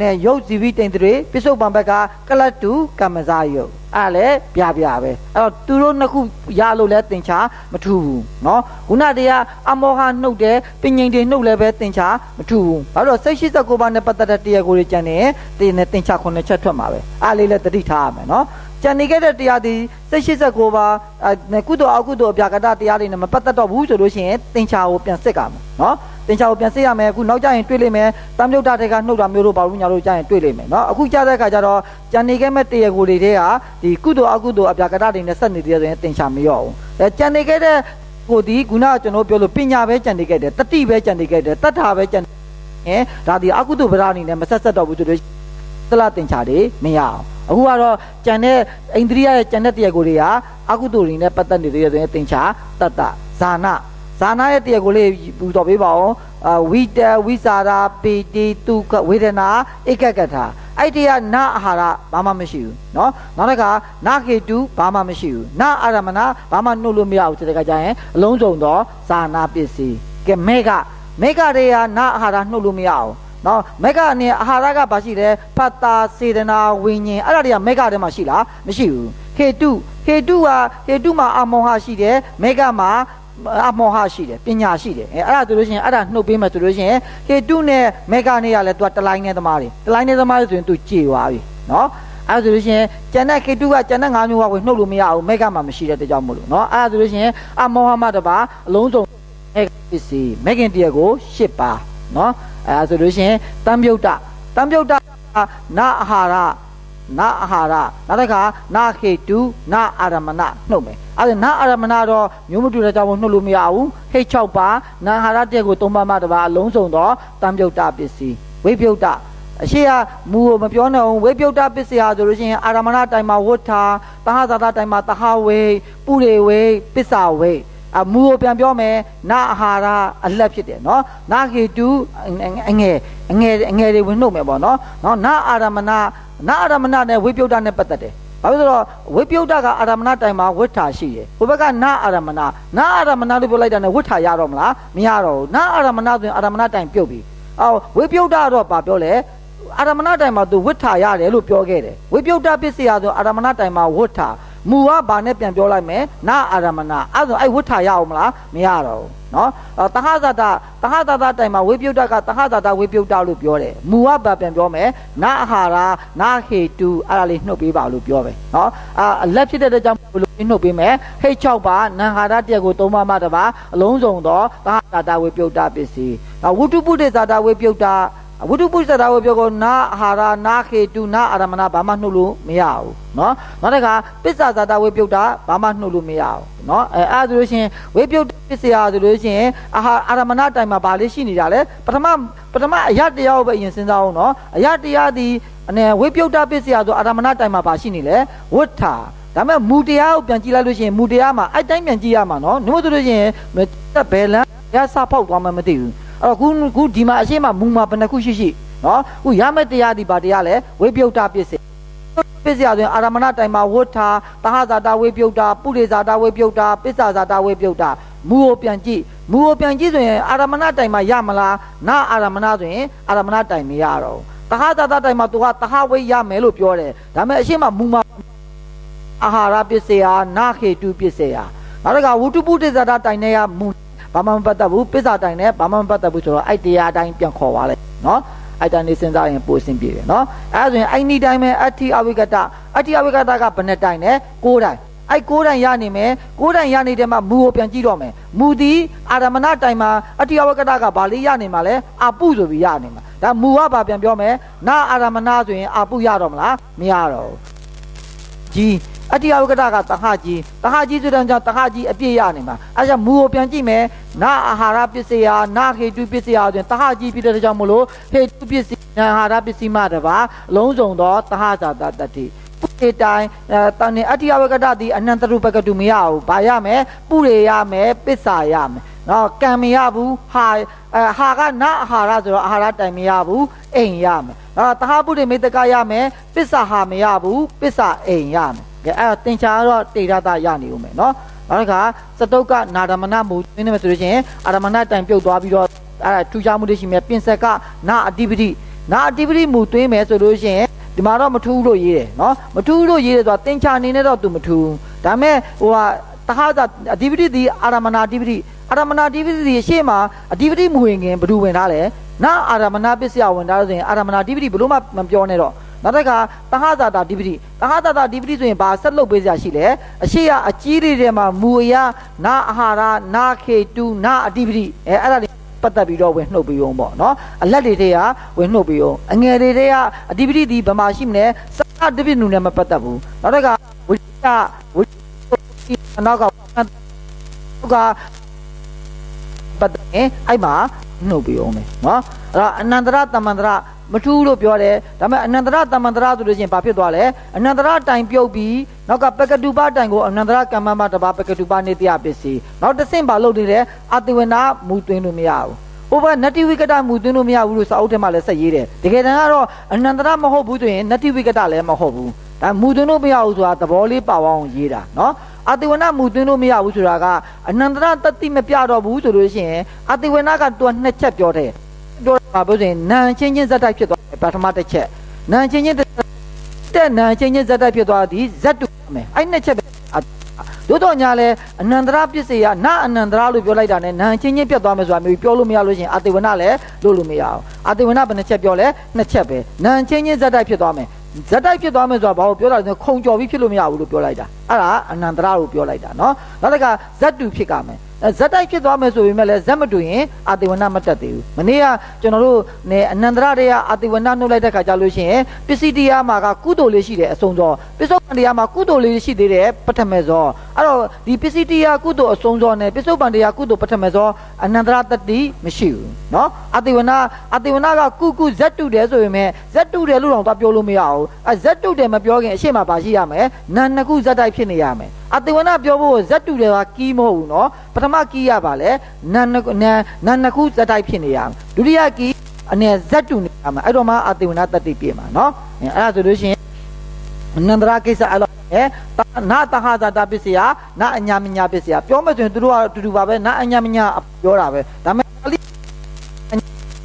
နဲ့ရုပ်ဇီဝတိန်တွေပစ္စုပန်ဘက်ကကလတ်တူကမ္မဇာယုတ်။အဲ့လည်းပြပြပဲ။အဲ့တော့သူတို့နှစ်ခုရလို့လဲသင်္ချာမထူဘူးနော်။ခုနတရားအမောဟနှုတ်တယ်ပင်ငိန်တွေနှုတ်လည်းပဲသင်္ချာမထူဘူး။ဘာလို့စိတ်ရှိသက်ကိုပါနဲ့ပတ်သက်တဲ့တရားကိုကြံနေတယ်။သင်နဲ့သင်္ချာခုနှစ်ချက်ထွက်မှာပဲ။အဲ့လေးလည်းတတိထားရမယ်နော်။ ကျန်နေခဲ့တဲ့တရားသည်စိတ်ရှိစက်ကိုပါကုသိုလ်အကုသိုလ်အပြာကတတရားတွေနဲ့မပတ်သက်တော့ဘူးဆိုလို့ရှိရင်သင်္ချာကိုပြန်စစ်ကြမှာနော်သင်္ချာကိုပြန်စစ်ရမယ်အခုနောက်ကျရင်တွေ့လိမ့်မယ်တမ်းမြုပ်တာတွေကနှုတ်တာမျိုးတို့ပါလို့ညာတို့ကျရင်တွေ့လိမ့်မယ်နော်အခုကြားတဲ့အခါကျတော့ကျန်နေခဲ့မဲ့တရားကိုတွေတွေကဒီကုသိုလ်အကုသိုလ်အပြာကတတွေနဲ့ဆက်နေတယ်ဆိုရင်သင်္ချာမရောဘူးအဲကျန်နေခဲ့တဲ့ကိုဒီခုနကကျွန်တော်ပြောလို့ပညာပဲကြံနေခဲ့တယ်တတိပဲကြံနေခဲ့တယ်တတ်တာပဲကြံဟဲ့ဒါဒီအကုသိုလ်ဗရာအနေနဲ့မဆက်ဆက်တော့ဘူးဆိုလို့သလတင်ချာတွေမရအောင် အခုကတော့ကြံတဲ့အိန္ဒြိယရဲ့ကြံတဲ့တရားကိုတွေဟာအကုသိုလ်တွေနဲ့ပတ်သက်နေသေးတယ်ဆိုရင်သင်္ချာတတ္တဇာနာဇာနာရဲ့တရားကိုလေးပူတော်ပေးပါအောင်ဝိတဝိစာရာပေတိတုခဝေဒနာဧကကထာအဲ့ဒီကနာအာဟာရဘာမှမရှိဘူးเนาะနောက်တစ်ခါနာခေတုဘာမှမရှိဘူးနာအာရမနာဘာမှနှုတ်လို့မရဘူးဆိုတဲ့ကကြရင်အလုံးစုံသောဇာနာပစ္စည်းကဲမေကမေကတွေကနာအာဟာရနှုတ်လို့မရအောင် နော်မေကအနေအာဟာရကဘာရှိလဲဖတ်တာစေတနာဝိညာဉ်အဲ့ဒါတွေကမေကထဲမှာရှိလားမရှိဘူးခေတုခေတုကခေတုမှာအမောဟရှိတယ်မေကမှာအမောဟရှိတယ်ပညာရှိတယ်အဲအဲ့ဒါဆိုလို့ရှိရင်အဲ့ဒါနှုတ်ပေးမယ်ဆိုလို့ရှိရင်ဟေတုနဲ့မေဂနဲ့ရလဲသူကတလိုင်းနဲ့သမားတွေတလိုင်းနဲ့သမားတွေဆိုရင်သူကြေသွားပြီနော်အဲ့ဒါဆိုလို့ရှိရင်ကျန်တဲ့ခေတုကကျန်တဲ့၅မျိုးကဝင်နှုတ်လို့မရဘူးမေဂမှာမရှိတဲ့တကြောင်မို့လို့နော်အဲ့ဒါဆိုလို့ရှိရင်အမောဟမတပါအလုံးစုံမေဂပစ္စည်းမေဂင်တရကို၈ပါနော် အဲ့ဒါဆိုလို့ရှိရင်တံပြုတ်တတံပြုတ်တနာအာဟာရနာအာဟာရနောက်တစ်ခါနာခေတုနာအာရမဏနှုတ်မယ်အဲ့ဒါနာအာရမဏတော့မျိုးမတူတဲ့ကြောင့်နှုတ်လို့မရဘူးဟိတ်6ပါနာဟာရတက်ကို3ပါးမှတပါအလုံးစုံတော့တံပြုတ်တပစ္စည်းဝိပြုတ်တအရှိကမူကိုမပြောနိုင်အောင်ဝိပြုတ်တပစ္စည်းဟာဆိုလို့ရှိရင်အာရမဏတိုင်မှာဝဋ္ဌာတဟဇာတတိုင်မှာတဟဝေပုရိဝေပစ္ဆဝေ အမူကိုပြန်ပြောမယ်နာအာဟာရအလက်ဖြစ်တယ်နော်နာခေတုအငယ်အငယ်အငယ်တွေဝင်နှုတ်မယ်ပေါ့နော်နော်နာအာရမဏနာအာရမဏနဲ့ဝိပြုတ်တနဲ့ပတ်သက်တယ်ဘာလို့ဆိုတော့ဝိပြုတ်တကအာရမဏတိုင်မှာဝိထာရှိတယ်ဟိုဘက်ကနာအာရမဏနာအာရမဏလို့ပြောလိုက်တာနဲ့ဝိထာရတော့မလားမရတော့ဘူးနာအာရမဏဆိုရင်အာရမဏတိုင်ပြုတ်ပြီအော်ဝိပြုတ်တတော့ဘာပြောလဲအာရမဏတိုင်မှာသူဝိထာရတယ်လို့ပြောခဲ့တယ်ဝိပြုတ်တပစ္စည်းဆိုအာရမဏတိုင်မှာဝိထာ မူကဘာနဲ့ပြန်ပြောလိုက်မယ်နာအာရမဏအဲ့ဆိုအဲ့ဝိထာရအောင်မလားမရတော့ဘူးနော်တဟဇာတတဟဇာတတိုင်မှာဝိပြုတ်တကတဟဇာတဝိပြုတ်တလို့ပြောတယ်မူဝဘာပြန်ပြောမယ်နာအာဟာရနာဟေတုအဲ့ဒါလေးနှုတ်ပေးပါလို့ပြောပဲနော်အာအလက်ဖြစ်တဲ့ကြောင့်ဘယ်လိုနှုတ်ပေးမယ်ဟိတ်6ပါနံဟာရတက်ကို၃ပါးမှတပါအလုံးစုံသောတဟဇာတဝိပြုတ်တပစ္စည်းဝုတုပုတ္တဇာတဝိပြုတ်တ ဝိတုပုစ္ဆတာကိုပြောကောနာအာဟာရနာခေတုနာအာရမဏဘာမှနှုတ်လို့မရဘူးเนาะနောက်တစ်ခါပစ္ဆာဇာတာဝိပြုတ်တာဘာမှနှုတ်လို့မရဘူးเนาะအဲအဲ့ဒါဆိုလို့ရှိရင်ဝိပြုတ်ပစ္စယဆိုလို့ရှိရင်အာဟာအာရမဏတိုင်မှာဘာလေးရှိနေတာလဲပထမပထမအရတရားကိုပဲအရင်စဉ်းစားအောင်เนาะအရတရားဒီအနေဝိပြုတ်တာပစ္စယဆိုအာရမဏတိုင်မှာဘာရှိနေလဲဝဋ္ဌာဒါမဲ့မူတရားကိုပြန်ကြည့်လိုက်လို့ရှိရင်မူတရားမှာအဲ့တိုင်းပြန်ကြည့်ရမှာเนาะနှုတ်ဆိုလို့ရှိရင်ဘယ်လမ်းရစဖောက်သွားမှမသိဘူး အဲ့တော့ခုခုဒီမှာအရှင်းမှာမူမှာဘယ်နှခုရှိရှိနော်ခုရမယ့်တရားဒီပါတရားလဲဝိပယုတ်တပစ္စည်းပစ္စည်းဆိုရင်အာရမဏတိုင်မှာဝဋ္ဌာတဟဇာတာဝိပယုတ်တာပုရိဇာတာဝိပယုတ်တာပစ္ဆာဇာတာဝိပယုတ်တာမူကိုပြန်ကြည့်မူကိုပြန်ကြည့်ဆိုရင်အာရမဏတိုင်မှာရမလားနာအာရမဏဆိုရင်အာရမဏတိုင်မရတော့တဟဇာတာတိုင်မှာသူကတဟဝိရမယ်လို့ပြောတယ်ဒါပေမဲ့အရှင်းမှာမူမှာအာဟာရပစ္စည်းဟာနာခေတုပစ္စည်းဟာနောက်တစ်ခါဝုတုပုတ္တဇာတာတိုင်နဲ့ကမူ ဘာမှမပတ်သက်ဘူးပစ္စာတိုင်နဲ့ဘာမှမပတ်သက်ဘူးဆိုတော့အဲ့တရားအတိုင်းပြန်ခေါ်ပါလိုက်နော်အဲ့တန်နေစဉ်းစားရင်ပိုအဆင်ပြေတယ်နော်အဲ့ဒါဆိုရင်အဲ့ဒီတိုင်းပဲအတ္တိအဝိကတအတ္တိအဝိကတကဘယ်နှတိုင်လဲ6တိုင်အဲ့6တိုင်ရနေမယ်6တိုင်ရနေတဲ့မှာမူကိုပြန်ကြည့်တော့မယ်မူဒီအာရမဏတိုင်မှာအတ္တိအဝိကတကဘာလေးရနေမှာလဲအပုဆိုပြီးရနေမှာဒါမူကဘာပြန်ပြောမယ်နာအာရမဏဆိုရင်အပုရတော့မလားမရတော့ဘူးကြီး အတ္တိယဝကတကတဟကြီးတဟကြီးဆိုတဲ့ကြောင့်တဟကြီးအပြည့်ရနေမှာအဲဒါမူကိုပြန်ကြည့်မယ်နာအာဟာရပစ္စယနာခေတုပစ္စယဆိုရင်တဟကြီးဖြစ်တဲ့ကြောင့်မလို့ဟေတုပစ္စည်းနာဟာရပစ္စည်းမှတပါအလုံးစုံသောတဟဇာတတတိပုရိတိုင်းတန်နေအတ္တိယဝကတတိအနန္တရုပကတုမရဘူးဘာရမယ်ပုရိရမယ်ပစ္စာရမယ်နော်ကံမရဘူးဟာဟာကနာအာဟာရဆိုတော့အာဟာရတိုင်မရဘူးအိမ်ရမယ်နော်တဟပုရိမေတ္တကရမယ်ပစ္စာဟာမရဘူးပစ္စာအိမ်ရမယ် ကဲအဲ့တော့သင်္ချာတော့တေရတာရနေဦးမယ်နော်နောက်တစ်ခါစတုတ်ကနာရမဏမူသွင်းနေမယ်ဆိုလို့ရှိရင်အာရမဏတိုင်ပြုတ်သွားပြီးတော့အဲ့ဒါထူခြားမှုတွေရှိမယ်ပြင်ဆက်ကနာအတိပတိနာအတိပတိမူသွင်းမယ်ဆိုလို့ရှိရင်ဒီမှာတော့မထူးလို့ရေးတယ်နော်မထူးလို့ရေးတယ်ဆိုတာသင်္ချာအနေနဲ့တော့သူမထူးဒါပေမဲ့ဟိုဟာတဟသာအဓိပတိဒီအာရမဏအဓိပတိအာရမဏအဓိပတိဒီရှေ့မှာအဓိပတိမူဝင်ခင်ဘယ်သူဝင်ထားလဲနာအာရမဏပစ္စယဝင်ထားလို့ဆိုရင်အာရမဏအဓိပတိဘလို့မှမပြောနဲ့တော့ နောက်တစ်ခါတဟဇာတာဓိပတိတဟဇာတာဓိပတိဆိုရင်ဘာဆက်လုပ်ပေးစရာရှိလဲအရှိရအကြီးလေးတွေမှာမူအရာနာအာဟာရနာခေတုနာအဓိပတိအဲအဲ့ဒါတွေပတ်သက်ပြီးတော့ဝင်နှုတ်ပြီးအောင်ပေါ့နော်အလက်တွေတွေကဝင်နှုတ်ပြီးအောင်အငယ်တွေတွေကအဓိပတိဒီဗမာရှိမလဲစဓိပတိနုနဲ့မပတ်သက်ဘူးနောက်တစ်ခါဝိတဝိနောက်ကကပတ်သက်ရင်အဲ့မှာနှုတ်ပြီးအောင်မယ်နော်အဲ့တော့အနန္တရတမန္တရ မထူးလို့ပြောတယ်ဒါပေမဲ့အနန္တရတမန္တရဆိုလို့ရှိရင်ဘာဖြစ်သွားလဲအနန္တရတိုင်ပြုတ်ပြီးနောက်ကပကတုပတိုင်ကိုအနန္တရကမ္မမတပါပကတုပနေတယပစ္စည်းနောက်တစ်ဆင့်ဘာလုပ်နေလဲအတိဝနာမူသွင်းလို့မရဘူးဟိုဘနတ္တိဝိကတမူသွင်းလို့မရဘူးလို့စာအုပ်ထဲမှာလည်းဆက်ရေးတယ်တကယ်တမ်းကတော့အနန္တရမဟုတ်ဘူးဆိုရင်နတ္တိဝိကတလည်းမဟုတ်ဘူးဒါမူသွင်းလို့မရဘူးဆိုတာသဘောလေးပါအောင်ရေးတာနော်အတိဝနာမူသွင်းလို့မရဘူးဆိုတာကအနန္တရတတိမပြတော့ဘူးဆိုလို့ရှိရင်အတိဝနာကသူကနှစ်ချက်ပြောတယ် ပြောတာပြောဆိုရင်နာချင်းချင်းဇက်တိုက်ဖြစ်သွားတယ်ပထမတစ်ချက်နာချင်းချင်းတက်နာချင်းချင်းဇက်တိုက်ဖြစ်သွားသည်ဇက်တူမယ်အဲ့နှစ်ချက်ပဲတို့တော့ညာလဲအနန္တရပစ္စည်းကနာအနန္တရလို့ပြောလိုက်တာနဲ့နာချင်းချင်းပြတ်သွားမယ်ဆိုတာမျိုးပြောလို့မရလို့ရှင်အတေဝနလည်းလို့လို့မရအောင်အတေဝနဘယ်နှချက်ပြောလဲနှစ်ချက်ပဲနာချင်းချင်းဇက်တိုက်ဖြစ်သွားမယ်ဇက်တိုက်ဖြစ်သွားမယ်ဆိုတာဘာလို့ပြောတာလဲခုံကြော်ပြီးဖြစ်လို့မရဘူးလို့ပြောလိုက်တာအဲ့ဒါအနန္တရလို့ပြောလိုက်တာနော်နောက်တစ်ခါဇက်တူဖြစ်ကမယ် ဇက်တိုက်ဖြစ်သွားမယ်ဆိုပေမဲ့လည်းဇက်မတူရင်အာတိဝနမတက်သေးဘူးမနေ့ကကျွန်တော်တို့ねအနန္တရတွေကအာတိဝနနှုတ်လိုက်တဲ့ခါကြလို့ရှိရင်ပစ္စည်းတရားမှာကကုသိုလ်လေးရှိတယ်အဆုံးသောပစ္စုပန်တရားမှာကုသိုလ်လေးရှိသေးတယ်ပထမဇောအဲ့တော့ဒီပစ္စည်းတရားကုသိုလ်အဆုံးသောနဲ့ပစ္စုပန်တရားကုသိုလ်ပထမဇောအနန္တရတတိမရှိဘူးเนาะအာတိဝနအာတိဝနကကုကုဇက်တူတယ်ဆိုပေမဲ့ဇက်တူတယ်လို့တော့ပြောလို့မရဘူးအဲဇက်တူတယ်မပြောခင်အရှိမပါရှိရမယ်နာနှစ်ခုဇက်တိုက်ဖြစ်နေရမယ် အတိဝဏပြောဖို့ဇက်တူတယ်ဟာကီးမဟုတ်ဘူးနော်ပထမကီးရပါလေနန်နန်နန်နှစ်ခုဇက်တိုက်ဖြစ်နေရအောင်ဒုတိယကီးအနေဇက်တူနေရမှာအဲ့တော့မှအတိဝဏတတိပြေမှာနော်အဲ့ဒါဆိုလို့ရှိရင်နန္ဒရာကိစ္စအလောအဲနာတဟာတာပစ္စယနာအညာမညာပစ္စယပြောမယ်ဆိုရင်သူတို့ကအတူတူပါပဲနာအညာမညာပြောတာပဲဒါမဲ့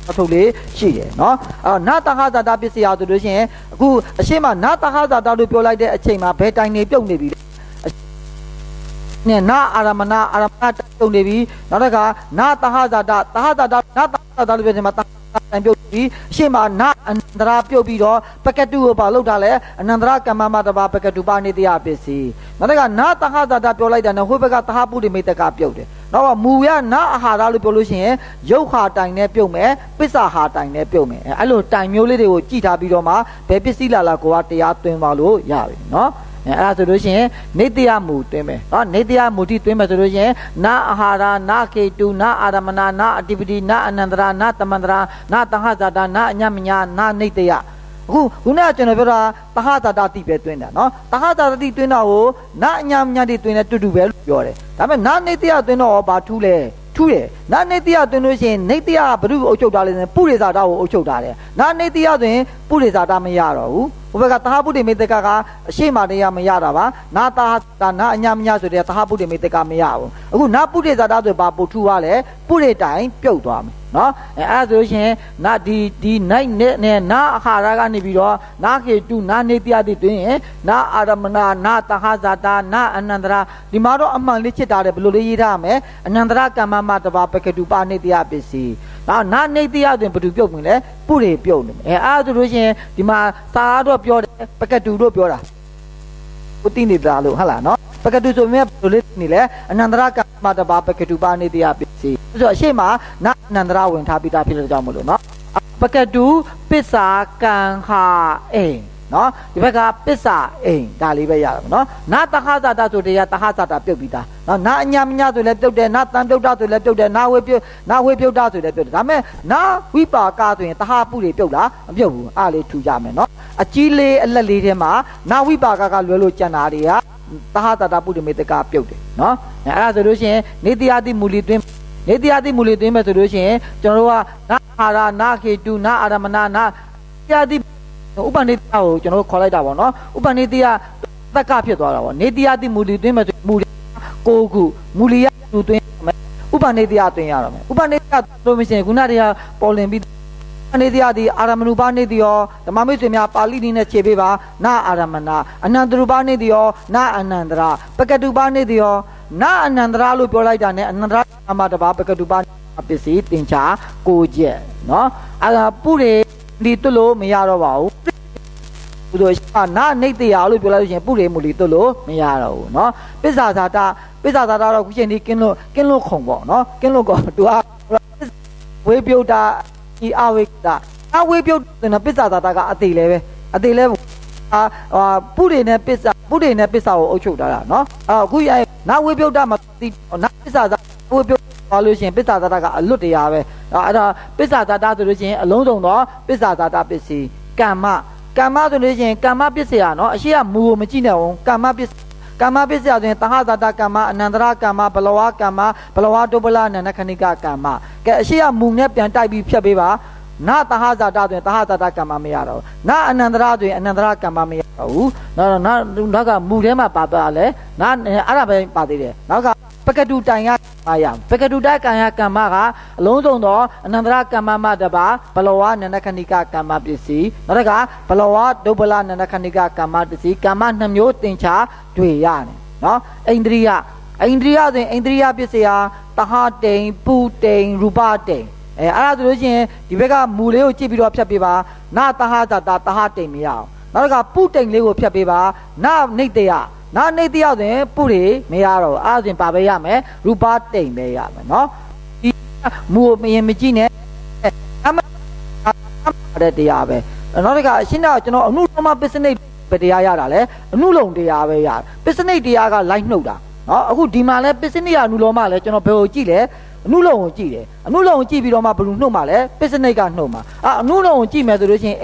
အထုတ်လေးရှိတယ်နော်အော်နာတဟာတာပစ္စယဆိုလို့ရှိရင်အခုအရှိမနာတဟာတာလို့ပြောလိုက်တဲ့အချိန်မှာဘယ်တိုင်နေပြုတ်နေပြီလဲ နဲ့နာအာရမဏအာရမဏတုံနေပြီနောက်တစ်ခါနာတဟဇာတတဟဇာတနာတဟဇာတလို့ပြောနေမှာတန်ပြုတ်ပြီးအရှိမနာအန္တရာပြုတ်ပြီးတော့ပကတုကိုပါလောက်တာလဲအနန္တရကမ္မမတပါပကတုပါနေတရားပစ္စည်းနောက်တစ်ခါနာတဟဇာတပြောလိုက်တာနဲ့ဟိုဘက်ကတဟပုရိမိတ်တကပြုတ်တယ်နောက်ကမူရနာအာဟာရလို့ပြောလို့ရှိရင်ရုပ်ဟာတိုင်နဲ့ပြုတ်မယ်ပစ္စာဟာတိုင်နဲ့ပြုတ်မယ်အဲအဲ့လိုတိုင်မျိုးလေးတွေကိုကြည်ထားပြီးတော့မှဘယ်ပစ္စည်းလာလာကိုကတရားသွင်းပါလို့ရပြီနော် အဲအဲ့ဒါဆိုလို့ရှိရင်နေတယမူတွင်းမယ်နော်နေတယမူတိတွင်းမယ်ဆိုလို့ရှိရင်နာအာဟာရနာကေတုနာအာရမဏနာအတ္တိပတိနာအနန္တရာနာတမန္တရာနာတဟဇာတာနာအညမညာနာနေတယအခုခုနကကျွန်တော်ပြောတာတဟဇာတာတိပဲတွင်းတာနော်တဟဇာတာတိတွင်းတာကိုနာအညမညာတိတွင်းတဲ့တူတူပဲလို့ပြောတယ်ဒါပေမဲ့နာနေတယတွင်းတော့ဘာထူးလဲထူးတယ်နာနေတိယတွင်လို့ရှိရင်နေတိယကဘုရုအုပ်ချုပ်တာလဲပုရိဇာတာကိုအုပ်ချုပ်တာတယ်နာနေတိယတွင်ပုရိဇာတာမရတော့ဘူးဟိုဘက်ကသဟပုတိမေတ္တကကအရှိမတရားမရတာပါနာတာတာနာအညာမညာဆိုတဲ့သဟပုတိမေတ္တကမရဘူးအခုနာပုရိဇာတာဆိုဘာပုထုကလဲပုရိတိုင်ပြုတ်သွားမယ်နော်အဲအဲ့ဒါဆိုရှင်နာဒီဒီနိုင်နဲ့နာအာဟာရကနေပြီးတော့နာခေတုနာနေတိယတိတွင်နာအာရမဏနာတဟဇာတာနာအနန္တရာဒီမှာတော့အမှန်လေးချစ်တာတယ်ဘယ်လိုလေးရေးထားရမလဲအနန္တရကမ္မမတဘာပပကတုပါနေတယပစ္စည်းနော်နာနေတယဆိုရင်ဘယ်သူပြုတ်မလဲပုရိပြုတ်နေအဲအဲ့ဒါဆိုလို့ရှိရင်ဒီမှာသာတော့ပြောတယ်ပကတုလို့ပြောတာကိုသိနေတာလို့ဟုတ်လားနော်ပကတုဆိုမြဲဘယ်လိုလဲနေလဲအနန္တရကမ္မတပါပကတုပါနေတယပစ္စည်းဆိုတော့အရှိမနာအနန္တရဝင်ထားပြီးသားဖြစ်တဲ့ကြောင့်မလို့နော်ပကတုပစ္စာကံဟာအိမ် နော်ဒီဘက်ကပစ္စာအိမ်ဒါလေးပဲရတာပေါ့နော်နာတဟဇာတဆိုတရားတဟဇာတပြုတ်ပြီးသားနော်နာအညာမညာဆိုလည်းပြုတ်တယ်နာတန်ပြုတ်တာဆိုလည်းပြုတ်တယ်နာဝေပြုတ်နာဝေပြုတ်တာဆိုလည်းပြုတ်တယ်ဒါပေမဲ့နာဝိပါကဆိုရင်တဟပုတွေပြုတ်လားမပြုတ်ဘူးအားလေးထူကြမယ်နော်အကြီးလေးအလက်လေးထဲမှာနာဝိပါကကလွယ်လို့ကြံတာတွေကတဟတတပုရိမေတကပြုတ်တယ်နော်အဲ့ဒါဆိုလို့ရှိရင်နေတရားတိမူလီတွင်းနေတရားတိမူလီသွင်းမဲ့ဆိုလို့ရှိရင်ကျွန်တော်တို့ကနာအာရနာခေတုနာအာရမနာနာတရားတိ ဥပနိတကိုကျွန်တော်တို့ခေါ်လိုက်တာပေါ့နော်ဥပနိတယတက်ကဖြစ်သွားတာပေါ့နေတရားတိမူလီသွင်းမဲ့မူလီကိုခုမူလီရသူသွင်းမယ်ဥပနိတယသွင်းရတော့မယ်ဥပနိတယသွင်းမရှင်ခုနတည်းကပေါ်လင်ပြီးအနေတရားဒီအာရမဏုပါနေတိယောဓမ္မမိတ်ဆွေများပါဠိနည်းနဲ့ခြေပေးပါနာအာရမဏအနန္တရူပါနေတိယောနာအနန္တရာပကတုပါနေတိယောနာအနန္တရာလို့ပြောလိုက်တာ ਨੇ အနန္တရာအမတပါပကတုပါပစ္စည်းတင်ချာကိုကျက်နော်အဲ့ဒါပုရိ ဒီတွလို့မရတော့ပါဘူးကုသိုလ်ရှိနာနေတရားလို့ပြောလိုက်လို့ရှင်ပုရိမူလီတွလို့မရတော့ဘူးเนาะပစ္စာသာတာပစ္စာသာတာတော့ခုချိန်ဒီကင်းလို့ကင်းလို့ခုံပေါ့เนาะကင်းလို့ကောသူကဝေပြုတ်တာဒီအဝိကတာအဝေပြုတ်တဲ့ပစ္စာသာတာကအသေးလဲပဲအသေးလဲအာပုရိနဲ့ပစ္စာပုရိနဲ့ပစ္စာကိုအုပ်ချုပ်တာเนาะအခုရနာဝေပြုတ်တာမသိနာပစ္စာသာဝေပြုတ် ပါလို့ရှင်ပစ္စာသာတာကအလွတ်တရားပဲအဲ့ဒါပစ္စာသာတာဆိုလို့ရှင်အလုံးစုံသောပစ္စာသာတာပစ္စည်းကမ္မကမ္မဆိုလို့ရှိရင်ကမ္မပစ္စယနော်အရှိကမူကိုမကြည့်နဲ့ဘူးကမ္မပစ္စကမ္မပစ္စယဆိုရင်တဟဇာတကမ္မအနန္တရကမ္မဘလဝကမ္မဘလဝတုပလနန္ဒခဏိကကမ္မကဲအရှိကမူနဲ့ပြန်တိုက်ပြီးဖြတ်ပေးပါနာတဟဇာတဆိုရင်တဟဇာတကမ္မမရတော့ဘူးနာအနန္တရဆိုရင်အနန္တရကမ္မမရတော့ဘူးနောက်တော့နောက်ကမူထဲမှာပါပါလဲနာအဲ့ဒါပဲပါသေးတယ်နောက်က ပကတုတိုင်ရအာယပကတုတကံယကမ္မကအလုံးစုံသောအနန္တရကမ္မမတပါဘလဝနန္ဒခဏိကကမ္မပစ္စည်းနောက်တစ်ခါဘလဝဒုဗလနန္ဒခဏိကကမ္မပစ္စည်းကမ္မနှမျိုးတင်ချာတွေ့ရတယ်နော်အိန္ဒြိယအိန္ဒြိယဆိုရင်အိန္ဒြိယပစ္စယတဟတိန်ပုတိန်ရူပတိန်အဲအဲ့ဒါဆိုလို့ရှိရင်ဒီဘက်ကမူလေးကိုကြည့်ပြီးတော့ဖြတ်ပေးပါနာတဟဇတာတဟတိန်မရအောင်နောက်တစ်ခါပုတိန်လေးကိုဖြတ်ပေးပါနာနေတယ နာနေတယောက်စဉ်ပုရိမရတော့အားစဉ်ပါပဲရမယ်ရူပတိမ်ပဲရမယ်နော်ဒီမူမရင်မကြည့်နဲ့အမတဲ့တရားပဲနောက်တစ်ခါအရှင်းတော့ကျွန်တော်အနုလုံးမပစ္စနိတ်ပဲတရားရတာလေအနုလုံးတရားပဲရပစ္စနိတ်တရားကလိုက်နှုတ်တာနော်အခုဒီမှာလဲပစ္စနိယအနုလုံးမလဲကျွန်တော်ဘယ်ကိုကြည့်လဲအနုလုံးကိုကြည့်တယ်အနုလုံးကိုကြည့်ပြီးတော့မှဘယ်လိုနှုတ်မှလဲပစ္စနိတ်ကနှုတ်မှာအာအနုလုံးကိုကြည့်မယ်ဆိုလို့ရှိရင်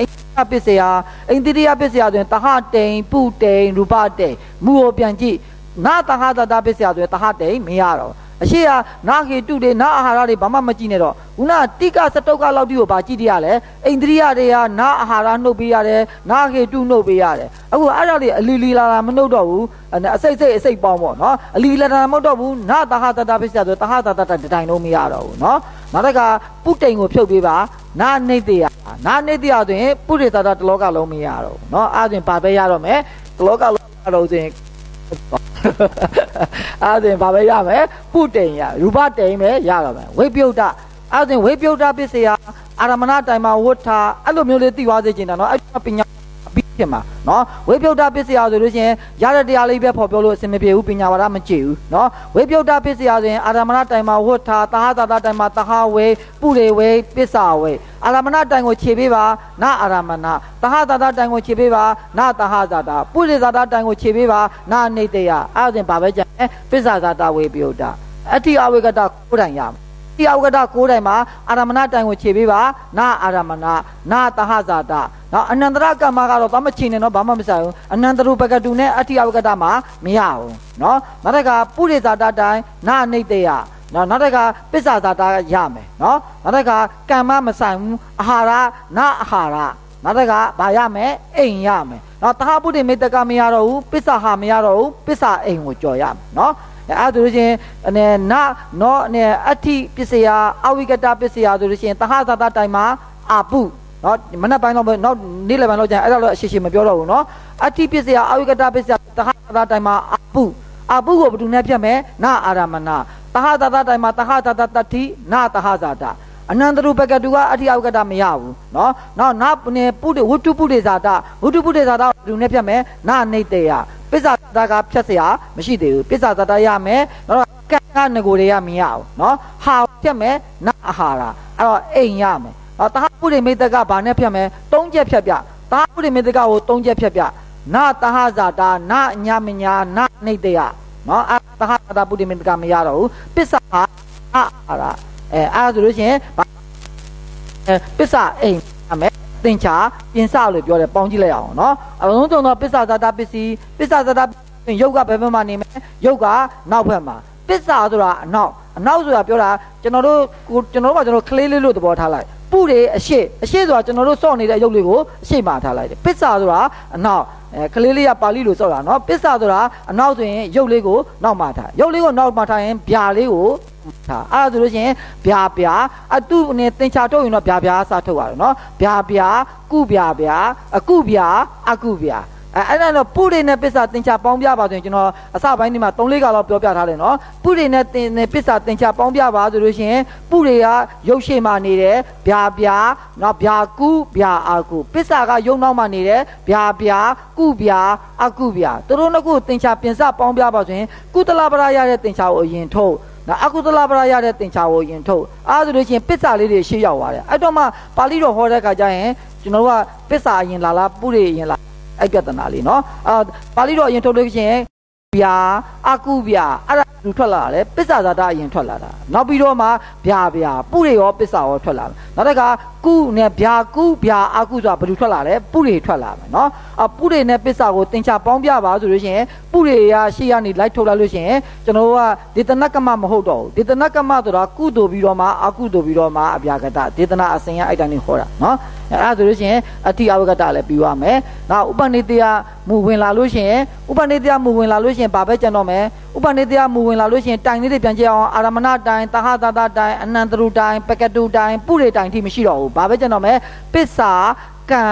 ပစ္စယအိန္ဒိယပစ္စယဆိုရင်တဟတိန်ပုတိန်ရူပတိန်မူကိုပြန်ကြည့်နာတဟတတပစ္စယဆိုရင်တဟတိန်မရတော့ အရှိဟာနာခေတုတွေနာအာဟာရတွေဘာမှမကြည့်နဲ့တော့ခုနတိကစတုကလောက်တိကိုဘာကြည့်တရလဲအိန္ဒြိယတွေကနာအာဟာရနှုတ်ပေးရတယ်နာခေတုနှုတ်ပေးရတယ်အခုအဲ့ဒါတွေအလီလီလာလာမနှုတ်တော့ဘူးအစိတ်စိတ်အစိတ်ပေါင်းပေါ့နော်အလီလီလာလာမဟုတ်တော့ဘူးနာတဟတတဖြစ်ရဆိုတဟတတတတိုင်တော့မရတော့ဘူးနော်နောက်တစ်ခါပုတိန်ကိုဖြုတ်ပေးပါနာနေတရာနာနေတရာဆိုရင်ပုရိသတာတလောကလုံးမရတော့ဘူးနော်အဲ့ဒါဆိုရင်ဘာပဲရတော့မယ်တလောကလုံးရတော့ဆိုရင် အဲ့ဒါဘာပဲရမယ်ပုတိန်ရရူပတိန်ပဲရတော့မယ်ဝိပယုတ်တအဲ့ဒါဝိပယုတ်တပစ္စယအာရမဏတိုင်မှာဝဋ္ဌာအဲ့လိုမျိုးလေးသိသွားစေချင်တာနော်အဲ့ပညာ ဖြစ်မှာနော်ဝိပယုတ်တာပစ္စယဆိုလို့ရှိရင်ရတဲ့တရားလေးပဲဖော်ပြလို့အစင်မပြေဘူးပညာဝါဒမကြည့်ဘူးနော်ဝိပယုတ်တာပစ္စယဆိုရင်အာရမဏတိုင်မှာဝတ်ထာတာဟာသာတာတိုင်မှာတဟာဝေပုရိဝေပစ္စဝေအာရမဏတိုင်ကိုခြေပေးပါနအာရမဏတဟာသာတာတိုင်ကိုခြေပေးပါနတဟာသာတာပုရိသာတာတိုင်ကိုခြေပေးပါနနေတယအဲ့ဒါဆိုရင်ဘာပဲကြံပစ္စသာတာဝိပယုတ်တာအတ္တိအဝေကတကိုယ်တိုင်ရမှာ တိယဝကတကိုးတိုင်မှာအာရမဏတိုင်ကိုခြေပေးပါနာအာရမဏနာတဟဇာတနော်အနန္တရကမ္မကတော့ဘာမှချိန်နေတော့ဘာမှမဆိုင်ဘူးအနန္တရူပကတုနဲ့အဋ္ဌိယဝကတမှာမရဘူးနော်နောက်တစ်ခါပုရိသတာတိုင်နာအနိတ္တယနော်နောက်တစ်ခါပစ္ဆာဇာတာရမယ်နော်နောက်တစ်ခါကမ္မမဆိုင်ဘူးအာဟာရနာအာဟာရနောက်တစ်ခါဗာရမယ်အိမ်ရမယ်နော်တဟပုရိမေတ္တကမရတော့ဘူးပစ္ဆာဟာမရတော့ဘူးပစ္ဆာအိမ်ကိုကြော်ရမယ်နော် အဲဒါဆိုလို့ချင်းအနေနာနောအနေအဋ္ဌိပစ္စယအဝိကတပစ္စယဆိုလို့ချင်းတဟသတတိုင်မှာအပုနော်မနက်ပိုင်းတော့နောက်နေ့လယ်ပိုင်းတော့ကျရင်အဲ့ဒါတော့အရှိရှိမပြောတော့ဘူးနော်အဋ္ဌိပစ္စယအဝိကတပစ္စယတဟသတတိုင်မှာအပုအပုကိုဘယ်သူနဲ့ပြတ်မယ်နာအာရမဏသတဟသာတတိုင်မှာတဟသာတတတိနာတဟဇာတာ အနန္တရုပကတုကအဋ္ဌိအဝကတမရဘူးเนาะနောက်နာနေပုရိဝတ္ထုပုရိဇာတဝတ္ထုပုရိဇာတဘယ်သူနဲ့ဖြတ်မယ်နာနေတေယပစ္ဆာတကဖြတ်เสียမရှိသေးဘူးပစ္ဆာတတရမယ်နောက်ကံကငကိုတွေကမရဘူးเนาะဟာဖြတ်မယ်နာအာဟာရအဲ့တော့အိမ်ရမယ်တဟပုရိမိတကဘာနဲ့ဖြတ်မယ်သုံးချက်ဖြတ်ပြတဟပုရိမိတကကိုသုံးချက်ဖြတ်ပြနာတဟဇာတာနာအညာမညာနာနေတေယနော်အတဟတာပုရိမိတကမရတော့ဘူးပစ္ဆာအာဟာရ အဲအဲ့ဒါဆိုလို့ရှိရင်အဲပစ္ဆာအိမ်အမယ်သင်္ချာပြင်စလို့ပြောတယ်ပေါင်းကြည့်လိုက်အောင်နော်အလုံးစုံသောပစ္ဆာဇာတာပစ္စည်းပစ္ဆာဇာတာယုတ်ကဘယ်ဘက်မှာနေမလဲယုတ်ကနောက်ဘက်မှာပစ္ဆာဆိုတာအနောက်အနောက်ဆိုတာပြောတာကျွန်တော်တို့ကျွန်တော်တို့ကကျွန်တော်ကလေးလေးလို့သဘောထားလိုက်ပုတွေအရှိအရှိဆိုတာကျွန်တော်တို့စော့နေတဲ့ရုပ်လေးကိုအရှိမှထားလိုက်တယ်ပစ္ဆာဆိုတာအနောက်အဲကလေးလေးကပါဠိလိုစော့တာနော်ပစ္ဆာဆိုတာအနောက်ဆိုရင်ရုပ်လေးကိုနောက်မှထားရုပ်လေးကိုနောက်မှထားရင်ဗျာလေးကို ထားအဲ့ဒါဆိုလို့ရှိရင်ဗျာဗျာအတုအနေသင်္ချာထုတ်ရင်တော့ဗျာဗျာစထုတ်ရတယ်နော်ဗျာဗျာကုဗျာဗျာအကုဗျာအကုဗျာအဲအဲ့ဒါတော့ပုရိနဲ့ပစ္စာသင်္ချာပေါင်းပြပါဆိုရင်ကျွန်တော်အစပိုင်းဒီမှာ3လေးကတော့ပြောပြထားတယ်နော်ပုရိနဲ့သင်နဲ့ပစ္စာသင်္ချာပေါင်းပြပါဆိုလို့ရှိရင်ပုရိကရုပ်ရှိမှနေတယ်ဗျာဗျာနော်ဗျာကုဗျာအာကုပစ္စာကရုပ်နောက်မှနေတယ်ဗျာဗျာကုဗျာအကုဗျာသူတို့နှစ်ခုသင်္ချာပြင်စပေါင်းပြပါဆိုရင်ကုသလပရရတဲ့သင်္ချာကိုအရင်ထုတ် နော်အကုသလပရရတဲ့သင်္ချာကိုရင်ထုတ်အားဆိုလို့ချင်းပစ္စာလေးတွေရှေ့ရောက်သွားတယ်အဲ့တော့မှပါဠိတော်ဟောတဲ့အခါကျရင်ကျွန်တော်တို့ကပစ္စာအရင်လာလားပုရိအရင်လာအဲ့ပြဿနာလေးနော်အာပါဠိတော်အရင်ထုတ်လို့ရှိရင် ဗျာအကုဗျာအဲ့ဒါလူထွက်လာတယ်ပစ္ဆာဇာတာအရင်ထွက်လာတာနောက်ပြီးတော့မှဗျာဗျာပုရိရောပစ္ဆာရောထွက်လာတယ်နောက်တစ်ခါကုနဲ့ဗျာကုဗျာအကုဆိုတာဘယ်လိုထွက်လာလဲပုရိထွက်လာမယ်နော်အပုရိနဲ့ပစ္ဆာကိုတင်ချပေါင်းပြပါဆိုလို့ရှိရင်ပုရိရရှေ့ကနေလိုက်ထုတ်လိုက်လို့ရှိရင်ကျွန်တော်တို့ကဒေသနကမမဟုတ်တော့ဘူးဒေသနကမဆိုတာကုသိုလ်ပြီးတော့မှအကုသိုလ်ပြီးတော့မှအဗျာကတဒေသနာအစဉ်ရအဲ့တိုင်းနေဟောတာနော်အဲအဲ့ဒါဆိုလို့ရှိရင်အတိအဝကတလည်းပြီးရမယ်နောက်ဥပနိတယမူဝင်လာလို့ရှိရင်ဥပနိတယမူဝင်လာလို့ရှိရင်ဘာပဲကြံတော့မယ်ဥပနိတယမူဝင်လာလို့ရှိရင်တိုင်လေးတွေပြန်ကြည့်အောင်အာရမဏတိုင်တဟသတတိုင်အနန္တရုတိုင်ပကတုတိုင်ပုရိတိုင်ထိမရှိတော့ဘူးဘာပဲကြံတော့မယ်ပစ္စာကံ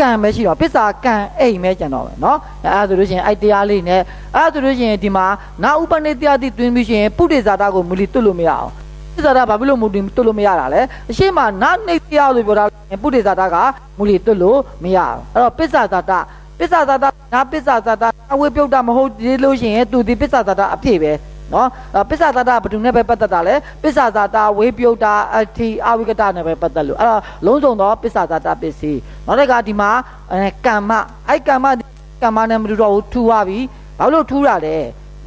ကံပဲရှိတော့ပစ္စာကံအိမ်ပဲကြံတော့မယ်เนาะအဲဒါဆိုလို့ရှိရင်အဲ့တရားလေးနဲ့အဲဒါဆိုလို့ရှိရင်ဒီမှာနာဥပနိတယတိတွင်ပြီးရှင်ပုရိဇာတာကိုမူလီတွတ်လို့မရအောင်ပုရိဇာတာဘာဖြစ်လို့မူလီတွတ်လို့မရတာလဲအရှိမနာနေတရားလို့ပြောတာပုရိဇာတာကမူလီတွတ်လို့မရအောင်အဲ့တော့ပစ္စာဇာတာ ပစ္စာဇာတာနာပစ္စာဇာတာအဝိပြုတ်တာမဟုတ်သေးလို့ရှိရင်သူဒီပစ္စာဇာတာအပြည့်ပဲနော်ပစ္ဆာသာတာဘယ်သူနဲ့ပဲပတ်သက်တာလဲပစ္ဆာသာတာဝေပြုတ်တာအထီအဝိကတနဲ့ပဲပတ်သက်လို့အဲ့တော့လုံးစုံသောပစ္ဆာသာတာပစ္စည်းနောက်တစ်ခါဒီမှာအဲကမ္မအဲ့ကမ္မကမ္မနဲ့မတူတော့ဘူးထူသွားပြီဘာလို့ထူတာလဲ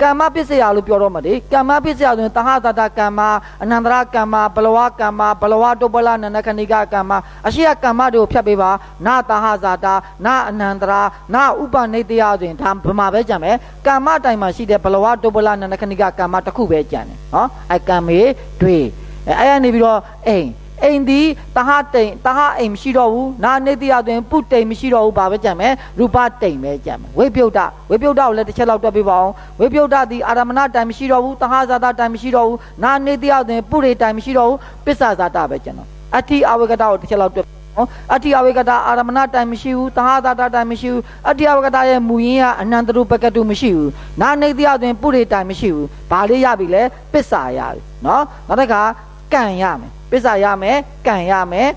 ကမ္မပစ္စယလို့ပြောတော့မလေကမ္မပစ္စယဆိုရင်တဟသတကမ္မအနန္တရကမ္မဘလဝကမ္မဘလဝတုပလနန္ဒခဏိကကမ္မအရှိယကမ္မတွေကိုဖြတ်ပေးပါနာတဟဇာတာနာအနန္တရာနာဥပနိတယဆိုရင်ဒါဘမှာပဲကြံမယ်ကမ္မတိုင်မှာရှိတဲ့ဘလဝတုပလနန္ဒခဏိကကမ္မတစ်ခုပဲကြံတယ်နော်အဲကမ္မေတွေအဲအဲ့ရနေပြီးတော့အိမ် အိမ်ဒီတဟတိန်တဟအိမ်မရှိတော့ဘူးနာနေတိယတွင်ပုတိန်မရှိတော့ဘူးဘာပဲကြံမယ်ရူပတိန်ပဲကြံမယ်ဝိပယုတ်တဝိပယုတ်တကိုလည်းတစ်ချက်လောက်တွက်ပြပါအောင်ဝိပယုတ်တဒီအာရမဏတိုင်မရှိတော့ဘူးတဟဇာတတိုင်မရှိတော့ဘူးနာနေတိယတွင်ပုရိတိုင်မရှိတော့ဘူးပစ္ဆာဇာတပဲကြံတော့အဋ္ဌိအဝေကတကိုတစ်ချက်လောက်တွက်နော်အတ္တိအဝေကတာအာရမဏတိုင်မရှိဘူးသဟသာတတိုင်မရှိဘူးအတ္တိအဝေကတာရဲ့မူရင်းကအနန္တရုပကတုမရှိဘူးနာနေတိယတွင်ပုရိတိုင်မရှိဘူးဘာလေးရပြီလဲပစ္ဆာရပြီနော်နောက်တစ်ခါကံရမယ် ပစ္စာရမယ်ကံရမယ်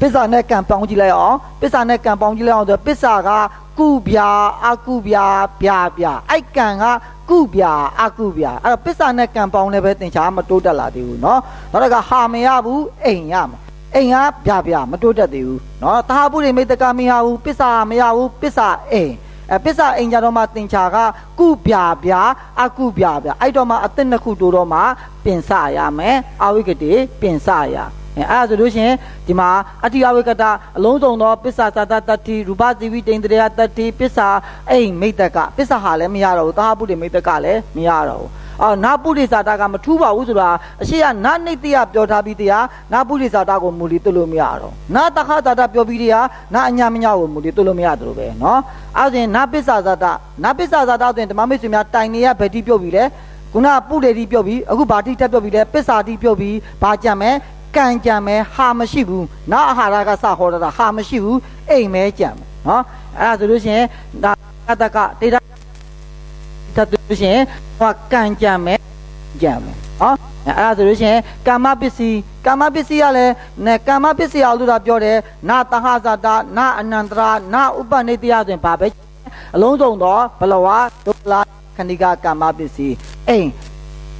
ပစ္စာနဲ့ကံပေါင်းကြည့်လိုက်အောင်ပစ္စာနဲ့ကံပေါင်းကြည့်လိုက်အောင်ဆိုပစ္စာကကုဗျာအကုဗျာဗျာဗျာအိုက်ကံကကုဗျာအကုဗျာအဲ့တော့ပစ္စာနဲ့ကံပေါင်းလည်းပဲသင်္ချာမတိုးတက်လာသေးဘူးเนาะနောက်တစ်ခါဟာမရဘူးအိမ်ရမယ်အိမ်ကဗျာဗျာမတိုးတက်သေးဘူးเนาะတာဟာပုရိမိတကမရဘူးပစ္စာမရဘူးပစ္စာအိမ် အဲပစ္စာအိမ်ကြတော့မှတင်ချာကကုဗျာဗျာအကုဗျာဗျာအဲ့တော့မှအသက်နှစ်ခုတိုးတော့မှပင်စရမယ်အဝိကတိပင်စရအဲအဲ့ဒါဆိုလို့ရှင်ဒီမှာအတ္တိအဝိကတအလုံးစုံသောပစ္စာသတ္တတတိရူပသီဝိတိန်တရတတိပစ္စာအိမ်မိတ်တကပစ္စာဟာလည်းမရတော့ဘူးသာဟပုတိမိတ်တကလည်းမရတော့ဘူး အာနာပုရိသတာကမထူးပါဘူးဆိုတာအရှိကနာနိတိယပြောထားပြီးတရားနာပုရိသတာကိုမူလီတွလို့မရတော့နာတခတာတာပြောပြီးတရားနာအညာမညာကိုမူလီတွလို့မရသလိုပဲနော်အဲဒါဆိုရင်နာပစ္ဆာဇာတာနာပစ္ဆာဇာတာဆိုရင်ဓမ္မမိတ်ဆွေများတိုင်နေရဗတိပြုတ်ပြီးလဲခုနပုလေတိပြုတ်ပြီးအခုဗာတိတက်ပြုတ်ပြီးလဲပစ္စာတိပြုတ်ပြီးဗာကြံမယ်ကံကြံမယ်ဟာမရှိဘူးနာအာဟာရကစဟောတာဟာမရှိဘူးအိမ်မဲကြံမယ်နော်အဲ့ဒါဆိုလို့ရှိရင်ဒါတကတေတာ တတ်လို့ရှိရင်ဟောကံကြံမယ်ကြံမယ်နော်အဲ့ဒါဆိုလို့ရှိရင်ကာမပစ္စည်းကာမပစ္စည်းကလည်းနဲ့ကာမပစ္စည်းအောင်လို့တာပြောတယ်နာတဟဇတာနာအနန္တရာနာဥပနိတယဆိုရင်ဘာပဲအလုံးစုံတော့ဘလဝဒုလခဏိကကာမပစ္စည်းအိမ်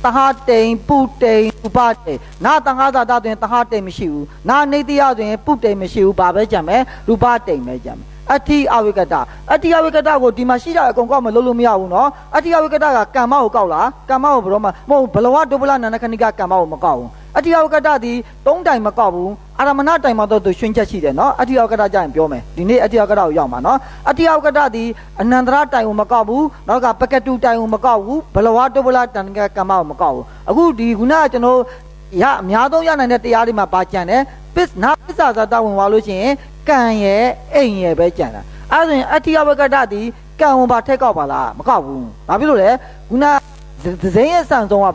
တဟတိန်ပုတိန်ဥပတိန်နာတဟဇတာဆိုရင်တဟတိန်မရှိဘူးနာနေတယဆိုရင်ပုတိန်မရှိဘူးဘာပဲကြံမယ်ရူပတိန်ပဲကြံမယ် အတ္တိအဝိကတအတ္တိအဝိကတကိုဒီမှာရှိတာအကုန်ကောက်မလို့လို့မရဘူးနော်အတ္တိအဝိကတကကမ္မကိုကောက်လားကမ္မကိုဘရောမမဟုတ်ဘလဝဒုပလနန္ဒခဏိကကမ္မကိုမကောက်ဘူးအတ္တိအဝိကတဒီသုံးတိုင်မကောက်ဘူးအာရမဏတိုင်မှာတော့သူရှင်ချက်ရှိတယ်နော်အတ္တိအဝိကတကြရင်ပြောမယ်ဒီနေ့အတ္တိအဝိကတကိုရောက်မှာနော်အတ္တိအဝိကတဒီအနန္တရတိုင်ကိုမကောက်ဘူးနောက်ကပကတုတိုင်ကိုမကောက်ဘူးဘလဝဒုပလတန်ကကမ္မကိုမကောက်ဘူးအခုဒီခုနကကျွန်တော်ရအများဆုံးရနိုင်တဲ့တရားတွေမှာပါကြံတယ်ပစ္စနာပစ္စဇာတဝင်သွားလို့ရှိရင် ကံရဲ့အိမ်ရဲ့ပဲကြံတာအဲ့ဆိုရင်အတ္တိယဝကတတိကံဝန်ပါထက်ကောက်ပါလားမကောက်ဘူးဘာဖြစ်လို့လဲခုနဒ ဇင်းရဲ့ဆန်ဆုံးက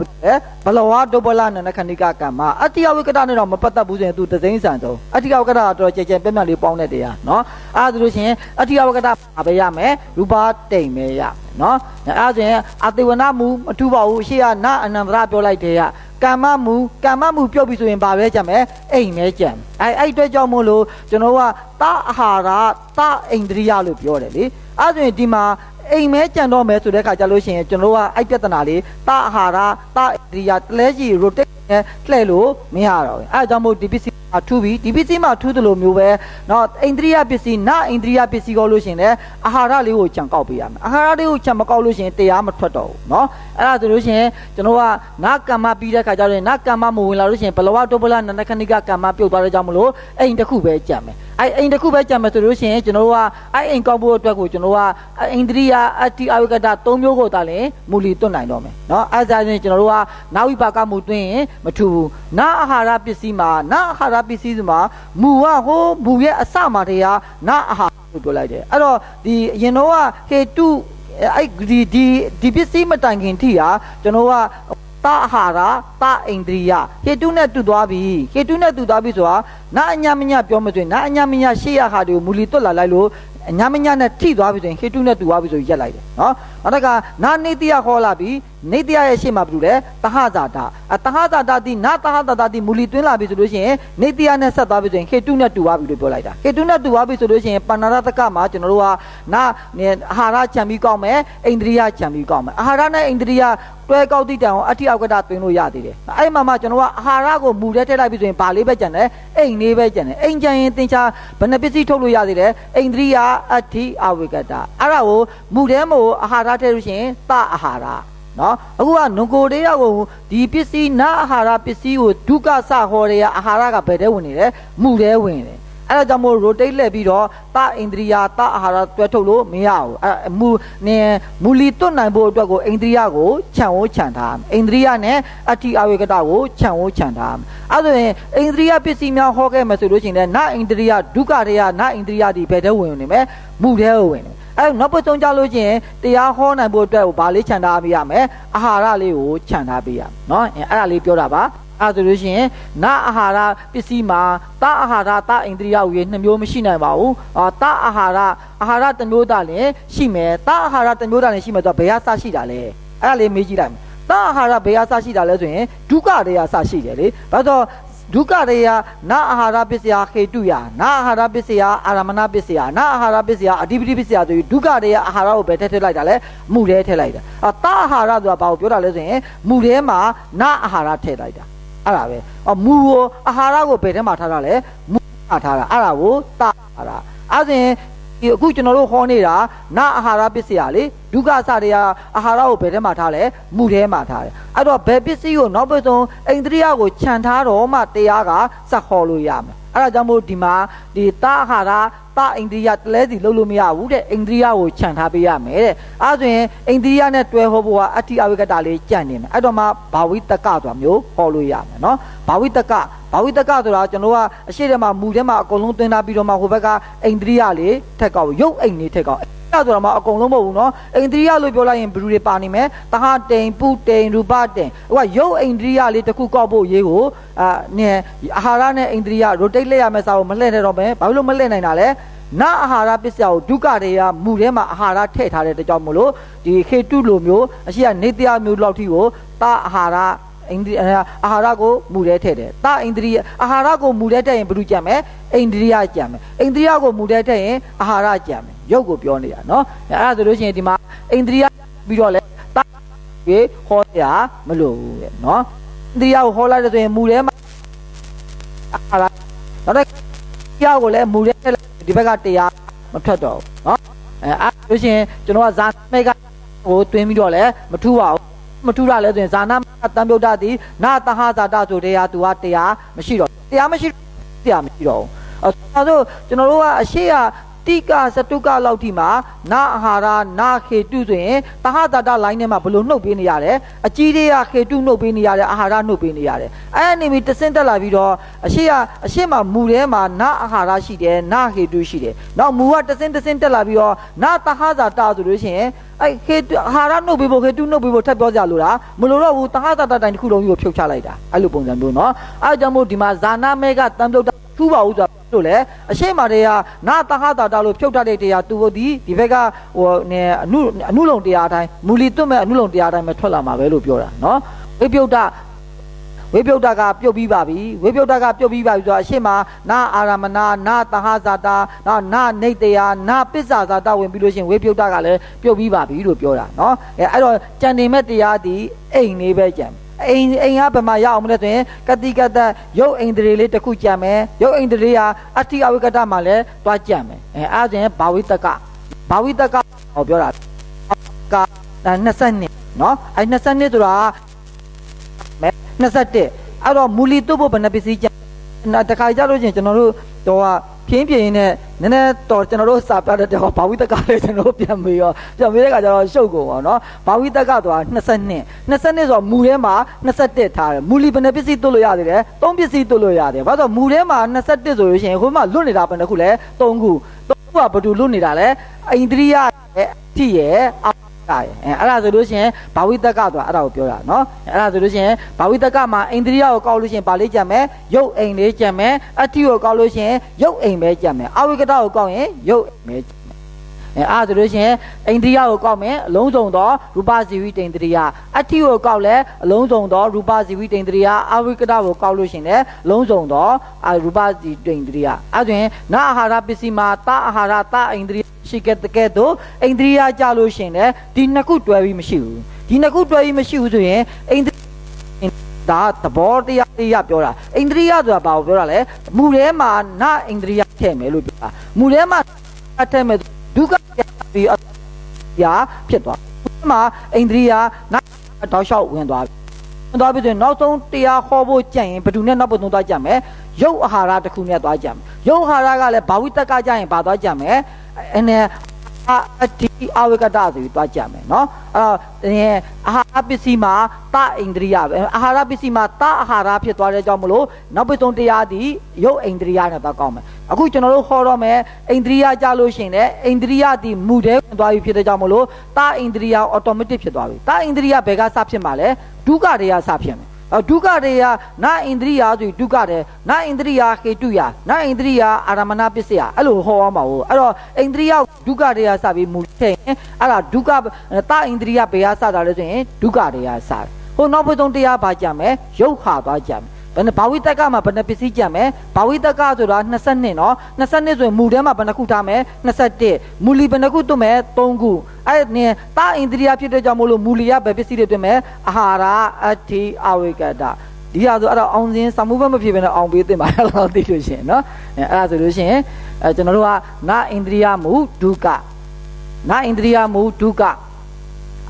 ဘလဝဒုပလနနခဏိကကမ္မအတ္တိယဝကတနဲ့တော့မပတ်သက်ဘူးဆိုရင် तू ဒဇင်းဆန်ဆုံးအတ္တိယဝကတကတော့ကြဲကြဲပြက်ပြက်လေးပေါင်းတဲ့တရားနော်အဲ့ဒါဆိုလို့ရှိရင်အတ္တိယဝကတဘာပဲရမယ်ရူပတိမ်ပဲရနော်အဲ့ဒါဆိုရင်အတိဝနမူမထူပါဘူးရှေ့ကနအနန္တရပြောလိုက်တဲ့ကကာမမူကာမမူပြုတ်ပြီဆိုရင်ဘာပဲကြံမယ်အိမ်ပဲကြံအဲအဲ့အတွက်ကြောင့်မို့လို့ကျွန်တော်ကတအာဟာရတအိန္ဒြိယလို့ပြောတယ်လေအဲဆိုရင်ဒီမှာ အိမ်မဲကြံတော့မယ်ဆိုတဲ့ခါကြလို့ရှိရင်ကျွန်တော်ကအဲ့ပြဿနာလေးတအာဟာရတအိန္ဒြိယတလဲကြီး rotate နဲ့လှည့်လို့မရတော့ဘူးအဲဒါကြောင့်မို့ဒီပစ္စည်းမှာထူပြီးဒီပစ္စည်းမှာထူးတယ်လို့မျိုးပဲเนาะအိန္ဒြိယပစ္စည်းနအိန္ဒြိယပစ္စည်းကောလို့ရှိရင်လည်းအာဟာရလေးကိုကြံကောက်ပေးရမယ်အာဟာရလေးကိုကြံမကောက်လို့ရှိရင်တရားမထွက်တော့ဘူးเนาะအဲ့ဒါဆိုလို့ရှိရင်ကျွန်တော်ကနကမ္မပြီးတဲ့ခါကျတော့နကမ္မမဝင်လာလို့ရှိရင်ဘလဝတုပလနန္ဒခဏိကကမ္မပြုတ်သွားတဲ့ကြောင့်မလို့အိမ်တစ်ခုပဲကြံမယ်အဲ့အိမ်တစ်ခုပဲကြံမယ်ဆိုလို့ရှိရင်ကျွန်တော်ကအဲ့အိမ်ကောက်ဖို့အတွက်ကိုကျွန်တော်ကအိန္ဒြိယအတ္တိအဝိကတ၃မျိုးကိုသာလင်မူလီတွတ်နိုင်တော့မယ်เนาะအဲ့ဒါဆိုရင်ကျွန်တော်တို့ကနာဝိပါကမူတွင်းရင် မထူဘူးနာအာဟာရပစ္စည်းမှာနာအာဟာရပစ္စည်းမှာမူကဟိုမူရဲ့အစမှာတည်းကနာအာဟာလို့ပြောလိုက်တယ်အဲ့တော့ဒီအရင်တော့ကဟေတုအဲ့ဒီဒီဒီပစ္စည်းမတိုင်ခင်ထိဟာကျွန်တော်ကတအာဟာရတအိန္ဒြိယဟေတုနဲ့တူသွားပြီဟေတုနဲ့တူသွားပြီဆိုတာနာအညာမညာပြောမသွင်းနာအညာမညာရှေ့ရဟာတွေကိုမူလီတွတ်လာလိုက်လို့အညာမညာနဲ့ထိသွားပြီဆိုရင်ဟေတုနဲ့တူသွားပြီဆိုရက်လိုက်တယ်နော်နောက်တစ်ခါနာနေတိယခေါ်လာပြီ နေတိယရဲ့ရှေ့မှာဘယ်လိုလဲတဟဇာတာအတဟဇာတာတိနာတဟဇာတာတိမူလီတွင်းလာပြီဆိုလို့ရှိရင်နေတိယနဲ့ဆက်သွားပြီဆိုရင်ဟေတုနဲ့တူသွားပြီလို့ပြောလိုက်တာဟေတုနဲ့တူသွားပြီဆိုလို့ရှိရင်ပဏ္ဏရတကမှာကျွန်တော်တို့ကနာအာဟာရခြံပြီးကောက်မယ်အိန္ဒြိယခြံပြီးကောက်မယ်အာဟာရနဲ့အိန္ဒြိယတွဲကောက်တိတံကိုအဋ္ဌိအောက်ကတသွင်းလို့ရသေးတယ်အဲ့မှာမှကျွန်တော်ကအာဟာရကိုမူထဲထည့်လိုက်ပြီဆိုရင်ဘာလေးပဲကြံတယ်အိမ်လေးပဲကြံတယ်အိမ်ကြံရင်သင်္ချာဘယ်နှပစ္စည်းထုတ်လို့ရသေးတယ်အိန္ဒြိယအဋ္ဌိအဝိကတအဲ့ဒါကိုမူထဲမို့အာဟာရထည့်လို့ရှိရင်သအာဟာရ နော်အခုကနုကိုတေးရကိုဒီပစ္စည်းနာအာဟာရပစ္စည်းကိုဒုက္ခစဟောတွေကအာဟာရကဘယ်ထဲဝင်နေလဲမူထဲဝင်တယ်အဲ့ဒါကြောင့်မို့ rotate လှည့်ပြီးတော့တအိန္ဒြိယတအာဟာရတွဲထုတ်လို့မရဘူးအဲ့မူနေမူလီတွတ်နိုင်ဖို့အတွက်ကိုအိန္ဒြိယကိုခြံဝခြံထားအိန္ဒြိယနဲ့အတ္တိအဝေကတကိုခြံဝခြံထားအဲ့ဒါရင်အိန္ဒြိယပစ္စည်းများဟောခဲ့မယ်ဆိုလို့ရှိရင်လည်းနအိန္ဒြိယဒုက္ခတွေကနအိန္ဒြိယဒီဘယ်ထဲဝင်နေမယ်မူထဲဝင်နေ အဲနောက်ပတ်ဆုံးကြလို့ချင်းတရားဟောနိုင်ဖို့အတွက်ဘာလေးခြံထားပေးရမလဲအာဟာရလေးကိုခြံထားပေးရเนาะအဲ့ဒါလေးပြောတာပါအဲဆိုလို့ရှိရင်နအာဟာရပစ္စည်းမှာတအာဟာရတအိန္ဒြိယဝေနှစ်မျိုးမရှိနိုင်ပါဘူးအာတအာဟာရအာဟာရတစ်မျိုးသာလည်းရှိမယ်တအာဟာရတစ်မျိုးသာလည်းရှိမယ်ဆိုတော့ဘယ်ဟာစရှိတာလဲအဲ့ဒါလေးမေးကြည့်လိုက်မယ်တအာဟာရဘယ်ဟာစရှိတာလဲဆိုရင်ဒုက္ခတွေကစရှိတယ်လေဘာလို့ ဒုက္ခတွေကနာအာဟာရပစ္စယခေတုယနာအာဟာရပစ္စယအာရမဏပစ္စယနာအာဟာရပစ္စယအဓိပတိပစ္စယဆိုပြီးဒုက္ခတွေကအာဟာရကိုပဲထည့်ထည့်လိုက်တာလဲမူထဲထည့်လိုက်တာအတာအာဟာရဆိုတာဘာကိုပြောတာလဲဆိုရင်မူထဲမှာနာအာဟာရထည့်လိုက်တာအဲ့ဒါပဲအမူကိုအာဟာရကိုဘယ်ထဲမှာထားတာလဲမူမှာထားတာအဲ့ဒါကိုတာအာဟာရအဲ့ဒါ ဒီအခုကျွန်တော်တို့ဟောနေတာနာအာဟာရပစ္စယလေဒုက္ခစတွေကအာဟာရကိုဘယ်ထဲမှာထားလဲမူထဲမှာထားတယ်အဲ့တော့ဘယ်ပစ္စည်းကိုနောက်ပတ်ဆုံးအိန္ဒြိယကိုခြံထားတော့မှတရားကစက်ဟောလို့ရမယ်အဲ့ဒါကြောင့်မို့ဒီမှာဒီတာအာဟာရ တာအိန္ဒြိယတလဲစီလုံးလို့မရဘူးတဲ့အိန္ဒြိယကိုခြံထားပေးရမယ်တဲ့အဲဆိုရင်အိန္ဒြိယနဲ့တွဲဟောဖို့ကအဋ္ဌိအဝိကတလေးကြံ့နေမယ်အဲ့တော့မှဘာဝိတကဆိုတာမျိုးဟောလို့ရမယ်နော်ဘာဝိတကဘာဝိတကဆိုတာကျွန်တော်ကအရှိထဲမှာမူထဲမှာအကုန်လုံးသွင်းထားပြီးတော့မှဟိုဘက်ကအိန္ဒြိယလေးထက်ကောက်ရုပ်အိမ်လေးထက်ကောက် ရဆိုတာမှအကုန်လုံးမဟုတ်ဘူးနော်အိန္ဒြိယလို့ပြောလိုက်ရင်ဘယ်သူတွေပါနေမလဲတဟတိန်ပုတိန်ရူပတိန်ဟိုကရုပ်အိန္ဒြိယလေးတစ်ခုကောက်ဖို့ရေးကိုအာနဲအာဟာရနဲ့အိန္ဒြိယ rotate လက်ရမယ်စာကိုမလှည့်နေတော့မယ်ဘာလို့မလှည့်နိုင်တာလဲနာအာဟာရပစ္စယကိုဒုက္ခတွေကမူထဲမှာအာဟာရထည့်ထားတဲ့တကြောင်မလို့ဒီခေတုလိုမျိုးအရှိကနေတရားမျိုးလောက်ထိကိုတာအာဟာရ အိန္ဒိအာဟာရကိုမူထဲထည့်တယ်တာအိန္ဒိယအာဟာရကိုမူထဲထည့်ရင်ဘယ်လိုကြံမလဲအိန္ဒိယကြံမယ်အိန္ဒိယကိုမူထဲထည့်ရင်အာဟာရကြံမယ်ရုပ်ကိုပြောနေတာနော်အဲ့ဒါဆိုလို့ရှိရင်ဒီမှာအိန္ဒိယပြီးတော့လဲတာပြေဟောရမလို့ဘူးတဲ့နော်အိန္ဒိယကိုဟောလိုက်တဲ့ဆိုရင်မူထဲမှာအာဟာရနောက်တစ်တရားကိုလည်းမူထဲထည့်လိုက်ဒီဘက်ကတရားမထွက်တော့ဘူးနော်အဲအဲ့လို့ရှိရင်ကျွန်တော်ကဇာမေကဟိုတွင်းပြီးတော့လဲမထူပါဘူး မထူတာလဲဆိုရင်ဇာနာတံပြုတ်တာဒီနာတဟဇာတဆိုတရားသူကတရားမရှိတော့တရားမရှိတရားမရှိတော့ဘူးအဲဆိုကျွန်တော်တို့ကအရှိရတိကစတုကလောက်ထိမှာနာအာဟာရနာခေတုဆိုရင်တဟတာတလိုင်းထဲမှာဘလို့နှုတ်ပေးနေရတယ်အကြီးတွေကခေတုနှုတ်ပေးနေရတယ်အာဟာရနှုတ်ပေးနေရတယ်အဲ့အနေမီတဆင့်တက်လာပြီးတော့အရှိရအရှိမမူထဲမှာနာအာဟာရရှိတယ်နာခေတုရှိတယ်နောက်မူကတဆင့်တဆင့်တက်လာပြီးတော့နာတဟဇာတဆိုလို့ရှိရင်အဲ့ခေတဟာရနှုတ်ပြီးဖို့ခေတုနှုတ်ပြီးဖို့ထပ်ပြောကြလို့လားမလို့တော့ဘူးတဟတတတိုင်းတစ်ခုလုံးကြီးကိုဖြုတ်ချလိုက်တာအဲ့လိုပုံစံမျိုးနော်အဲ့ကြောင့်မို့ဒီမှာဇာနာမဲကတံပြုတ်တာထူးပါဦးဆိုတာတို့လေအရှိမတရားနာတဟတာတာလို့ဖြုတ်တတ်တဲ့တရားသူတို့ဒီဒီဘက်ကဟိုနည်းအနုအနုလုံတရားအတိုင်းမူလီတွတ်မဲ့အနုလုံတရားအတိုင်းပဲထွက်လာမှာပဲလို့ပြောတာနော်ဝိပယုတ်တ ဝိပယုတ်တကပြုတ်ပြီးပါပြီဝိပယုတ်တကပြုတ်ပြီးပါပြီဆိုတော့အရှိမနာအာရမနာနာတဟဇာတာနော်နာနေတရာနာပစ္ဆာဇာတာဝင်ပြီးလို့ရှိရင်ဝိပယုတ်တကလည်းပြုတ်ပြီးပါပြီလို့ပြောတာနော်အဲအဲ့တော့ကြံနေမဲ့တရားဒီအိမ်လေးပဲကြံအိမ်အိမ်ကဘယ်မှာရအောင်မလဲဆိုရင်ကတိကတရုပ်အိန္ဒြေလေးတစ်ခုကြံမယ်ရုပ်အိန္ဒြေဟာအတ္တိအဝိကတမှာလည်းတွားကြံမယ်အဲအဲ့ဒါဆိုရင်ဘာဝိတကဘာဝိတကဟောပြောတာက20နှစ်နော်အဲ20နှစ်ဆိုတာမဲ 21အဲ့တော့မူလီတုတ်ဖို့ဘယ်နှပစ္စည်းကြံတခါကြလို့ချင်းကျွန်တော်တို့တော့ပြင်းပြင်းနဲ့နည်းနည်းတော့ကျွန်တော်တို့စာပြတဲ့တော့ဘာဝိတကလေးကျွန်တော်တို့ပြန်မေးရောပြန်မေးတဲ့အခါကျတော့ရှုပ်ကုန်ပါတော့ဘာဝိတကဆိုတာ22 22ဆိုတော့မူထဲမှာ21ထားတယ်မူလီဘယ်နှပစ္စည်းတွတ်လို့ရသေးတယ်3ပစ္စည်းတွတ်လို့ရတယ်ဘာလို့မူထဲမှာ21ဆိုလို့ရှိရင်ဟိုမှာလွတ်နေတာဘယ်နှခုလဲ3ခု3ခုကဘယ်သူလွတ်နေတာလဲအိန္ဒြိယရဲ့အဖြစ်ရဲ့ တာရယ်အဲအဲ့ဒါဆိုလို့ရှိရင်ဘာဝိတကဆိုတာအဲ့ဒါကိုပြောတာနော်အဲ့ဒါဆိုလို့ရှိရင်ဘာဝိတကမှာအိန္ဒြိယကိုကောက်လို့ရှိရင်ဗာလေးကြံမယ်ရုပ်အိမ်လေးကြံမယ်အတ္တိကိုကောက်လို့ရှိရင်ရုပ်အိမ်ပဲကြံမယ်အဝိကတကိုကောက်ရင်ရုပ်အိမ်ပဲကြံမယ်အဲအဲ့ဒါဆိုလို့ရှိရင်အိန္ဒြိယကိုကောက်မယ်အလုံးစုံသောရူပဇီဝိတ္တရိယအတ္တိကိုကောက်လဲအလုံးစုံသောရူပဇီဝိတ္တရိယအဝိကတကိုကောက်လို့ရှိရင်လည်းအလုံးစုံသောရူပဇီတ္တရိယအဲ့ဒါဆိုရင်နာအာဟာရပစ္စည်းမှာတာအာဟာရတာအိန္ဒြိယ ရှိခဲ့တဲ့ကဲ့သို့အိန္ဒြိယကြလို့ရှင်လေဒီနှစ်ခုတွဲပြီးမရှိဘူးဒီနှစ်ခုတွဲပြီးမရှိဘူးဆိုရင်အိန္ဒြိဒါသဘောတရားတရားပြောတာအိန္ဒြိယဆိုတာဘာကိုပြောတာလဲမူထဲမှာနာအိန္ဒြိယထည့်မယ်လို့ပြောတာမူထဲမှာထည့်မယ်ဒုက္ခပြီးရာဖြစ်သွားဒီမှာအိန္ဒြိယနာတောက်လျှောက်ဝင်သွားပြီဝင်သွားပြီဆိုရင်နောက်ဆုံးတရားဟောဖို့ကြံ့ရင်ဘယ်သူနဲ့နောက်ဘုံသွားကြမယ်ရုပ်အာဟာရတစ်ခုနဲ့သွားကြမယ်ရုပ်အာဟာရကလည်းဘာဝိတကကြရင်ဘာသွားကြမယ် အနေအာဒီအဝေကတဆိုပြီးတွားကြမယ်နော်အဲ့တော့အာဟာပစ္စည်းမှာတဣန္ဒြိယပဲအာဟာရပစ္စည်းမှာတအာဟာရဖြစ်သွားတဲ့ကြောင့်မလို့နောက်ပဆုံးတရားဒီရုပ်ဣန္ဒြိယနဲ့သွားကောင်းမယ်အခုကျွန်တော်တို့ဟောတော့မယ်ဣန္ဒြိယကြလို့ရှိရင်လည်းဣန္ဒြိယဒီမူတဲ့ဝင်သွားပြီဖြစ်တဲ့ကြောင့်မလို့တဣန္ဒြိယအော်တိုမက်တစ်ဖြစ်သွားပြီတဣန္ဒြိယဘယ်ကစဖြစ်မှာလဲဒုက္ခတွေကစဖြစ်မယ် ဒုက္ခတွေကနာဣန္ဒြိယဆိုဒုက္ခတယ်နာဣန္ဒြိယဟေတုယနာဣန္ဒြိယအာရမဏပစ္စယအဲ့လိုဟောအောင်ပါဘူးအဲ့တော့ဣန္ဒြိယဒုက္ခတွေကစပြီးမူထည့်ရင်အဲ့ဒါဒုက္ခတာဣန္ဒြိယဘယ်ကစတာလဲဆိုရင်ဒုက္ခတွေကစတယ်ဟိုနောက်ဘုံတရားပါကြမယ်ရုပ်ခါသွားကြမယ် ဘယ်နှဘာဝိတက်ကမှာဘယ်နှပစ္စည်းကြံမယ်ဘာဝိတက်ကဆိုတာ22နော်22ဆိုရင်မူထဲမှာဘယ်နှခုထားမယ်21မူလီဘယ်နှခုတွတ်မယ်3ခုအဲ့နင်တာအိန္ဒြိယဖြစ်တဲ့ကြောင့်မို့လို့မူလီကဘယ်ပစ္စည်းတွေတွတ်မယ်အာဟာရအထိအဝိကတဒီဟာဆိုအဲ့တော့အောင်စဉ်စမှုဘက်မဖြစ်ဘဲနဲ့အောင်ပေးသင့်ပါတော့သိလို့ရှင်နော်အဲ့ဒါဆိုလို့ရှင်အဲကျွန်တော်တို့ကနာအိန္ဒြိယမူဒုက္ခနာအိန္ဒြိယမူဒုက္ခ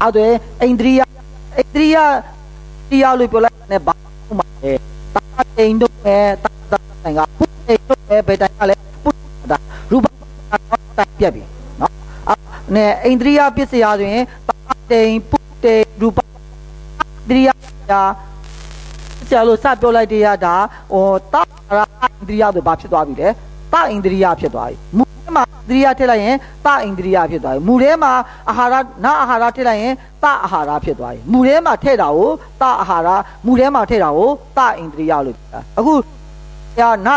အဲ့ဒါအိန္ဒြိယအိန္ဒြိယတရားလို့ပြောလိုက်တဲ့ဘာမှမလဲ တာတိန်တို့ပဲတာတိုင်ကပုတိန်တို့ပဲဘယ်တိုင်ကလဲပုတာရူပတိုင်ပြက်ပြီနော်အဲအိန္ဒြိယပစ္စယဆိုရင်တာတိန်ပုတိန်ရူပဒရိယရာဆရာလို့စပြောလိုက်တရားဒါဟိုတာရာအိန္ဒြိယဆိုဘာဖြစ်သွားပြီလဲတာအိန္ဒြိယဖြစ်သွားပြီမူ ထဲမှာဒရိယထည့်လိုက်ရင်တာအိန္ဒြိယဖြစ်သွားပြီမူထဲမှာအာဟာရနာအာဟာရထည့်လိုက်ရင်တာအာဟာရဖြစ်သွားပြီမူထဲမှာထည့်တာကိုတာအာဟာရမူထဲမှာထည့်တာကိုတာအိန္ဒြိယလို့ပြောတာအခုဆရာနာ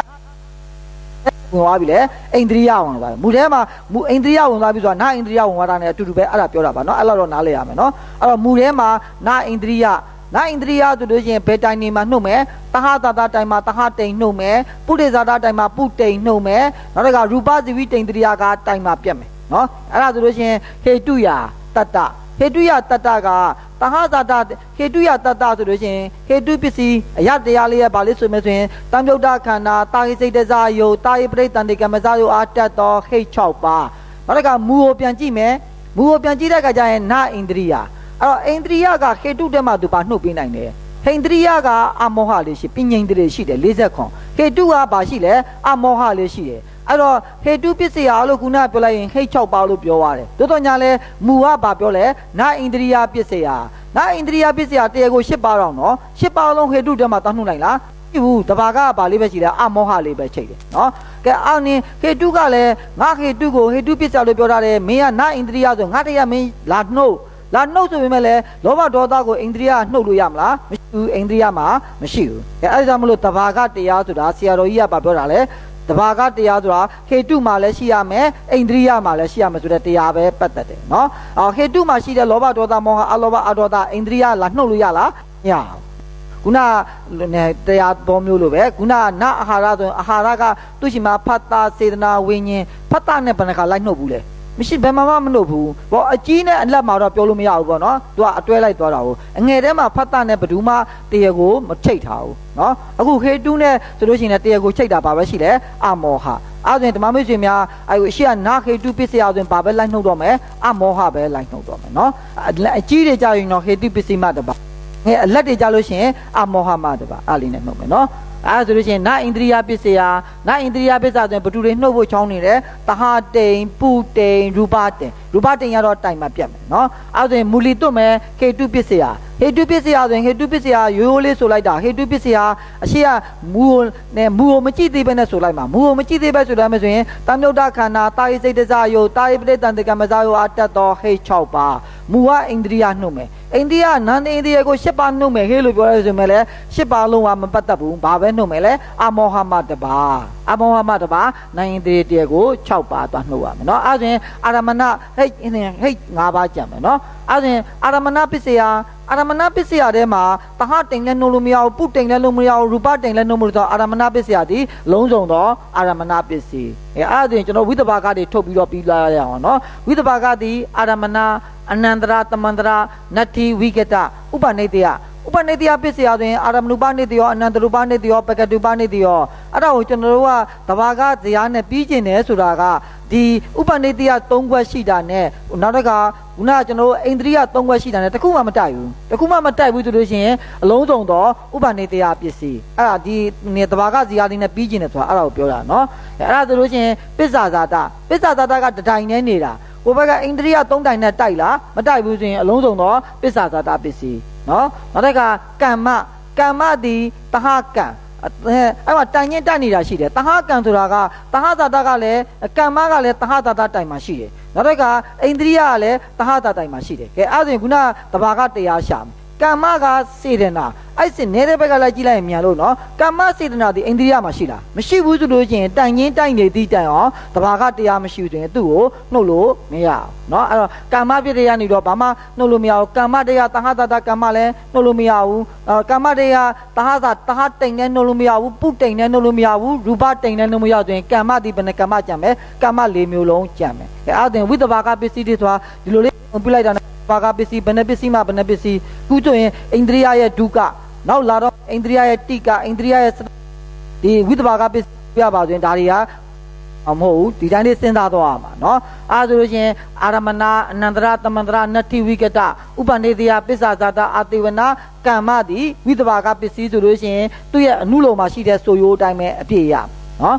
ဝင်သွားပြီလေအိန္ဒြိယဝင်သွားပြီမူထဲမှာမူအိန္ဒြိယဝင်သွားပြီဆိုတာနာအိန္ဒြိယဝင်သွားတာ ਨੇ အတူတူပဲအဲ့ဒါပြောတာပါเนาะအဲ့လောက်တော့နားလည်ရမယ်เนาะအဲ့တော့မူထဲမှာနာအိန္ဒြိယ ငါဣန္ဒြိယဆိုလို့ရှိရင်ဘယ်တိုင်နေမှာနှုတ်မယ်တဟသာတာတိုင်မှာတဟတိန်နှုတ်မယ်ပုရိဇာတာတိုင်မှာပုတိန်နှုတ်မယ်နောက်တစ်ခါရူပဇိဝိတိန္ဒြိယကတိုင်မှာပြတ်မယ်နော်အဲ့ဒါဆိုလို့ရှိရင်ဟေတုယာတတ္တဟေတုယတတ္တကတဟသာတဟေတုယတတ္တဆိုလို့ရှိရင်ဟေတုပစ္စည်းအရတရားလေးရဲ့ဗာလေးဆိုမယ်ဆိုရင်တံမြုတ်တခန္ဓာတာဟိစိတ်တဇာယုတာဟိပရိတန်တိကမဇာယုအာတတ်တော်ဟိတ်6ပါနောက်တစ်ခါမူကိုပြန်ကြည့်မယ်မူကိုပြန်ကြည့်တဲ့အခါကျရင်နာဣန္ဒြိယ အဲ့တော့ဣန္ဒြိယကဟေတုတက်မှသူပါနှုတ်ပေးနိုင်တယ်ဟိန္ဒြိယကအမောဟလေးရှိပညာဣန္ဒြေရှိတယ်40ခွန်ဟေတုကဘာရှိလဲအမောဟလေးရှိတယ်အဲ့တော့ဟေတုပစ္စယလို့ခုနပြောလိုက်ရင်ဟိတ်6ပါလို့ပြောရတယ်တိုးတော့ညာလဲမူကဘာပြောလဲနာဣန္ဒြိယပစ္စယနာဣန္ဒြိယပစ္စယတရားကို8ပါတော့နော်8ပါလုံးဟေတုတက်မှတောင်းနှုတ်နိုင်လားဘူးတဘာကပါလေးပဲရှိတယ်အမောဟလေးပဲချိန်တယ်နော်ကဲအောင်းနေဟေတုကလည်းငါဟေတုကိုဟေတုပစ္စယလို့ပြောထားတယ်မင်းကနာဣန္ဒြိယဆိုငါတရားမင်းလာနှုတ် လာနှုတ်ဆိုပေမဲ့လည်းလောဘဒေါသကိုအိန္ဒြိယနှုတ်လို့ရမလားမရှိဘူးအိန္ဒြိယမှာမရှိဘူးအဲအဲဒါကြောင့်မလို့တဘာကတရားဆိုတာဆရာတော်ကြီးကပြောတာလေတဘာကတရားဆိုတာဟေတုမှာလည်းရှိရမယ်အိန္ဒြိယမှာလည်းရှိရမယ်ဆိုတဲ့တရားပဲပတ်သက်တယ်နော်အော်ဟေတုမှာရှိတဲ့လောဘဒေါသမောဟအလောဘအဒေါသအိန္ဒြိယလာနှုတ်လို့ရလားမရဘူးခုနတရားတော်မျိုးလိုပဲခုနနအာဟာရဆိုအာဟာရကသူ့ရှိမှာဖတ်တာစေတနာဝိညာဉ်ဖတ်တာနဲ့ဘယ်နှခါလိုက်နှုတ်ဘူးလဲ မရှိဘယ်မှာမှမနှုတ်ဘူးဘောအကြီးနဲ့အလက်မှာတော့ပြောလို့မရဘူးပေါ့နော်သူကအတွဲလိုက်သွားတာကိုအငယ်ထဲမှာဖတ်တာနဲ့ဘယ်သူမှတရကိုမချိတ်ထားဘူးနော်အခုခေတူးနဲ့ဆိုလို့ရှိရင်တရကိုချိတ်တာပါပဲရှိတယ်အမောဟအဲ့ဒါဆိုရင်ဓမ္မမိတ်ဆွေများအဲ့အရှိကနာခေတုပစ္စယဆိုရင်ဘာပဲလိုက်နှုတ်တော့မယ်အမောဟပဲလိုက်နှုတ်တော့မယ်နော်အကြီးတွေကြာရင်တော့ခေတုပစ္စည်းမတပါငယ်အလက်တွေကြာလို့ရှိရင်အမောဟမတပါအဲ့လေးနဲ့နှုတ်မယ်နော် အဲဆိုလို့ရှိရင်နအိန္ဒြိယပစ္စယနအိန္ဒြိယပစ္စယဆိုရင်ဘသူတွေနှုတ်ဖို့ချောင်းနေတယ်တဟတိန်ပုတိန်ရူပတိန်ရူပတိန်ရတော့တိုင်မှာပြတ်မယ်နော်အဲဆိုရင်မူလီတွတ်မယ်ခေတုပစ္စယဟေတုပစ္စယဆိုရင်ဟေတုပစ္စယရိုးရိုးလေးဆိုလိုက်တာဟေတုပစ္စယအရှိကမူနဲ့မူကိုမကြည့်သေးပဲနဲ့ဆိုလိုက်မှာမူကိုမကြည့်သေးပဲဆိုလိုက်မယ်ဆိုရင်တမြုတ်တခန္ဓာတာယိစိတ်တစယုတာယိပရိတန်တကမဇာယုအတတ်တော်ဟေ6ပါမူဝအိန္ဒြိယနှုတ်မယ်အိန္ဒိယနန္ဒအိန္ဒိယကို၈ပါးနှုတ်မယ်ဟေးလို့ပြောရဲဆိုရင်လည်း၈ပါးလုံးကမပတ်သက်ဘူးဘာပဲနှုတ်မယ်လဲအမောဟမတပါအမောဟမတပါနိုင်အိန္ဒိယတရားကို6ပါးသွားနှုတ်ရမယ်နော်အဲဆိုရင်အာရမဏဟိတ်ဟိတ်၅ပါးကြံမယ်နော်အဲဆိုရင်အာရမဏပစ္စယအာရမဏပစ္စယထဲမှာတဟတိန်လည်းနှုတ်လို့မရဘူးပုတိန်လည်းနှုတ်မရဘူးရူပတိန်လည်းနှုတ်မလို့တော့အာရမဏပစ္စယဒီလုံးစုံတော့အာရမဏပစ္စည်းအဲအဲ့ဒါဆိုရင်ကျွန်တော်ဝိသဘာကတွေထုတ်ပြီးတော့ပြီးလာရအောင်နော်ဝိသဘာကဒီအာရမဏအနန္တရာတမန္တရာနတ္တိဝိကတဥပနိတယ ဥပနိတယပစ္စယဆိုရင်အာရမဏုပနိတယောအနန္တရူပနိတယောပကတုပနိတယောအဲ့ဒါကိုကျွန်တော်တို့ကတဘာကဇာနဲ့ပြီးကျင်တယ်ဆိုတာကဒီဥပနိတယ၃ခွက်ရှိတာနဲ့နောက်တစ်ခါခုနကကျွန်တော်တို့အိန္ဒြိယ၃ခွက်ရှိတာနဲ့တခုမှမတိုက်ဘူးတခုမှမတိုက်ဘူးဆိုလို့ရှိရင်အလုံးစုံသောဥပနိတယပစ္စည်းအဲ့ဒါဒီနေတဘာကဇာလေးနဲ့ပြီးကျင်တယ်ဆိုတာအဲ့ဒါကိုပြောတာနော်အဲ့ဒါဆိုလို့ရှိရင်ပစ္ဆာဇာတပစ္ဆာဇာတကတတိုင်နဲ့နေတာကိုဘက်ကအိန္ဒြိယသုံးတိုင်နဲ့တိုက်လားမတိုက်ဘူးဆိုရင်အလုံးစုံသောပစ္ဆာဇာတပစ္စည်း နော်နောက်တစ်ခါကမ္မကမ္မသည်တဟကံအဲအဲ့မှာတိုင်ရင်တိုက်နေတာရှိတယ်တဟကံဆိုတာကတဟဇာတကလည်းကမ္မကလည်းတဟဇာတတိုင်မှာရှိတယ်နောက်တစ်ခါအိန္ဒြိယကလည်းတဟဇာတိုင်မှာရှိတယ်ကဲအဲ့ဒါဆိုရင်ခုနတဘာကတရားရှာမယ် ကမ္မကစေတနာအဲ့စနေတဲ့ဘက်ကလိုက်ကြည့်လိုက်ရင်မြန်လို့နော်ကမ္မစေတနာဒီအိန္ဒြိယမှာရှိလားမရှိဘူးဆိုလို့ချင်းတိုင်ချင်းတိုင်နေသည့်တိုင်အောင်တဘာကတရားမရှိဘူးဆိုရင်သူ့ကိုနှုတ်လို့မရအောင်နော်အဲ့တော့ကမ္မပြတရားနေတော့ဘာမှနှုတ်လို့မရဘူးကမ္မတရားတဟသတကမ္မလည်းနှုတ်လို့မရဘူးကမ္မတရားတဟသတဟတိန်နဲ့နှုတ်လို့မရဘူးပုတိန်နဲ့နှုတ်လို့မရဘူးရူပတိန်နဲ့နှုတ်မရဆိုရင်ကမ္မဒီဘယ်နှကမ္မကြံမယ်ကမ္မ၄မျိုးလုံးကြံမယ်အဲအဲ့ဒါဝိတဘာကပစ္စည်းတွေဆိုတာဒီလိုလေးပြလိုက်တာ ပါကပစ္စည်းဘယ်နှပစ္စည်းမှဘယ်နှပစ္စည်းခုဆိုရင်အိန္ဒြိယရဲ့ဒုက္ခနောက်လာတော့အိန္ဒြိယရဲ့တိကအိန္ဒြိယရဲ့ဒီဝိသဘာကပစ္စည်းပြပါဆိုရင်ဒါတွေကမဟုတ်ဘူးဒီတိုင်းလေးစဉ်းစားတော့ရမှာเนาะအဲဆိုလို့ရှိရင်အာရမဏအနန္တရတမန္တရနတ္တိဝိကတဥပနေတယပစ္ဆာဇာတာအာတိဝနာကမ္မတိဝိသဘာကပစ္စည်းဆိုလို့ရှိရင်သူ့ရဲ့အနုလုံမှာရှိတဲ့ဆိုရိုးအတိုင်းပဲအပြည့်ရเนาะ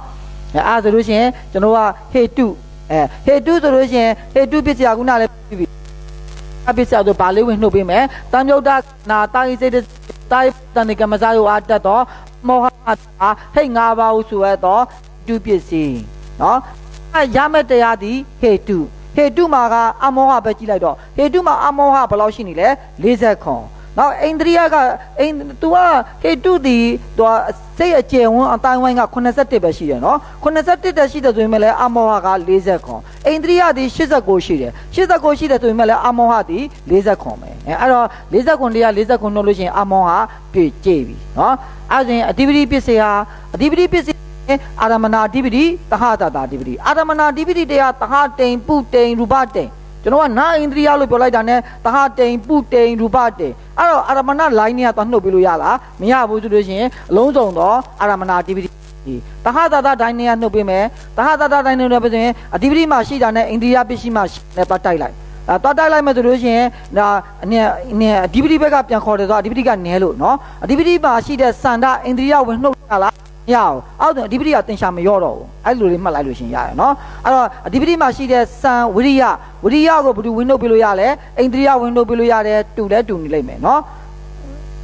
အဲဆိုလို့ရှိရင်ကျွန်တော်ကဟေတုအဲဟေတုဆိုလို့ရှိရင်ဟေတုပစ္စယကုဏလည်းပြီးပြီ အပစ္စယဆိုပါလေးဝင်နှုတ်ပေးမယ်တံမြုတ်တနာတာဤစိတ်တာတန်ကမစားရောအတတ်တော့မောဟတာဟိတ်၅ပါးဟုဆိုရတော့တုပစ္စည်းနော်အဲရမဲ့တရားသည်ဟေတုဟေတုမှာကအမောဟပဲကြည့်လိုက်တော့ဟေတုမှာအမောဟဘယ်လောက်ရှိနေလဲ40ခွန် နနောက်အိန္ဒြိယကအိန္သူကကေတုဒီသူကစိတ်အကျယ်ဝန်းအတိုင်းဝိုင်းက81ပဲရှိတယ်နော်81တက်ရှိတယ်ဆိုရင်လည်းအမောဟက40ခွန်အိန္ဒြိယဒီ89ရှိတယ်89ရှိတယ်ဆိုရင်လည်းအမောဟဒီ40ခွန်ပဲအဲအဲ့တော့40ခွန်တရား40ခွန်နှုတ်လို့ရှိရင်အမောဟပြည့်ကြပြီနော်အဲ့ဒါအဓိပတိပစ္စယအဓိပတိပစ္စယအာရမနာအဓိပတိတဟတာတာအဓိပတိအာရမနာအဓိပတိတရားတဟတိန်ပုတိန်ရူပတိန် ကျွန်တော်ကနာအိန္ဒြိယလို့ပြောလိုက်တာ ਨੇ တဟတိန်ပုတိန်ရူပတိန်အဲ့တော့အာရမဏ line เนี่ยသွားနှုတ်ပြလို့ရလားမရဘူးဆိုလို့ရှိရင်အလုံးစုံတော့အာရမဏ activity တဟသာတာတိုင်းเนี่ยနှုတ်ပြမယ်တဟသာတာတိုင်းနှုတ်ရပါဆိုရင် activity မှာရှိတာ ਨੇ အိန္ဒြိယပစ္စည်းမှာနဲ့သွားတိုက်လိုက်အဲသွားတိုက်လိုက်မယ်ဆိုလို့ရှိရင်ဒါအနေအနေအဓိပတိဘက်ကပြန်ခေါ်တယ်ဆိုအဓိပတိကနဲလို့နော်အဓိပတိမှာရှိတဲ့စန္ဒအိန္ဒြိယဝင်နှုတ်ရလားမ ရအောင်အောက်ကအဓိပတိကတင်ရှာမရော့တော့ဘူးအဲ့လိုလေးမှတ်လိုက်လို့ရှင်ရတယ်နော်အဲ့တော့အဓိပတိမှာရှိတဲ့စံဝိရိယဝိရိယကိုဘယ်သူဝင်နှုတ်ပြလို့ရလဲအိန္ဒြိယဝင်နှုတ်ပြလို့ရတယ်တူလဲတူနေလိမ့်မယ်နော်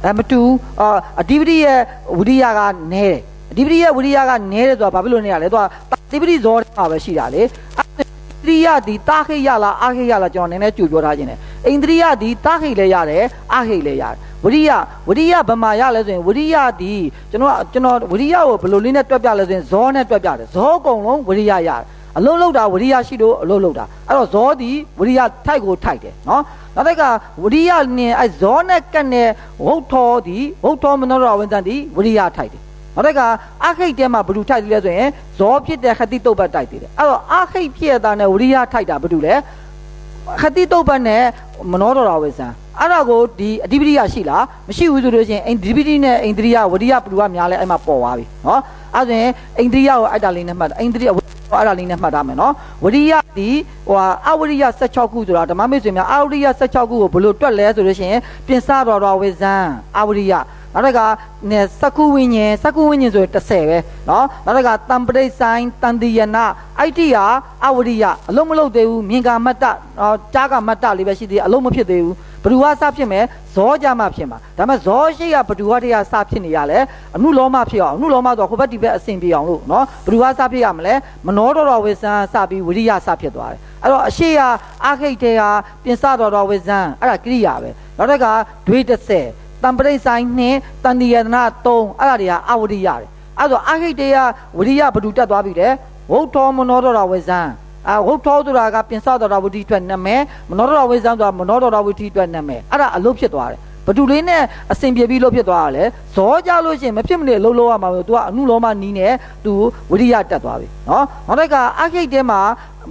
အဲမတူအာအဓိပတိရဲ့ဝိရိယကနဲတယ်အဓိပတိရဲ့ဝိရိယကနဲတယ်ဆိုတာဘာဖြစ်လို့နေရလဲသူကအဓိပတိဇောမှာပဲရှိတာလေအိန္ဒြိယဒီတာခိရလားအာခိရလားကျွန်တော်နည်းနည်းကြိုပြောထားခြင်းတယ်အိန္ဒြိယဒီတာခိလည်းရတယ်အာခိလည်းရတယ်ဝရိယဝရိယဗမာရလဲဆိုရင်ဝရိယဒီကျွန်တော်ကျွန်တော်ဝရိယကိုဘယ်လိုလေးနဲ့တွက်ပြလဲဆိုရင်ဇောနဲ့တွက်ပြတယ်ဇောအကုန်လုံးဝရိယရတယ်အလုံးလောက်တာဝရိယရှိလို့အလုံးလောက်တာအဲ့တော့ဇောဒီဝရိယထိုက်ကိုထိုက်တယ်နော်နောက်တက်ကဝရိယနဲ့အဲဇောနဲ့ကက်နဲ့ဝုတ်ထောဒီဝုတ်ထောမနောရဝိသန်ဒီဝရိယထိုက်တယ်နောက်တက်ကအာခိတ်တဲမှာဘယ်သူထိုက်တယ်လဲဆိုရင်ဇောဖြစ်တဲ့ခတိတုတ်ပတ်တိုက်တယ်အဲ့တော့အာခိတ်ဖြစ်တာနဲ့ဝရိယထိုက်တာဘယ်သူလဲ ခတိတုတ်ပတ်နဲ့မနောတော်တော်ဝေဆံအဲ့ဒါကိုဒီအဓိပတိယရှိလားမရှိဘူးဆိုလို့ရှိရင်အိန္ဒိပတိနဲ့အိန္ဒြိယဝရိယဘ누구ကများလဲအဲ့မှာပေါ်သွားပြီနော်အဲ့ဆိုရင်အိန္ဒြိယကိုအဲ့ဒါလေးနဲ့မှတ်အိန္ဒြိယအဲ့ဒါလေးနဲ့မှတ်ထားမယ်နော်ဝရိယဒီဟိုဟာအဝရိယ16ခုဆိုတာဓမ္မမိတ်ဆွေများအဝရိယ16ခုကိုဘယ်လိုတွက်လဲဆိုလို့ရှိရင်ပြင်စတော်တော်ဝေဇံအဝရိယ နောက်တစ်ခါစကုဝိညာဉ်စကုဝိညာဉ်ဆိုရင်30ပဲနော်နောက်တစ်ခါတံပရိဆိုင်တန်တိယနာအိုက်တိယအဝရိယအလုံးမလုံးသေးဘူးမြင်ကမတ္တကြားကမတ္တလေးပဲရှိသေးတယ်အလုံးမဖြစ်သေးဘူးဘဒူဝါစဖြစ်မယ်ဇောကြမှာဖြစ်မှာဒါမှဇောရှိကဘဒူဝါတရားစဖြစ်နေရလဲအနုလောမဖြစ်အောင်အနုလောမဆိုဟိုဘက်ဒီဘက်အစဉ်ပြေအောင်လို့နော်ဘဒူဝါစဖြစ်ရမလဲမနောတော်တော်ဝေဆန်းစပြီးဝိရိယစဖြစ်သွားတယ်အဲ့တော့အရှိယအခိတ်တေဟာတင်စတော်တော်ဝေဆန်းအဲ့ဒါကိရိယာပဲနောက်တစ်ခါဒွေ30 တံပရိဆိုင်နှင့်တန်တိယတနာ၃အဲ့ဒါတွေကအဝရိယတယ်အဲ့တော့အဟိတေယဝရိယဘဒုတက်သွားပြီလေဝုထောမနောတော်တော်ဝေဇံအဝုထောဆိုတာကပင်စတော်တော်ဝတိအတွက်နာမည်မနောတော်တော်ဝေဇံဆိုတာမနောတော်တော်ဝတိအတွက်နာမည်အဲ့ဒါအလုပ်ဖြစ်သွားတယ်ဘဒုလေးနဲ့အစဉ်ပြေပြီးလို့ဖြစ်သွားတာလေဇောကြလို့ရှိရင်မဖြစ်မနေလှုပ်လို့ရမှာပဲ तू ကအနုလောမနီးနေ तू ဝိရိယတက်သွားပြီနော်နောက်တစ်ခါအခိတ်တဲမှာ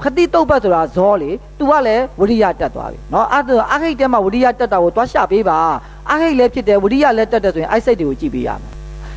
ခတိတုတ်ပတ်ဆိုတာဇောလေ तू ကလည်းဝိရိယတက်သွားပြီเนาะအဲ့ဒါအခိတ်တဲမှာဝိရိယတက်တာကိုတွားရှာပေးပါအခိတ်လည်းဖြစ်တယ်ဝိရိယလည်းတက်တယ်ဆိုရင်အိုက်စိတ်တွေကိုကြည့်ပေးရမယ်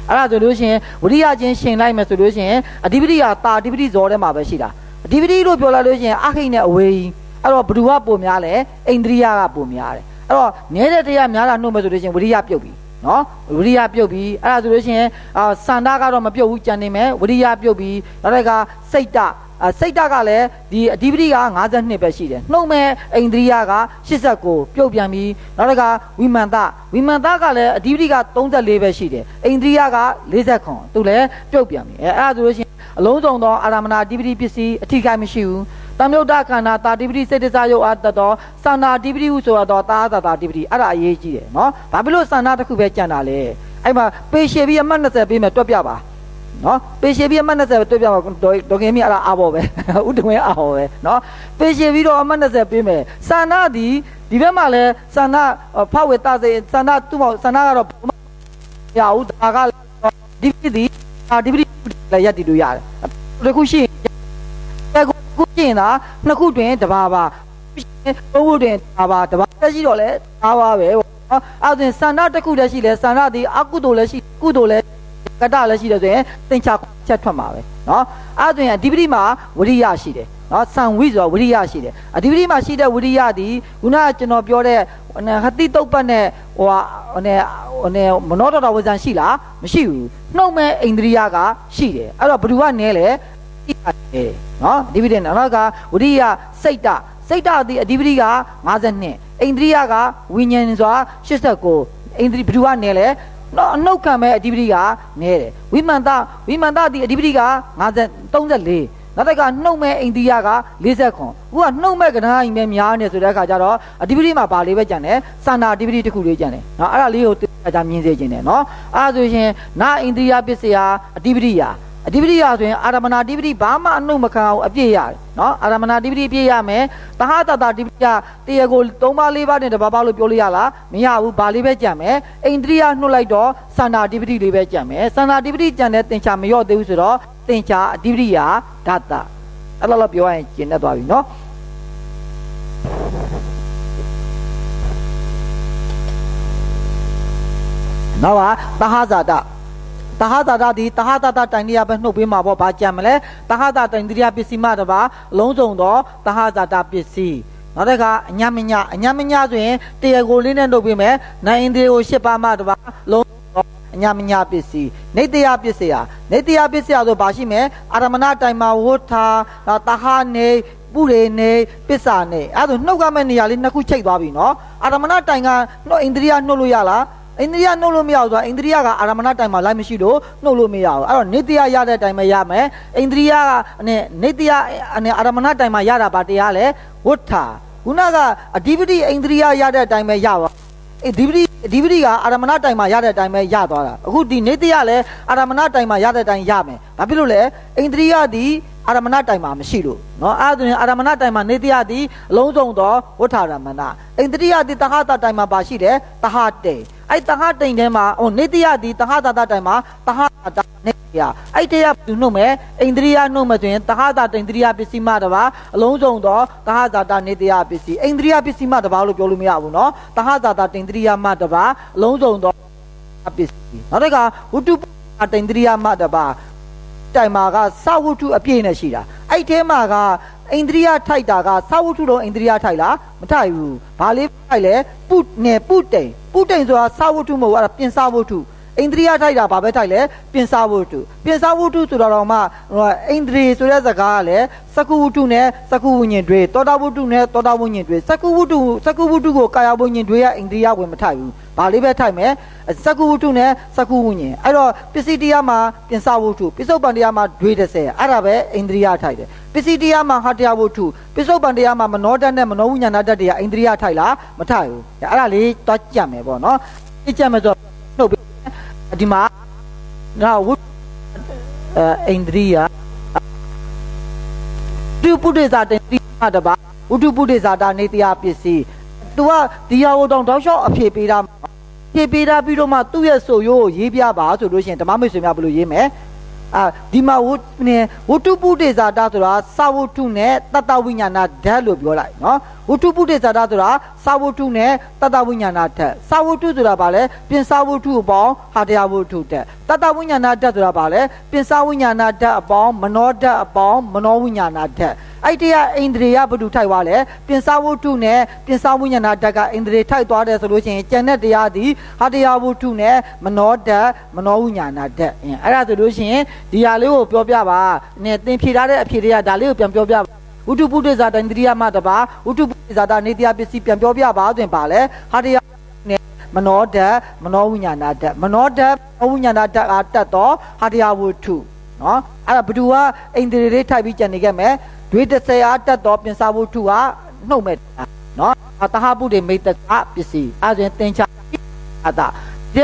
အဲ့ဒါဆိုလို့ရှိရင်ဝိရိယချင်းရှင်လိုက်မယ်ဆိုလို့ရှိရင်အဓိပတိကတာအဓိပတိဇောထဲမှာပဲရှိတာအဓိပတိလို့ပြောလိုက်လို့ရှိရင်အခိတ်နဲ့အဝေးကြီးအဲ့တော့ဘ누구ကပုံများလဲအိန္ဒြိယကပုံများတယ်အဲ့တော့မြဲတဲ့တရားများတာနှုတ်မယ်ဆိုလို့ရှိရင်ဝိရိယပြုတ်ပြီ နော်ဝိရိယပြုတ်ပြီးအဲ့ဒါဆိုလို့ရှိရင်အာစန္ဒကတော့မပြုတ်ဘူးကြံနေမယ်ဝိရိယပြုတ်ပြီးနောက်တစ်ခါစိတ်တအစိတ်တကလည်းဒီအဓိပတိက52ပဲရှိတယ်နှုတ်မဲ့အိန္ဒြိယက89ပြုတ်ပြန်ပြီးနောက်တစ်ခါဝိမန္တဝိမန္တကလည်းအဓိပတိက34ပဲရှိတယ်အိန္ဒြိယက40ခွန်သူလည်းပြုတ်ပြန်ပြီအဲအဲ့ဒါဆိုလို့ရှိရင်အလုံးစုံသောအာရမဏအဓိပတိပစ္စည်းအထိကိမရှိဘူး တမြုတ်တခန္ဓာတာတိပတိစိတ်တစားယုတ်အားတတော်သန္တာတိပတိဟုဆိုတော့တာသာတာတိပတိအဲ့ဒါအရေးကြီးတယ်နော်ဘာဖြစ်လို့သန္တာတစ်ခုပဲကြံတာလဲအဲ့မှာပေရှေပြီးအမှတ်20ပေးမယ်တွက်ပြပါနော်ပေရှေပြီးအမှတ်20တွေ့ပြမှာဒေါ်ခင်မြအဲ့ဒါအာဘော်ပဲဥတဝင်းအာဘော်ပဲနော်ပေရှေပြီးတော့အမှတ်20ပေးမယ်သန္တာဒီဒီဘက်မှာလဲသန္တာဖဝေတစေသန္တာသူ့မောသန္တာကတော့ရအောင်ဒါကဒီပတိဒီပတိလည်းရက်တည်လို့ရတယ်တခုရှိရင် ခုရှိရင်သာနှစ်ခုတွင်တဘာပါသုံးခုတွင်တဘာပါတဘာတက်ရှိတော့လဲဒါပါပဲပေါ့နော်အဲ့ဒါဆန္ဒတစ်ခုတည်းရှိလဲဆန္ဒဒီအကုသိုလ်လည်းရှိကုသိုလ်လည်းကတ္တလည်းရှိတယ်ဆိုရင်သင်္ချာချက်ထွက်မှာပဲနော်အဲ့ဒါအဓိပတိမှာဝရိယရှိတယ်နော်ဆံဝိဆိုတာဝရိယရှိတယ်အဓိပတိမှာရှိတဲ့ဝရိယဒီခုနကကျွန်တော်ပြောတဲ့ဟတိတုတ်ပတ်နဲ့ဟိုဟာဟိုနဲ့ဟိုနဲ့မနောတော်တော်ဝဇန်ရှိလားမရှိဘူးနှုတ်မဲ့အိန္ဒြိယကရှိတယ်အဲ့တော့ဘ누구ကနေလဲ ဣတာနေတယ်နော်အဓိပတိနောက်ကဝရိယစိတ်တစိတ်တအဓိပတိက52အိန္ဒြိယကဝိညာဉ်စွာ89အိန္ဒြိဘ누구ကနေလဲနော်အနှုတ်ခံမဲ့အဓိပတိကနဲတယ်ဝိမန္တဝိမန္တဒီအဓိပတိက50 34နောက်တစ်ခါနှုတ်မဲ့အိန္ဒိယက40ခွန်အခုကနှုတ်မဲ့ကဏ္ဍကြီးပဲများနေဆိုတဲ့အခါကျတော့အဓိပတိမှာပါလေးပဲကြံတယ်စန္ဒာအဓိပတိတစ်ခုလေးကြံတယ်နော်အဲ့ဒါလေးကိုအကြမြင်စေခြင်းတယ်နော်အဲ့ဒါဆိုရင်နာအိန္ဒိယပစ္စယအဓိပတိယာ အဓိပတိယဆိုရင်အာရမဏအဓိပတိဘာမှအနှုတ်မခံအောင်အပြည့်ရတယ်နော်အာရမဏအဓိပတိအပြည့်ရမယ်တဟတတအဓိပတိယတရားကို၃ပါး၄ပါးနဲ့တပါးပါလို့ပြောလို့ရလားမရဘူးဘာလေးပဲကြံမယ်အိန္ဒိယနှုတ်လိုက်တော့စန္ဒာအဓိပတိလေးပဲကြံမယ်စန္ဒာအဓိပတိကြံတဲ့သင်္ချာမရော့သေးဘူးဆိုတော့သင်္ချာအဓိပတိယဓာတအဲ့လိုလို့ပြောရရင်ကျင်တတ်သွားပြီနော်နောက်ပါတဟဇာတ တဟတာတာဒီတဟတာတာတိုင်တရားပဲနှုတ်ပေးမှာပေါ့ဘာကြံမလဲတဟတာတိုင်တရားပစ္စည်းမတပါအလုံးစုံသောတဟတာတာပစ္စည်းနောက်တစ်ခါအညမညအညမညဆိုရင်တရားကိုလေးနဲ့နှုတ်ပေးမယ်နိုင်အင်ဒီကိုရှစ်ပါးမတပါလုံးအညမညပစ္စည်းနေတရားပစ္စည်းဟာနေတရားပစ္စည်းဆိုဘာရှိမယ်အာရမဏတိုင်မှာဝဋ္ဌာတဟနေပုရိနေပစ္စာနေအဲ့ဒါနှုတ်ကမဲ့နေရာလေးနှစ်ခုချိန်သွားပြီနော်အာရမဏတိုင်ကနှုတ်အိန္ဒြိယနှုတ်လို့ရလား အိန္ဒြိယနှုတ်လို့မရဘူးဆိုတာအိန္ဒြိယကအာရမဏတိုင်မှာလိုက်မရှိလို့နှုတ်လို့မရဘူးအဲ့တော့နေတရားရတဲ့တိုင်မှာရမယ်အိန္ဒြိယကနဲ့နေတရားနဲ့အာရမဏတိုင်မှာရတာပါတရားလဲဝဋ္ဌာခုနကအဓိပတိအိန္ဒြိယရတဲ့အတိုင်ပဲရပါ အေးဒီပတိဒီပတိကအာရမဏတိုင်မှာရတဲ့အတိုင်းပဲရသွားတာအခုဒီနေတရလည်းအာရမဏတိုင်မှာရတဲ့အတိုင်းရမယ်ဘာဖြစ်လို့လဲအိန္ဒြိယဒီအာရမဏတိုင်မှာမရှိလို့နော်အဲ့ဒါဆိုရင်အာရမဏတိုင်မှာနေတရဒီအလုံးစုံသောဝဋ္ဌာရမဏအိန္ဒြိယဒီတဟတတိုင်မှာပါရှိတယ်တဟတေအဲ့တဟတိန်ထဲမှာဟိုနေတရဒီတဟတတိုင်မှာတဟတနေ ရာအဲ့တရသူနှုတ်မယ်အိန္ဒြိယနှုတ်မယ်ဆိုရင်တဟတာတိန္ဒြိယပစ္စည်းမတပါအလုံးစုံသောတဟတာတာနေတရပစ္စည်းအိန္ဒြိယပစ္စည်းမတပါလို့ပြောလို့မရဘူးနော်တဟတာတာတိန္ဒြိယမတပါအလုံးစုံသောပစ္စည်းနောက်တစ်ခါဝတ္ထုတိန္ဒြိယမတပါတိုင်မာကသဝတ္ထုအပြည့်နဲ့ရှိတာအဲ့ထဲမှာကအိန္ဒြိယထိုက်တာကသဝတ္ထုလုံးအိန္ဒြိယထိုက်လားမထိုက်ဘူးဘာလေးထိုက်လဲပုနေပုတိန်ပုတိန်ဆိုတာသဝတ္ထုမဟုတ်ဘူးအဲ့ဒါပြင်သဝတ္ထု အိန္ဒြိယထိုက်တာဘာပဲထိုက်လဲပြင်စဝတ္ထုပြင်စဝတ္ထုဆိုတော့မှအိန္ဒြေဆိုတဲ့စကားကလည်းစကုဝတ္ထုနဲ့စကုဝိညာဉ်တွေတောတာဝတ္ထုနဲ့တောတာဝိညာဉ်တွေစကုဝတ္ထုစကုဝတ္ထုကိုကာယဝိညာဉ်တွေကအိန္ဒြိယဝင်မထိုက်ဘူးဘာလေးပဲထိုက်မယ်စကုဝတ္ထုနဲ့စကုဝိညာဉ်အဲ့တော့ပစ္စည်းတရားမှာပြင်စဝတ္ထုပစ္စုပန်တရားမှာဒွေ30အဲ့ဒါပဲအိန္ဒြိယထိုက်တယ်ပစ္စည်းတရားမှာဟာတရားဝတ္ထုပစ္စုပန်တရားမှာမနောတတ်နဲ့မနောဝိညာဏတတ်တွေကအိန္ဒြိယထိုက်လားမထိုက်ဘူးအဲ့ဒါလေးတွားကြက်မယ်ပေါ့နော်ကြက်မယ်ဆိုနှုတ်ပြီး ဒီမှာနောက်ဝတ္အိန္ဒြိယဒီပုရိသတင်တိမတပါဝတ္ထုပုရိသတာနေတရားပစ္စည်း तू ကဒီဟာကိုတောင်တောက်လျှောက်အဖြေပေးတာဖြေပေးတာပြီးတော့မှသူ့ရဲ့ဆိုရိုးကိုရေးပြပါဆိုလို့ရှိရင်ဓမ္မမိတ်ဆွေများဘယ်လိုရေးမလဲအာဒီမှာဝုနေဝတ္ထုပုတေဇာတာဆိုတာစာဝတ္ထုနဲ့တတဝိညာဏဓာတ်လို့ပြောလိုက်နော် ဝတ္ထုပုတေဇာတာဆိုတာစာဝတ္ထုနဲ့တတဝိညာဏဓာတ်စာဝတ္ထုဆိုတာဘာလဲပြင်စာဝတ္ထုအပေါင်းဟာတရားဝတ္ထုဓာတ်တတဝိညာဏဓာတ်ဆိုတာဘာလဲပြင်စာဝိညာဏဓာတ်အပေါင်းမနောဓာတ်အပေါင်းမနောဝိညာဏဓာတ်အဲ့တရားအိန္ဒြေယဘုဒ္ဓထိုက်သွားလဲပြင်စာဝတ္ထုနဲ့ပြင်စာဝိညာဏဓာတ်ကအိန္ဒြေထိုက်သွားတယ်ဆိုလို့ရှိရင်ကျန်တဲ့တရားသည်ဟာတရားဝတ္ထုနဲ့မနောဓာတ်မနောဝိညာဏဓာတ်အဲ့ဒါဆိုလို့ရှိရင်ဒီဟာလေးကိုပြောပြပါနဲ့သင်ဖြေထားတဲ့အဖြေတွေကဒါလေးကိုပြန်ပြောပြပါ ဝတ္ထုပုဒ္ဒေဇာတန္တရိယမတပါဝတ္ထုပုဒ္ဒေဇာတနေတရားပစ္စည်းပြန်ပြောပြပါဆိုရင်ပါလဲဟာတရားနဲ့မနောဓာတ်မနောဝိညာဏဓာတ်မနောဓာတ်မနောဝိညာဏဓာတ်အားတက်တော့ဟာတရားဝတ္ထုနော်အဲ့ဒါဘသူကအိန္ဒြေလေးထိုက်ပြီးကြံနေခဲ့မယ်ဒွေ30အားတက်တော့ပြင်စာဝတ္ထုကနှုတ်မဲ့နော်တဟပုဒေမိတ်တကပစ္စည်းအဲဆိုရင်သင်္ချာအတာဒီ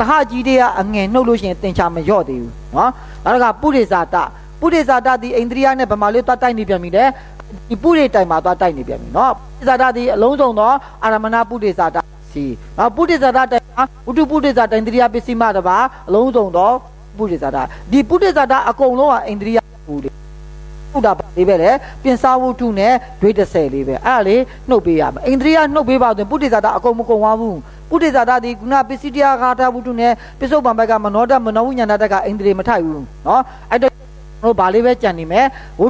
တဟကြီးတွေကအငယ်နှုတ်လို့ရှိရင်သင်္ချာမလျော့သေးဘူးနော်နောက်တစ်ခါပုရိဇာတ ပုရိဇာတသည်အိန္ဒြိယနဲ့ဗမာလေးသွားတိုက်နေပြန်ပြီလေဒီပုရိတိုင်မှာသွားတိုက်နေပြန်ပြီနော်ပုရိဇာတသည်အလုံးစုံသောအာရမဏပုရိဇာတစီနော်ပုရိဇာတတိုင်မှာဥတုပုရိဇာတိုင်အိန္ဒြိယပစ္စည်းမတပါအလုံးစုံသောပုရိဇာတဒီပုရိဇာတအကုန်လုံးဟာအိန္ဒြိယဘူးလေုတာပါလေးပဲလေပင်စာဝုထုနဲ့ဒွေ30လေးပဲအဲ့ဒါလေးနှုတ်ပေးရမယ်အိန္ဒြိယနှုတ်ပေးပါဆိုရင်ပုတိဇာတာအကုန်မကုန်ဝါဘူးပုတိဇာတာဒီကုဏပစ္စည်းတရားဂါထာဝုထုနဲ့ပစ္စုပန်ဘက်ကမနောတမနောဝိညာဏတက်ကအိန္ဒြေမထိုက်ဘူးနော်အဲ့တော့ ကျွန်တော်ဗာလေးပဲကြံနေမယ်ဟို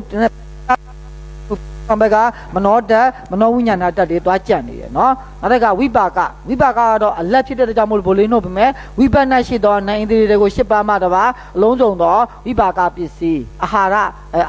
ကံဘကမနောတမနောဝိညာဏတက်တွေသွားကြံနေရနော်နောက်တစ်ခါဝိပါကဝိပါကကတော့အလက်ဖြစ်တဲ့ကြောင့်မို့လို့ဘိုလ်လေးနှုတ်ပေမဲ့ဝိပဿနာရှိသောနိုင်ဣန္ဒြေတွေကိုရှစ်ပါးမှတပါအလုံးစုံသောဝိပါကပစ္စည်းအာဟာရ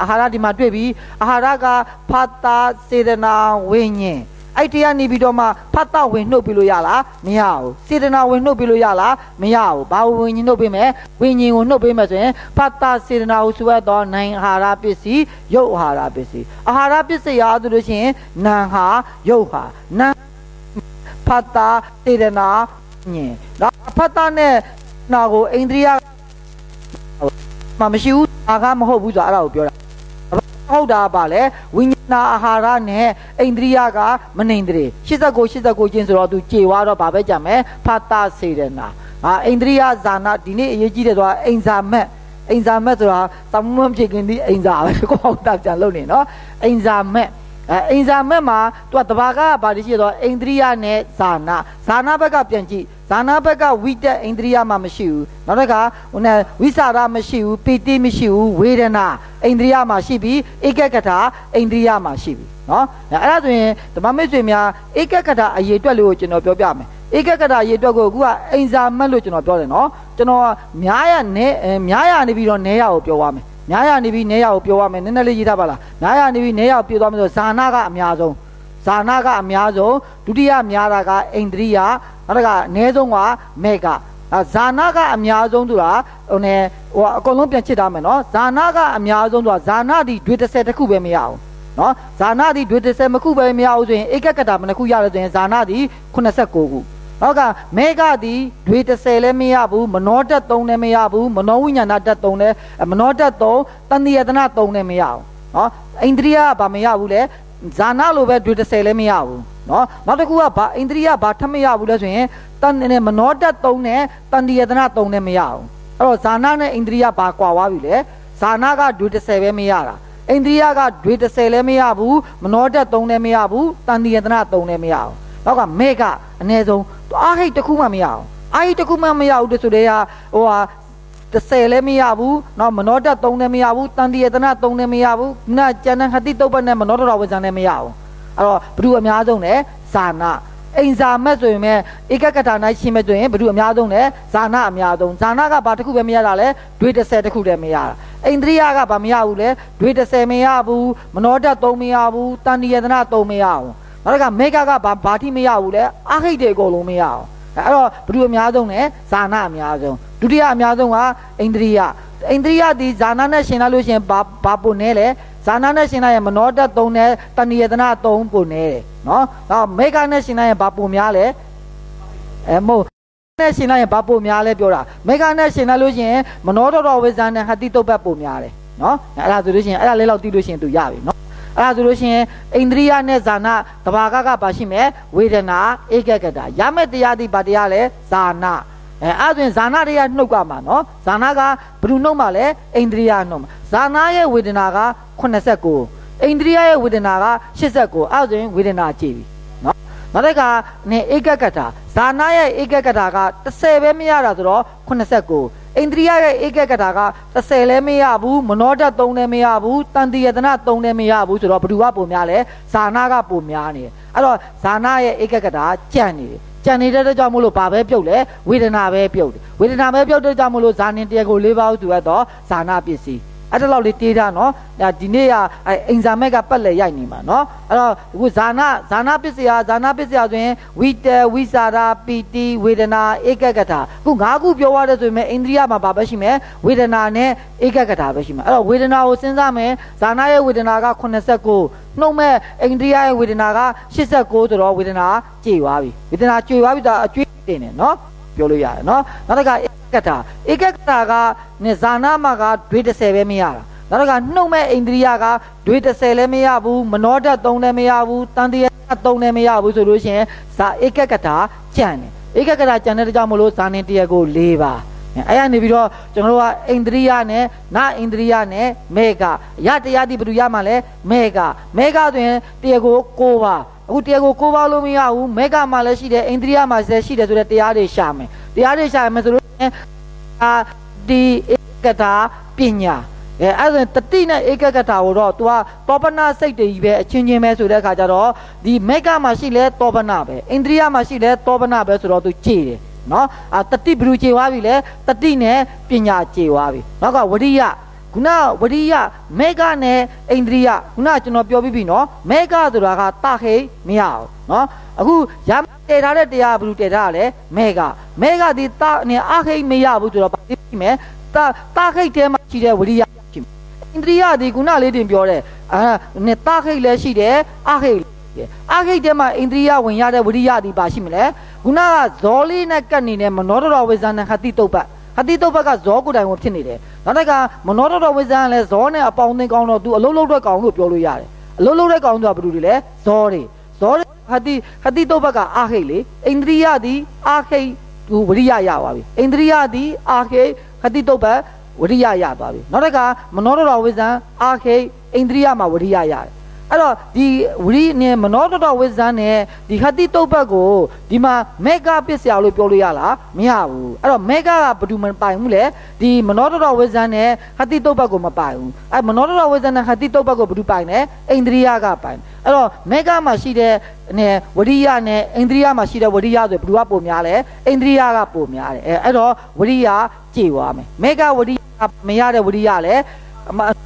အာဟာရဒီမှာတွေ့ပြီအာဟာရကဖတာစေတနာဝိညာဉ် အဲ့ဒီကနေပြီးတော့မှဖတ်တာဝင်နှုတ်ပြလို့ရလားမရဘူးစေတနာဝင်နှုတ်ပြလို့ရလားမရဘူးဘာဝင်ညနှုတ်ပြမယ်ဝိညာဉ်ကိုနှုတ်ပြမယ်ဆိုရင်ဖတ်တာစေတနာကိုဆိုရတော့နိုင်အာဟာရပစ္စည်းရုပ်အာဟာရပစ္စည်းအာဟာရပစ္စည်းရဆိုလို့ရှိရင်နာဟာရုပ်ဟာနာဖတ်တာစေတနာညင်ဒါဖတ်တာနဲ့နာကိုအိန္ဒြိယမမရှိဘူးအာကမဟုတ်ဘူးဆိုတော့အဲ့ဒါကိုပြောတာ ဟုတ်တာပါလေဝိညာဏအာဟာရနဲ့အိန္ဒြိယကမနိုင်တဲ့89 89ချင်းဆိုတော့သူကြေွားတော့ဗာပဲကြမယ်ဖတ်တာစေရနာအာအိန္ဒြိယဇာနာဒီနေ့အရေးကြီးတယ်ဆိုတာအိမ်ဇာမက်အိမ်ဇာမက်ဆိုတာသမမဖြစ်ခင်ဒီအိမ်ဇာပဲကိုဟုတ်တာပြန်လုပ်နေနော်အိမ်ဇာမက်အဲအိမ်ဇာမက်မှာသူကတဘာကဘာလို့ရှိတော့အိန္ဒြိယနဲ့ဇာနာဇာနာဘက်ကပြန်ကြည့် ဇာနာဘက်ကဝိတက်အိန္ဒြိယမှာမရှိဘူးနောက်တစ်ခါဟိုနဲ့ဝိစာရမရှိဘူးပီတိမရှိဘူးဝေဒနာအိန္ဒြိယမှာရှိပြီးဧကကထာအိန္ဒြိယမှာရှိပြီနော်အဲ့ဒါဆိုရင်ဓမ္မမိတ်ဆွေများဧကကထာအရေးအတွက်လို့ကျွန်တော်ပြောပြမယ်ဧကကထာရေအတွက်ကိုအခုကအိမ်စာမက်လို့ကျွန်တော်ပြောတယ်နော်ကျွန်တော်များရနဲ့များရနေပြီးတော့နဲရကိုပြောပါမယ်များရနေပြီးနဲရကိုပြောပါမယ်နည်းနည်းလေးရေးထားပါလားများရနေပြီးနဲရကိုပြောသွားမယ်ဆိုဇာနာကအများဆုံးဇာနာကအများဆုံးဒုတိယများတာကအိန္ဒြိယ နောက်တစ်ခါအနည်းဆုံးကမေကဇာနာကအများဆုံးဆိုတာဟိုနေဟိုအကုန်လုံးပြန်ချစ်ထားမယ်နော်ဇာနာကအများဆုံးဆိုတာဇာနာဒီဒွေ30တခုပဲမရအောင်နော်ဇာနာဒီဒွေ30မခုပဲမရအောင်ဆိုရင်ဧကကတာမနှစ်ခုရတယ်ဆိုရင်ဇာနာဒီ89ခုနောက်ကမေဃသည်ဒွေ30လည်းမရဘူးမနောတက်3လည်းမရဘူးမနောဝိညာဏတက်3လည်းမနောတက်3တန်တိယတနာ3လည်းမရအောင်နော်အိန္ဒြိယကဘာမရဘူးလဲ ဇာနာလိုပဲဒွေ30လည်းမရဘူးနော်နောက်တစ်ခုကဘာအိန္ဒြိယဘာထမရဘူးလဲဆိုရင်တန်နဲ့မနောတက်3နဲ့တန်တိယတနာ3နဲ့မရအောင်အဲ့တော့ဇာနာနဲ့အိန္ဒြိယဘာကွာသွားပြီလဲဇာနာကဒွေ30ပဲမရတာအိန္ဒြိယကဒွေ30လည်းမရဘူးမနောတက်3လည်းမရဘူးတန်တိယတနာ3လည်းမရအောင်နောက်ကမေကအနည်းဆုံးအားဟိတ်တစ်ခုမှမရအောင်အားဟိတ်တစ်ခုမှမရဘူးတဆိုတဲ့ဟာဟိုဟာ 30လည်းမရဘူးနော်မနောတတ်3လည်းမရဘူးတန်တိယတနာ3လည်းမရဘူးနာကျန်တဲ့ခတိတုပ်ပတ်နဲ့မနောတတော်ဝဇန်လည်းမရဘူးအဲ့တော့ဘ ᱹ ဓုအများဆုံးလဲဇာနာအိမ်ဇာမက်ဆိုရင်မဲ့ဧကကထာ၌ရှိမဲ့ဆိုရင်ဘ ᱹ ဓုအများဆုံးလဲဇာနာအများဆုံးဇာနာကဘာတစ်ခုပဲမရတာလဲဒွေ30တစ်ခုတည်းမရတာအိန္ဒြိယကဘာမရဘူးလဲဒွေ30မရဘူးမနောတတ်3မရဘူးတန်တိယတနာ3မရဘူးနောက်ကမေကကဘာဘာတိမရဘူးလဲအာဟိတ်တွေအကုန်လုံးမရဘူး အဲ့တော့ဘ누구အများဆုံးလဲဇာနာအများဆုံးဒုတိယအများဆုံးကအိန္ဒြိယအိန္ဒြိယဒီဇာနာနဲ့ရှင်လာလို့ရှင်ဘာဘာပုံနေလဲဇာနာနဲ့ရှင်လိုက်ရင်မနောတက်3နဲ့တဏိယတနာ3ပုံနေတယ်နော်။နောက်မေဃနဲ့ရှင်လိုက်ရင်ဘာပုံများလဲအဲမဟုတ်နဲ့ရှင်လိုက်ရင်ဘာပုံများလဲပြောတာမေဃနဲ့ရှင်လိုက်လို့ရှင်မနောတော်တော်ဝိဇာနဲ့ဟတိတုတ်ပတ်ပုံများတယ်နော်။အဲ့ဒါဆိုလို့ရှင်အဲ့ဒါလေးလောက်သိလို့ရှင်သူရပြီနော်။ အဲ့ဒါဆိုလို့ရှင်အိန္ဒြိယနဲ့ဇာနာတဘာကကဘာရှိမယ်ဝေဒနာဧကကတာရမဲ့တရားဒီဘာတရားလဲဇာနာအဲအဲ့ဒါဆိုရင်ဇာနာတွေကနှုတ်ကမှာနော်ဇာနာကဘယ်သူနှုတ်မှာလဲအိန္ဒြိယနှုတ်မှာဇာနာရဲ့ဝေဒနာက89အိန္ဒြိယရဲ့ဝေဒနာက89အဲ့ဒါဆိုရင်ဝေဒနာကြည့်ပြီနော်နောက်တစ်ခါနေဧကကတာဇာနာရဲ့ဧကကတာက30ပဲမရတာဆိုတော့89 အိန္ဒြိယရဲ့ဧကကတာက30လည်းမရဘူးမနောဓာတ်3လည်းမရဘူးတန်တိယတနာ3လည်းမရဘူးဆိုတော့ဘယ်သူကပုံများလဲဇာနာကပုံများနေတယ်အဲ့တော့ဇာနာရဲ့ဧကကတာကြံ့နေတယ်ကြံနေတဲ့ကြောင့်မို့လို့ဘာပဲပြုတ်လဲဝေဒနာပဲပြုတ်တယ်ဝေဒနာပဲပြုတ်တဲ့ကြောင့်မို့လို့ဇာနင်တရားကို၄ပါးသူရတော့ဇာနာပစ္စည်း အဲ့ဒါလောက်လေးတေးတာနော်ဒါဒီနေ့ကအိမ်ဇာမက်ကပတ်လက်ရိုက်နေမှာနော်အဲ့တော့အခုဇာနာဇာနာပစ္စယဇာနာပစ္စယဆိုရင်ဝိတဝိစာရာပီတိဝေဒနာဧကကထာအခု၅ခုပြောရတဲ့ဆိုရင်အိန္ဒြိယမှာဘာပဲရှိမယ်ဝေဒနာနဲ့ဧကကထာပဲရှိမှာအဲ့တော့ဝေဒနာကိုစဉ်းစားမယ်ဇာနာရဲ့ဝေဒနာက89နှုတ်မဲ့အိန္ဒြိယရဲ့ဝေဒနာက89ဆိုတော့ဝေဒနာကြေသွားပြီဝေဒနာကြေသွားပြီဒါအကျွေးတင်တယ်နော် ပြောလို့ရတယ်နော်နောက်တစ်ခါကထာဧကကထာကနေဇာနာမကဒွေ30ပဲမရတာနောက်တစ်ခါနှုတ်မဲ့အိန္ဒြိယကဒွေ30လည်းမရဘူးမနောဓာတ်3လည်းမရဘူးတန်တရာ3လည်းမရဘူးဆိုလို့ရှိရင်ဇာဧကကထာကြံတယ်ဧကကထာကြံတဲ့ကြောင့်မလို့ဇာနေတရကို၄ပါး အဲ့ရနေပြီးတော့ကျွန်တော်တို့ကအိန္ဒြိယနဲ့နအိန္ဒြိယနဲ့မေဃရတရားတိဘယ်သူရမှာလဲမေဃမေဃဆိုရင်တရားကို၉ပါးအခုတရားကို၉ပါးလို့မရဘူးမေဃမှာလည်းရှိတယ်အိန္ဒြိယမှာလည်းရှိတယ်ဆိုတဲ့တရားတွေရှာမယ်တရားတွေရှာမယ်ဆိုလို့အာဒီဧကတာပညာအဲအဲ့ဒါတတိနဲ့ဧကကတာကိုတော့ तू ကတောပနာစိတ်တည်းပဲအချင်းချင်းပဲဆိုတဲ့အခါကျတော့ဒီမေကမှာရှိလဲတောပနာပဲအိန္ဒြိယမှာရှိလဲတောပနာပဲဆိုတော့ तू ကြည်တယ် နော်အာတတိဘလူကြည်သွားပြီလေတတိနဲ့ပညာကြည်သွားပြီနောက်ကဝရိယဝခုနဝရိယမေဃနဲ့အိန္ဒြိယခုနကျွန်တော်ပြောပြီးပြီနော်မေဃဆိုတာကတခိတ်မရအောင်နော်အခုရတည်ထားတဲ့တရားဘယ်လိုတည်ထားရလဲမေဃမေဃဒီတနဲ့အခိတ်မရဘူးဆိုတော့ပြပြီမယ်တတခိတ်ထဲမှာရှိတဲ့ဝရိယရှိမယ်အိန္ဒြိယဒီခုနလေးတင်ပြောတဲ့အာနဲ့တခိတ်လည်းရှိတယ်အခိတ်အခိတ်ထဲမှာအိန္ဒြိယဝင်ရတဲ့ဝရိယဒီပါရှိမလဲ ခုနကဇောလေးနဲ့ကတ်နေတဲ့မနောတရဝိဇ္ဇာနဲ့ခတိတုပ္ပခတိတုပ္ပကဇောကိုယ်တိုင်ဝင်ဖြစ်နေတယ်နောက်တစ်ခါမနောတရဝိဇ္ဇာကလည်းဇောနဲ့အပေါင်းအသင်းကောင်းတော့သူအလုံးလုံးတဲ့ကောင်လို့ပြောလို့ရတယ်အလုံးလုံးတဲ့ကောင်ဆိုတာဘယ်လိုတွေလဲဇောတွေဇောခတိခတိတုပ္ပကအာခိတ်လေအိန္ဒြိယသည်အာခိတ်သူဝရိယရပါပြီအိန္ဒြိယသည်အာခိတ်ခတိတုပ္ပဝရိယရသွားပြီနောက်တစ်ခါမနောတရဝိဇ္ဇာအာခိတ်အိန္ဒြိယမှာဝရိယရတယ် အဲ့တော့ဒီဝရိနဲ့မနောတတဝိဇ္ဇန်နဲ့ဒီခတိတုတ်ဘတ်ကိုဒီမှာမေဃပစ္စယလို့ပြောလို့ရလားမရဘူးအဲ့တော့မေဃကဘာလို့မပိုင်ဘူးလဲဒီမနောတတဝိဇ္ဇန်နဲ့ခတိတုတ်ဘတ်ကိုမပိုင်ဘူးအဲ့မနောတတဝိဇ္ဇန်နဲ့ခတိတုတ်ဘတ်ကိုဘာလို့ပိုင်လဲအိန္ဒြိယကပိုင်အဲ့တော့မေဃမှာရှိတဲ့နဲ့ဝရိယနဲ့အိန္ဒြိယမှာရှိတဲ့ဝရိယဆိုဘယ်သူကပုံများလဲအိန္ဒြိယကပုံများတယ်အဲအဲ့တော့ဝရိယကြည်သွားမယ်မေဃဝရိယမရတဲ့ဝရိယလည်း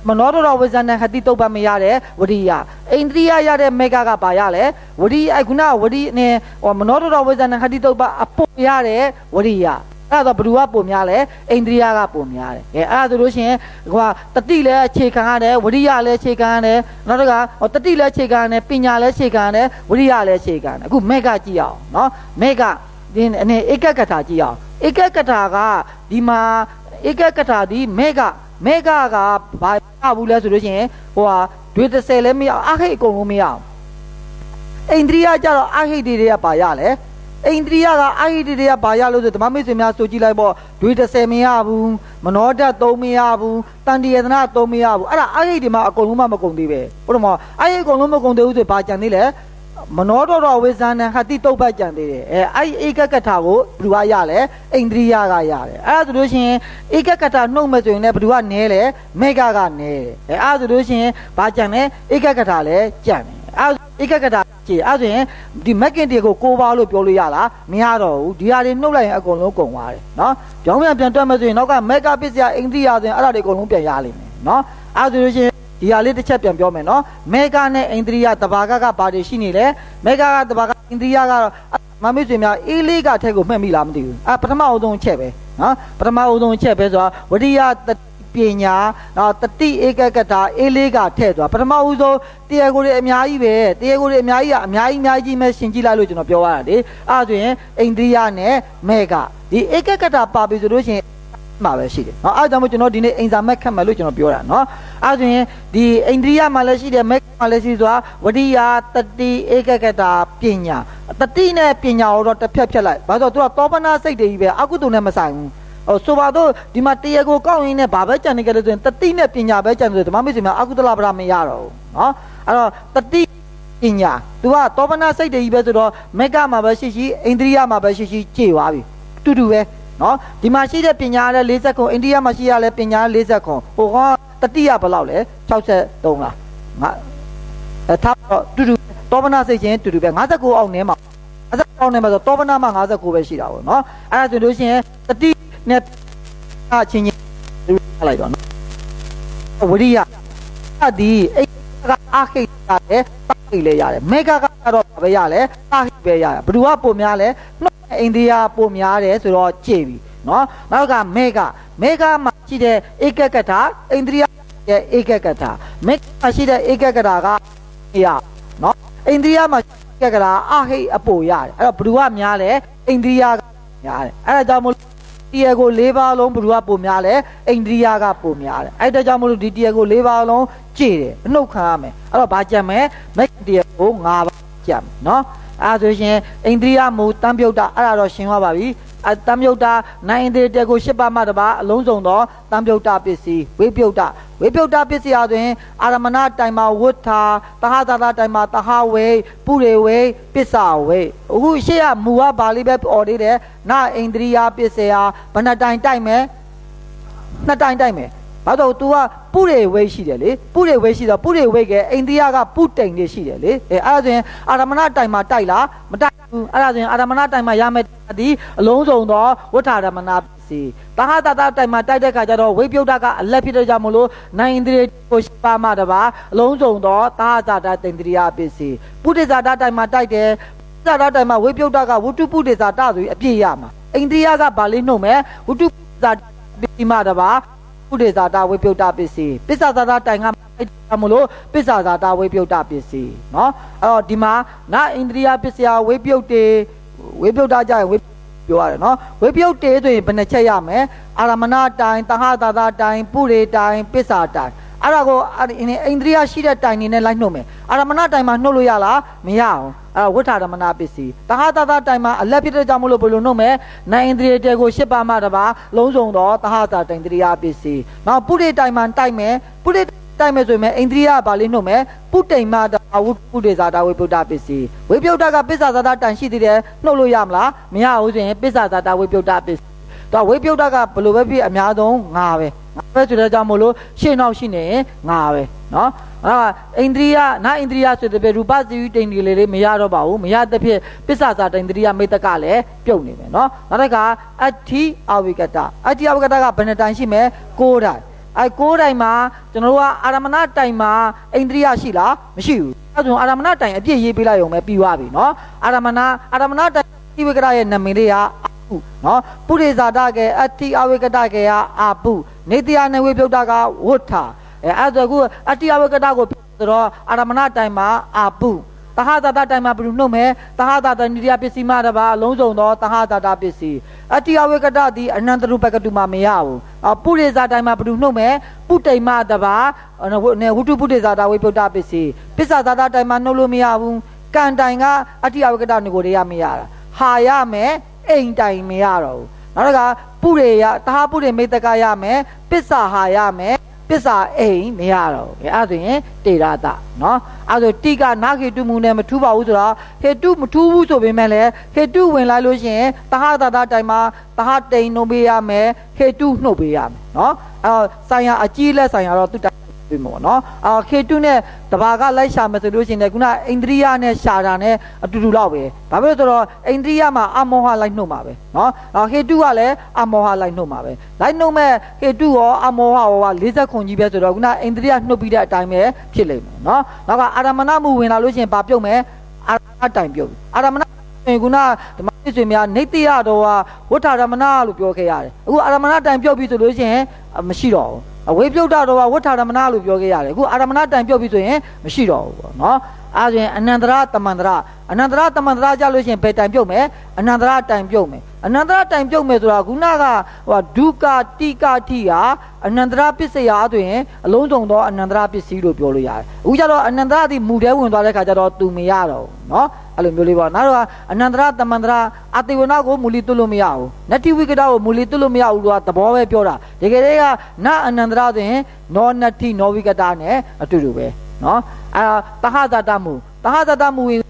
မနောတရဝိဇ္ဇနခတိတုပ္ပမရတဲ့ဝရိယအိန္ဒြိယရတဲ့မေဃကပါရလဲဝရိယခုနဝရိနဲ့ဟောမနောတရဝိဇ္ဇနခတိတုပ္ပအပုရတဲ့ဝရိယအဲ့တော့ဘ누구ကပုံများလဲအိန္ဒြိယကပုံများတယ်အဲအဲ့ဒါဆိုလို့ရှိရင်ဟိုတတိလည်းအခြေခံရတယ်ဝရိယလည်းအခြေခံရတယ်နောက်တစ်ခါဟောတတိလည်းအခြေခံရတယ်ပညာလည်းအခြေခံရတယ်ဝရိယလည်းအခြေခံတယ်အခုမေဃကြည့်အောင်နော်မေဃဒီအနေဧကကထာကြည့်အောင်ဧကကထာကဒီမှာဧကကထာဒီမေဃ မေဃကဘာရဘူးလဲဆိုလို့ရှိရင်ဟိုဟာဒွေ30လည်းမရအခိတ်အကုန်လုံးမရအောင်အိန္ဒြိယကြတော့အခိတ်တွေကပါရလဲအိန္ဒြိယကအဟိတတွေကဘာရလို့ဆိုဓမ္မမိတ်ဆွေများဆိုကြည့်လိုက်ပေါ့ဒွေ30မရဘူးမနောဓာတ်3မရဘူးတန်တရဒနာ3မရဘူးအဲ့ဒါအဟိတတွေမှာအကုန်လုံးမမကုန်သေးပဲဘုရားမအဟိအကုန်လုံးမကုန်သေးဘူးဆိုဘာကြံသေးလဲ မနောတော်တော်ဝိဇာဏဟတိတုတ်ပတ်ကြံသေးတယ်အဲအဲ့ဧကကထာကိုဘယ်သူကရလဲအိန္ဒြိယကရတယ်အဲ့ဒါဆိုလို့ရှိရင်ဧကကထာနှုတ်မဲ့ဆိုရင်လည်းဘယ်သူကနဲလဲမေဃကနဲတယ်အဲအဲ့ဒါဆိုလို့ရှိရင်ဘာကြံလဲဧကကထာလည်းကြံတယ်အဲ့ဧကကထာကြည့်အဲ့ဆိုရင်ဒီမက်ကင်တီကိုကိုပါလို့ပြောလို့ရလားမရတော့ဘူးဒီဟာတွေနှုတ်လိုက်ရင်အကုန်လုံးကုန်သွားတယ်နော်ကြောင်းပြန်ပြန်တွက်မဲ့ဆိုရင်နောက်ကမက်ကပစ္စယအိန္ဒြိယဆိုရင်အဲ့ဒါတွေအကုန်လုံးပြန်ရလိမ့်မယ်နော်အဲ့ဆိုလို့ရှိရင် ဒီဟာလေးတစ်ချက်ပြန်ပြောမယ်နော်မေဃနဲ့အိန္ဒြိယတဘာကကဘာတွေရှိနေလဲမေဃကတဘာကအိန္ဒြိယကတော့မမေ့ဆွေများအေးလေးကထက်ကိုမှတ်မိလားမသိဘူးအပထမအုံဆုံးချက်ပဲနော်ပထမအုံဆုံးချက်ပဲဆိုတာဝရိယပညာနော်တတိဧကကတာအေးလေးကထည့်သွားပထမဦးဆုံးတရားကိုယ်တွေအများကြီးပဲတရားကိုယ်တွေအများကြီးကအများကြီးအများကြီးပဲရှင်းကြည့်လိုက်လို့ကျွန်တော်ပြောရတာလေအဲ့ဒါဆိုရင်အိန္ဒြိယနဲ့မေဃဒီဧကကတာပါပြီဆိုလို့ရှိရင် မှာပဲရှိတယ်เนาะအဲဒါကြောင့်မို့ကျွန်တော်ဒီနေ့အိမ်စာမက်ခတ်မယ်လို့ကျွန်တော်ပြောတာเนาะအဲဆိုရင်ဒီအိန္ဒြိယမှာလည်းရှိတယ်မက်မှာလည်းရှိဆိုတာဝတိယတတိဧကကတာပညာတတိနဲ့ပညာတော့တစ်ဖြတ်ဖြတ်လိုက်ဘာလို့ဆိုတော့သူကသောပနာစိတ်တွေကြီးပဲအကုသိုလ်နဲ့မဆိုင်ဘူးဟိုဆိုပါတော့ဒီမှာတရားကိုကောက်ရင်းနဲ့ဘာပဲကြံနေကြလို့ဆိုရင်တတိနဲ့ပညာပဲကြံနေတယ်ဓမ္မမိတ်ဆွေများအကုသလပဒမရတော့ဘူးเนาะအဲ့တော့တတိပညာ तू ကသောပနာစိတ်တွေကြီးပဲဆိုတော့မက်ကမှာပဲရှိရှိအိန္ဒြိယမှာပဲရှိရှိကြည်သွားပြီတူတူပဲ နော်ဒီမှာရှိတဲ့ပညာလည်း40ခုအိန္ဒိယမှာရှိရလဲပညာ40ခုဟိုကတတိယဘယ်လောက်လဲ63လားငါအဲထားတော့တူတူတောပနာစိတ်ချင်းတူတူပဲ59အောင်နေမှာ59အောင်နေမှာဆိုတောပနာမှာ59ပဲရှိတာပေါ့နော်အဲ့ဒါဆိုလို့ရှိရင်တတိနဲ့အချင်းချင်းလိုက်တော့နော်ဝရိယအဒီအိကအာခိတ်ရတယ်တာခိတ်လည်းရတယ်မေဃကတော့ဘာပဲရလဲတာခိတ်ပဲရတယ်ဘယ်သူကပုံများလဲနှုတ် အိန္ဒိယပုံများတယ်ဆိုတော့ကြည်ပြီနော်နောက်ကမေဃမေဃမှာရှိတဲ့ဧကကထာအိန္ဒိယရဲ့ဧကကထာမေဃမှာရှိတဲ့ဧကကထာကရနော်အိန္ဒိယမှာဧကကထာအဟိအပိုရတယ်အဲ့တော့ဘ누구ကများလဲအိန္ဒိယကများတယ်အဲ့ဒါကြောင့်မို့တရားကို၄ပါးလုံးဘ누구ကပိုများလဲအိန္ဒိယကပိုများတယ်အဲ့ဒါကြောင့်မို့လို့ဒီတရားကို၄ပါးလုံးကြည်တယ်အနှုတ်ခံရမယ်အဲ့တော့ဘာကြံမယ်မက်တရားကို၅ပါးကြံမယ်နော် အဲ့ဒါဆိုရှင်အိန္ဒိယမူတံပြုတ်တာအဲ့ဒါတော့ရှင်းသွားပါပြီအတံမြုတ်တာနိုင်သေးတဲ့ကိုရှစ်ပါးမှတပါအလုံးစုံသောတံမြုတ်တာပစ္စည်းဝိပြုတ်တာဝိပြုတ်တာပစ္စည်းအသွင်အာရမဏတိုင်မှာဝဋ္ဌာတဟသာတာတိုင်မှာတဟဝေပုရိဝေပစ္ဆဝေအခုရှေ့ကမူကဘာလေးပဲအော်သေးတယ်နအိန္ဒြိယပစ္စယဘဏ္ဍတိုင်တိုက်မယ်နှစ်တိုင်တိုက်မယ် ဘာလို့ तू ကပုရိဝေရှိတယ်လေပုရိဝေရှိတော့ပုရိဝေကအိန္ဒိယကပုတိန်နေရှိတယ်လေအဲအဲ့ဒါဆိုရင်အာရမဏတိုင်မှာတိုက်လားမတိုက်ဘူးအဲ့ဒါဆိုရင်အာရမဏတိုင်မှာရမယ်ဒီအလုံးစုံသောဝဋ္ဌာရမဏပစ္စစီတဟတာတာတိုင်မှာတိုက်တဲ့ခါကျတော့ဝိပယုတ်တကအလက်ဖြစ်တဲ့ကြောင့်မလို့နိုင်ဣန္ဒြေကိုရှိပါမှတပါအလုံးစုံသောတဟတာတာတိန္ဒြိယပစ္စည်းပုရိသတာတိုင်မှာတိုက်တယ်ပုရိသတာတိုင်မှာဝိပယုတ်တကဝတ္ထုပုရိသတာဆိုပြီးအပြည့်ရမှာဣန္ဒြိယကဗာလေးနှုတ်မယ်ဝတ္ထုပုရိသတာပစ္စည်းမှတပါ ပုရိသတာဝိပယုတ်တပစ္စည်းပစ္ဆသာတာတိုင်ကအဲ့မလို့ပစ္ဆာသာတာဝိပယုတ်တပစ္စည်းเนาะအဲ့တော့ဒီမှာနာဣန္ဒြိယပစ္စယဝိပယုတ်တေဝိပယုတ်တကြရင်ဝိပြောရတယ်နော်ဝိပယုတ်တေဆိုရင်ဘယ်နှချက်ရမလဲအာရမဏတိုင်တဟသာသာတိုင်ပုရိတိုင်ပစ္ဆာတိုင် အဲ့ဒါကိုအိန္ဒြိယရှိတဲ့တိုင်နေနဲ့လိုက်နှုတ်မယ်အာရမဏတိုင်မှာနှုတ်လို့ရလားမရအောင်အဲ့ဝဋ္ဌာရမဏပစ္စည်းတဟသာသာတိုင်မှာအလက်ဖြစ်တဲ့ကြောင့်မလို့ဘယ်လိုနှုတ်မယ်နိုင်အိန္ဒြိယတေကိုရှစ်ပါးမှတပါလုံးစုံတော့တဟသာတိုင်တရိယာပစ္စည်းနောက်ပုရိတိုင်မှာတိုက်မယ်ပုရိတိုက်မယ်ဆိုရင်အိန္ဒြိယဗာလေးနှုတ်မယ်ပုတိမ်မတာဝုပုရိဇာတာဝိပုဒ္ဓပစ္စည်းဝိပယုတ်တကပစ္ဆာဇာတာတန်ရှိသေးတယ်နှုတ်လို့ရမလားမရဘူးဆိုရင်ပစ္ဆာဇာတာဝိပယုတ်တပစ္စည်းတော့ဝိပယုတ်တကဘယ်လိုပဲဖြစ်အများဆုံးငါပဲ ငါပဲဆိုတဲ့ကြောင့်မို့လို့ရှေ့နောက်ရှိနေရင်ငါပဲနော်အဲ့ဒါအိန္ဒြိယနာအိန္ဒြိယဆိုတဲ့ပြရူပသီဝိတိန်ဒီလေလေးမရတော့ပါဘူးမရတဲ့ဖြစ်ပစ္စစာတိန္ဒြိယမေတ္တကလည်းပြုတ်နေမယ်နော်နောက်တစ်ခါအဋ္ဌိအဝိကတအဋ္ဌိအဝိကတကဘယ်နှတိုင်ရှိမလဲ9တိုင်အဲ9တိုင်မှာကျွန်တော်တို့ကအာရမဏတိုင်မှာအိန္ဒြိယရှိလားမရှိဘူးအဲဆိုအာရမဏတိုင်အပြည့်ရေးပေးလိုက်ရုံပဲပြီးသွားပြီနော်အာရမဏအာရမဏတိုင်သီဝိကတရဲ့နာမည်လေးက ဟုနော်ပုရိဇာတကေအတ္တိအဝိကတကေယအာပုနေတယနဝေပြုတ်တာကဝဋ္ဌအဲအဲ့ဒါကိုအတ္တိအဝိကတကိုဆိုတော့အာရမဏတိုင်မှာအာပုတဟသာတတိုင်မှာဘယ်လိုနှုတ်မလဲတဟသာတနိရပစ္စည်းမတပါအလုံးစုံသောတဟသာတပစ္စည်းအတ္တိအဝိကတသည်အနန္တရူပကတုမှာမရဘူးအပုရိဇာတိုင်မှာဘယ်လိုနှုတ်မလဲပုတိမတပါဝုတုပုရိဇာတဝိပုတ္တပစ္စည်းပစ္ဆသာတတိုင်မှာနှုတ်လို့မရဘူးကံတိုင်ကအတ္တိအဝိကတငကိုတွေရမရတာဟာရမယ် အိမ်တိုင်မရတော့ဘူးနောက်တစ်ခါပုရိယတဟပုရိမေတ္တကရမယ်ပစ္ဆာဟာရမယ်ပစ္စာအိမ်မရတော့ဘူးအဲ့ဆိုရင်တေရတနော်အဲ့ဆိုတိကနာခေတုမှုနဲ့မထူးပါဘူးဆိုတော့ခေတုမထူးဘူးဆိုပေမဲ့လည်းခေတုဝင်လိုက်လို့ရှိရင်တဟတာတာတိုင်မှာတဟတိန်နှုတ်ပေးရမယ်ခေတုနှုတ်ပေးရမယ်နော်အဲ့ဆိုင်ရာအကြီးလက်ဆိုင်ရာတော့သူတိုင် ပြီမို့နော်အာခေတုနဲ့တဘာကလိုက်ရှာမယ်ဆိုလို့ရှိရင်လည်းခုနအိန္ဒြိယနဲ့ရှာတာနဲ့အတူတူတော့ပဲဘာဖြစ်လို့ဆိုတော့အိန္ဒြိယမှာအမောဟလိုက်နှုတ်မှာပဲနော်အာခေတုကလည်းအမောဟလိုက်နှုတ်မှာပဲလိုက်နှုတ်မဲ့ခေတုရောအမောဟရောက40ခွန်ကြီးပဲဆိုတော့ခုနအိန္ဒြိယနှုတ်ပြီးတဲ့အတိုင်းပဲဖြစ်လိမ့်မယ်နော်နောက်ကအာရမဏမှုဝင်လာလို့ရှိရင်ဘာပြုတ်မယ်အာရမဏတိုင်ပြုတ်အာရမဏခုနဓမ္မစ်ဆွေများနေတရတော်ကဝဋ္ဌရမဏလို့ပြောခဲ့ရတယ်အခုအာရမဏတိုင်ပြုတ်ပြီဆိုလို့ရှိရင်မရှိတော့ဘူး အဝေပြုတ်တာတော့ဝဋ္ဌာရမဏလို့ပြောခဲ့ရတယ်အခုအာရမဏတိုင်ပြုတ်ပြီဆိုရင်မရှိတော့ဘူးပေါ့နော် အဲဆိုရင်အနန္တရတမန္တရအနန္တရတမန္တရကြလို့ရှိရင်ဘယ်တိုင်ပြုတ်မယ်အနန္တရတိုင်ပြုတ်မယ်အနန္တရတိုင်ပြုတ်မယ်ဆိုတာခုနကဟိုဒုက္ကတိကတိဟာအနန္တရပစ္စယဆိုရင်အလုံးစုံသောအနန္တရပစ္စည်းလို့ပြောလို့ရတယ်အခုကျတော့အနန္တရဒီမူတဲဝင်သွားတဲ့ခါကျတော့သူမရတော့ဘူးနော်အဲ့လိုမျိုးလေးပေါ့နောက်တော့အနန္တရတမန္တရအတိဝနာကိုမူလီတွလို့မရဘူးနတ္တိဝိကတကိုမူလီတွလို့မရဘူးလို့သဘောပဲပြောတာတကယ်တည်းကနအနန္တရဆိုရင်နောနတ္တိနောဝိကတနဲ့အတူတူပဲ နော်အဲတဟဇတမှုတဟဇတမှုဝင်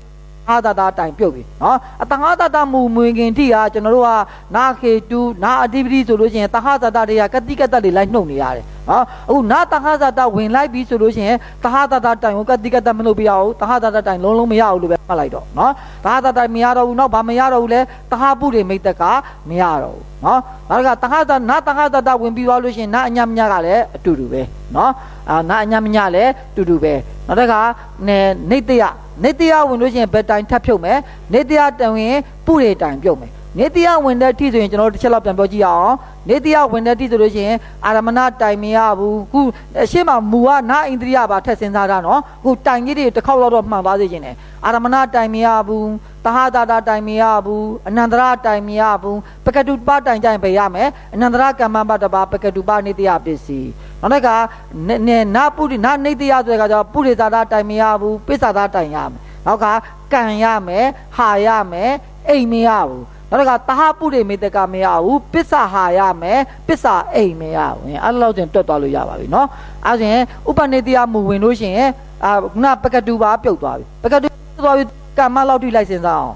အာသာတာတိုင်ပြုတ်ပြီနော်အတငါသာတာမူမွင်ခင်တိဟာကျွန်တော်တို့ကနာခေတူနာအဓိပတိဆိုလို့ရှိရင်တဟဇာတာတွေကကတိကတတ်တွေလိုက်နှုတ်နေရတယ်နော်အခုနာတဟဇာတာဝင်လိုက်ပြီဆိုလို့ရှိရင်တဟဇာတာတိုင်ကိုကတိကတတ်မလုပ်ပြရဘူးတဟဇာတာတိုင်လုံးလုံးမရဘူးလို့ပဲမှတ်လိုက်တော့နော်တဟဇာတာမရတော့ဘူးနော်ဘာမရတော့ဘူးလဲတဟပုတွေမိတ်တက်ကမရတော့ဘူးနော်နောက်ကတဟဇာနာတဟဇာတာဝင်ပြီးသွားလို့ရှိရင်နာအညာမညာကလည်းအတူတူပဲနော် အာနာအညာမညာလည်းအတူတူပဲနောက်တစ်ခါနေနေတရနေတရားဝင်လို့ရှိရင်ဘယ်တိုင်ထပ်ဖြုတ်မယ်နေတရားတန်ဝင်ပုရိတိုင်ပြုတ်မယ်နေတရားဝင်တဲ့အထိဆိုရင်ကျွန်တော်တို့တစ်ချက်လောက်ပြန်ပြောကြည့်အောင်နေတရားဝင်တဲ့အထိဆိုလို့ရှိရင်အာရမဏတိုင်မရဘူးခုအရှိမမူကနာအိန္ဒြိယပါထက်စင်စားတာနော်ခုတိုင်ကြီးတွေတစ်ခေါက်လောက်တော့မှန်သွားစေခြင်းတယ်အာရမဏတိုင်မရဘူးတဟတာတာတိုင်မရဘူးအနန္တရတိုင်မရဘူးပကတုပတိုင်ကြရင်ပဲရမယ်အနန္တရကမ္မပတပါပကတုပနေတရားပစ္စည်း နောက်တစ်ခါနေနာပုရိနာနေတရားဆိုတဲ့ကကြောပုရိသတာတိုင်မရဘူးပိစ္ဆာတာတိုင်ရမယ်နောက်ကကံရမယ်ဟာရမယ်အိမ်မရဘူးနောက်ကတဟပုရိမေတကမရဘူးပစ္ဆာဟာရမယ်ပစ္ဆာအိမ်မရဘူးအဲ့လိုချင်းတွတ်သွားလို့ရပါပြီနော်အဲ့ဒါရင်ဥပနေတရားမူဝင်လို့ရှိရင်အာခုနပကတုပါပြုတ်သွားပြီပကတုသွားပြီကမ္မလောက်ထိလိုက်စင်စားအောင်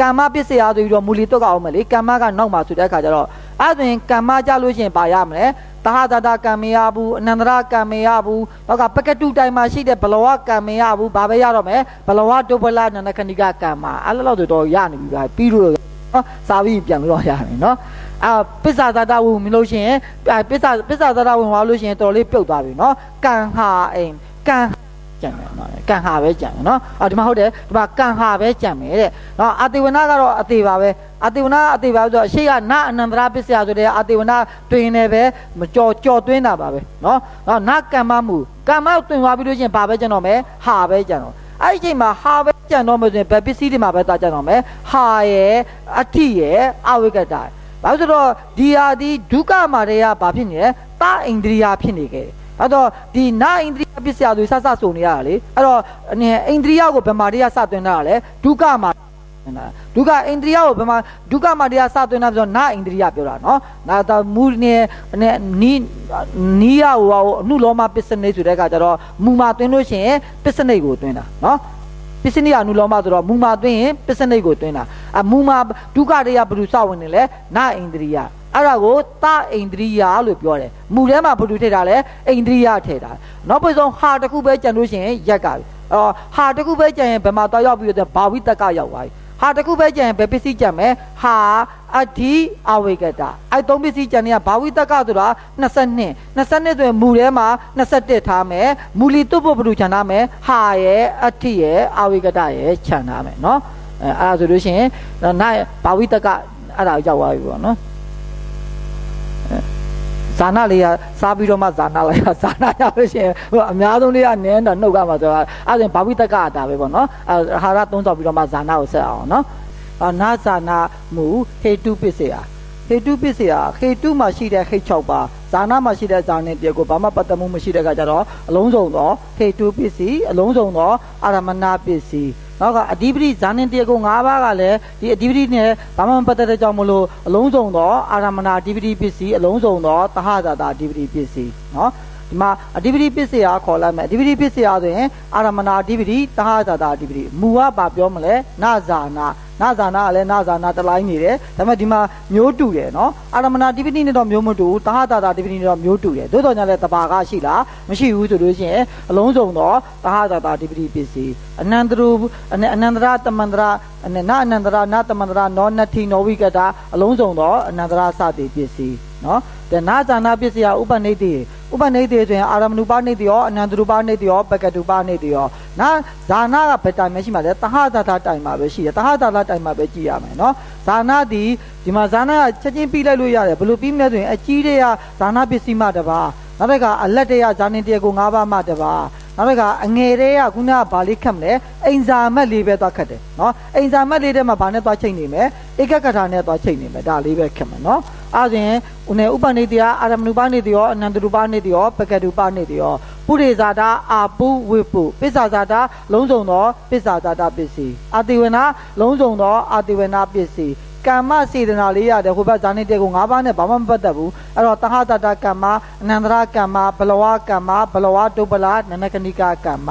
ကမ္မပစ္စယဆိုပြီးတော့မူလီတုတ်ကအောင်မလေကမ္မကနောက်မှာဆိုတဲ့အခါကျတော့အဲ့ဒါရင်ကမ္မကြလို့ရှိရင်ပါရမလဲ တဟတတကံမရဘူးအနန္တရကံမရဘူးနောက်ကပကတုတိုင်မှာရှိတဲ့ဘလဝကံမရဘူးဘာပဲရတော့မယ်ဘလဝဒုပလနန္ဒခဏိကကံမှာအဲ့လိုတော့တော့ရနေပြီပါပြီးလို့နော်စာပြီးပြန်လို့ရမယ်နော်အာပစ္ဆာသတ္တဝဝင်မလို့ရှိရင်ပစ္ဆာပစ္ဆာသတ္တဝင်သွားလို့ရှိရင်တော်လေးပြုတ်သွားပြီနော်ကံဟာအိမ်ကံ ကြံမယ်နော်ကံဟာပဲကြံမယ်နော်အော်ဒီမှာဟုတ်တယ်ဒီမှာကံဟာပဲကြံမယ်တဲ့နော်အတိဝနာကတော့အသေးပါပဲအတိဝနာအသေးပါဆိုတော့အရှိကနာအနန္တရာပစ္စယဆိုတဲ့အတိဝနာတွင်နေပဲမကြော်ကြော်သွင်းတာပါပဲနော်နော်နာကမ္မမှုကမ္မတွင်သွားပြီးလို့ရှိရင်ဘာပဲကြံတော့မယ်ဟာပဲကြံတော့အဲ့ဒီအချိန်မှာဟာပဲကြံတော့မယ်ဆိုရင်ဘယ်ပစ္စည်းတွေမှာပဲတာကြံတော့မယ်ဟာရဲ့အဋ္ဌိရဲ့အဝိကတဘာလို့ဆိုတော့ဒီဟာဒီဒုက္ခမာတွေကဘာဖြစ်နေလဲတာအိန္ဒြိယဖြစ်နေခဲ့တယ် အဲ့တော့ဒီနာအိန္ဒြိယပစ္စယတွေဆဆဆိုနေရတာလေအဲ့တော့အိန္ဒြိယကိုဗမာတွေကစသွင်းတာလေဒုက္ခမာဒုက္ခအိန္ဒြိယကိုဗမာဒုက္ခမာတရားစသွင်းတာဆိုတော့နာအိန္ဒြိယပြောတာနော်နာတမူနေနီးနီးရဟိုအနုလောမပစ္စနိဆိုတဲ့အခါကျတော့မူမာသွင်းလို့ရှိရင်ပစ္စနိကိုသွင်းတာနော်ပစ္စနိအနုလောမဆိုတော့မူမာသွင်းရင်ပစ္စနိကိုသွင်းတာအမူမာဒုက္ခတရားဘယ်လိုစဝင်နေလဲနာအိန္ဒြိယ အဲ့ဒါကိုတအိန္ဒြိယလို့ပြောတယ်မူထဲမှာဘယ်လိုထည့်တာလဲအိန္ဒြိယထည့်တာနောက်ပြီးဆုံးဟာတစ်ခုပဲကြံလို့ရှိရင်ရက်ကပြီအော်ဟာတစ်ခုပဲကြံရင်ဘယ်မှာတော့ရောက်ပြီးတော့ဘာဝိတကရောက်သွားပြီဟာတခုပဲကြံဘယ်ပစ္စည်းကြံမယ်ဟာအဒီအဝိကတာအဲသုံးပစ္စည်းကြံနေကဘာဝိတကဆိုတာ22 22ဆိုရင်မူထဲမှာ21ထားမယ်မူလီတုပ္ပပလူခြံထားမယ်ဟာရဲ့အထိရဲ့အဝိကတာရဲ့ခြံထားမယ်နော်အဲအဲ့ဒါဆိုလို့ရှိရင်နိုင်ဘာဝိတကအဲ့ဒါရောက်သွားပြီပေါ့နော် ဇာနာလေးကစားပြီးတော့မှဇာနာလိုက်ဇာနာရလို့ရှိရင်ဟိုအများဆုံးလေးကနင်းတော့နှုတ်ကမှာဆိုတာအဲ့ဒါဘာဝိတကတာပဲပေါ့နော်အာဟာရသုံးဆောက်ပြီးတော့မှဇာနာကိုဆက်အောင်နော်အာနာဇာနာမူဟေတုပစ္စယဟေတုပစ္စယဟေတုမှာရှိတဲ့ဟိတ်6ပါဇာနာမှာရှိတဲ့ဇာနဲ့တည်းကိုဘာမှပတ်သက်မှုမရှိတဲ့အခါကျတော့အလုံးစုံသောဟေတုပစ္စည်းအလုံးစုံသောအာရမဏပစ္စည်း နောက်ကအဓိပတိဇာနင်တရားကို၅ပါးကလည်းဒီအဓိပတိနဲ့ဘာမှမပတ်သက်တဲ့ကြောင့်မလို့အလုံးစုံသောအာရမဏအဓိပတိပစ္စည်းအလုံးစုံသောတဟဇာတာအဓိပတိပစ္စည်းနော် ဒီမှာအဓိပတိပစ္စယခေါ်လိုက်မယ်အဓိပတိပစ္စယဆိုရင်အာရမဏအဓိပတိတဟဇာတာအဓိပတိမူကဘာပြောမလဲနဇာနာနာဇာနာကလည်းနာဇာနာတလိုင်းနေတယ်ဒါပေမဲ့ဒီမှာမျိုးတူတယ်နော်အာရမဏတိပတိနဲ့တော့မျိုးမတူဘူးတဟတာတာတိပတိနဲ့တော့မျိုးတူတယ်သို့တော်ညာလည်းတဘာကရှိလားမရှိဘူးဆိုလို့ရှိရင်အလုံးစုံတော့တဟတာတာတိပတိပစ္စည်းအနန္တရအနန္တရတမန္တရအနအနန္တရနာတမန္တရနောနတိနောဝိကတာအလုံးစုံတော့အနန္တရစသည်ပစ္စည်း နော်တဲ့နာဇာနာပစ္စယဥပနိတိဥပနိတိဆိုရင်အာရမဏုပနိတိရောအနန္တရူပနိတိရောပကတုပနိတိရောနာဇာနာကဘယ်တိုင်မှရှိမှလဲတဟတာတာတိုင်မှာပဲရှိတယ်တဟတာတာတိုင်မှာပဲကြည့်ရမယ်နော်ဇာနာဒီဒီမှာဇာနာကချက်ချင်းပြီးလိုက်လို့ရတယ်ဘယ်လိုပြီးမလဲဆိုရင်အကြီးတွေကဇာနာပစ္စည်းမှတပါ နောက်တစ်ခါအလက်တွေကဇာနေတရားကို၅ပါးမှတပါနောက်တစ်ခါအငယ်တွေကခုနကဗာလေးခတ်မလဲအိမ်စာမက်လေးပဲသွားခတ်တယ်နော်အိမ်စာမက်လေးထဲမှာဗာနဲ့သွားချိန်နေမယ်ဧကကထာနဲ့သွားချိန်နေမယ်ဒါလေးပဲခတ်မယ်နော်အဲဒါရင်ဦးနေဥပနိတယအာရမဏုပနိတယောအနန္တရူပနိတယောပကတုပနိတယောပုရိဇာတာအာပုဝိပုပစ္ဆာဇာတာလုံးစုံသောပစ္ဆာဇာတာပစ္စည်းအာတိဝနာလုံးစုံသောအာတိဝနာပစ္စည်း ကမ္မစေတနာလေးရတယ်ဟိုဘက်ဇာနေတဲကို၅ပါးနဲ့ဘာမှမပတ်သက်ဘူးအဲ့တော့တဟတတကမ္မအနန္တရကမ္မဘလဝကမ္မဘလဝဒုပလနနကနိကကမ္မ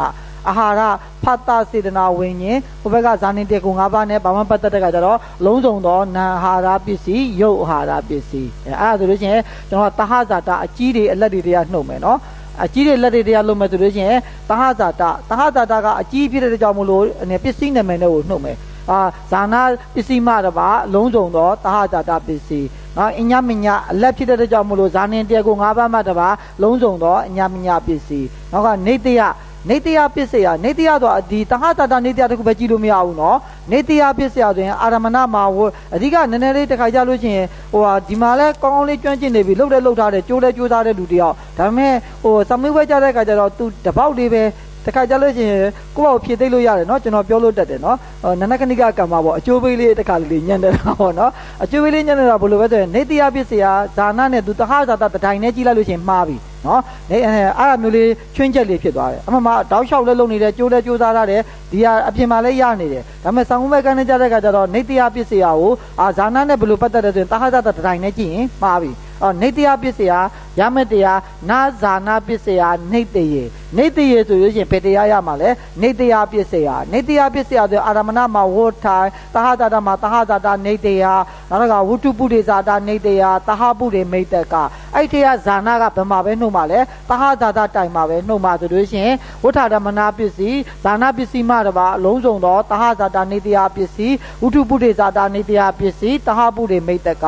အာဟာရဖတ်တာစေတနာဝิญဉ်ဟိုဘက်ကဇာနေတေကု၅ပါးနဲ့ဘာမှပတ်သက်တဲ့ကကြတော့လုံးစုံသောနာဟာရပစ္စည်းရုပ်အာဟာရပစ္စည်းအဲအဲ့ဒါဆိုလို့ရှိရင်ကျွန်တော်တဟဇာတာအကြီးတွေအလက်တွေတရားနှုတ်မယ်နော်အကြီးတွေလက်တွေတရားလုံးမယ်ဆိုလို့ရှိရင်တဟဇာတာတဟဇာတာကအကြီးဖြစ်တဲ့ကြောင့်မလို့ပစ္စည်းနာမည်နဲ့ကိုနှုတ်မယ် အာဇာနာပစ္စည်းမတပါအလုံးစုံသောတဟတာတာပစ္စည်းနော်အညမညအလက်ဖြစ်တဲ့ကြောင့်မလို့ဇာနင်တရားကို၅ပါးမှတပါလုံးစုံသောအညမညပစ္စည်းနောက်ကနေတယနေတယပစ္စယနေတယဆိုအဒီတဟတာတာနေတယတခုပဲကြည့်လို့မရဘူးနော်နေတယပစ္စယဆိုရင်အာရမဏမာဝအဓိကနည်းနည်းလေးတစ်ခါကြလို့ရှိရင်ဟိုဟာဒီမှာလဲကောင်းကောင်းလေးကျွမ်းကျင်နေပြီလှုပ်တဲ့လှုပ်ထားတဲ့ကြိုးတဲ့ကြိုးစားတဲ့လူတယောက်ဒါပေမဲ့ဟိုစမေးပွဲကြတဲ့ခါကျတော့သူတပေါက်လေးပဲ တခါကြလို့ရှိရင်ကိုယ့်ဘာကိုဖြည့်သိမ့်လို့ရတယ်နော်ကျွန်တော်ပြောလို့တတ်တယ်နော်နနကဏိကကမ္မပေါ့အကျိုးပေးလေးတခါလေးညံနေတာပေါ့နော်အကျိုးပေးလေးညံနေတာဘယ်လိုပဲဆိုရင်နေတိယပစ္စယဇာနနဲ့သူတဟဇာတတိုင်နဲ့ကြည့်လိုက်လို့ရှိရင်မှားပြီနော်နေအဲ့ဒါမျိုးလေးချွင်းချက်လေးဖြစ်သွားတယ်အမှမတောက်လျှောက်လဲလုံနေတယ်ကြိုးလဲကြိုးစားရတယ်ဒီကအပြင်မှာလဲရနေတယ်ဒါပေမဲ့ဆောင်းဘက်ကနေကြတဲ့ခါကျတော့နေတိယပစ္စယကိုအာဇာနနဲ့ဘယ်လိုပတ်သက်တယ်ဆိုရင်တဟဇာတတိုင်နဲ့ကြည့်ရင်မှားပြီ အော်နေတရားပစ္စယရမတရားနာဇာနာပစ္စယနေတရေနေတရေဆိုလို့ရှိရင်ဘယ်တရားရမှာလဲနေတရားပစ္စယနေတရားပစ္စယဆိုအာရမဏမှာဝဋ္ထိုင်တဟဇာတာမှာတဟဇာတာနေတရားနောက်ကဝုတုပုရိဇာတာနေတရားတဟပုရိမိတ်တကအဲ့ဒီကဇာနာကဘယ်မှာပဲနှုတ်မှာလဲတဟဇာတာတိုင်မှာပဲနှုတ်မှာဆိုလို့ရှိရင်ဝဋ္ဌာဓမ္မနာပစ္စည်းဇာနာပစ္စည်းမှတပါအလုံးစုံသောတဟဇာတာနေတရားပစ္စည်းဝုတုပုရိဇာတာနေတရားပစ္စည်းတဟပုရိမိတ်တက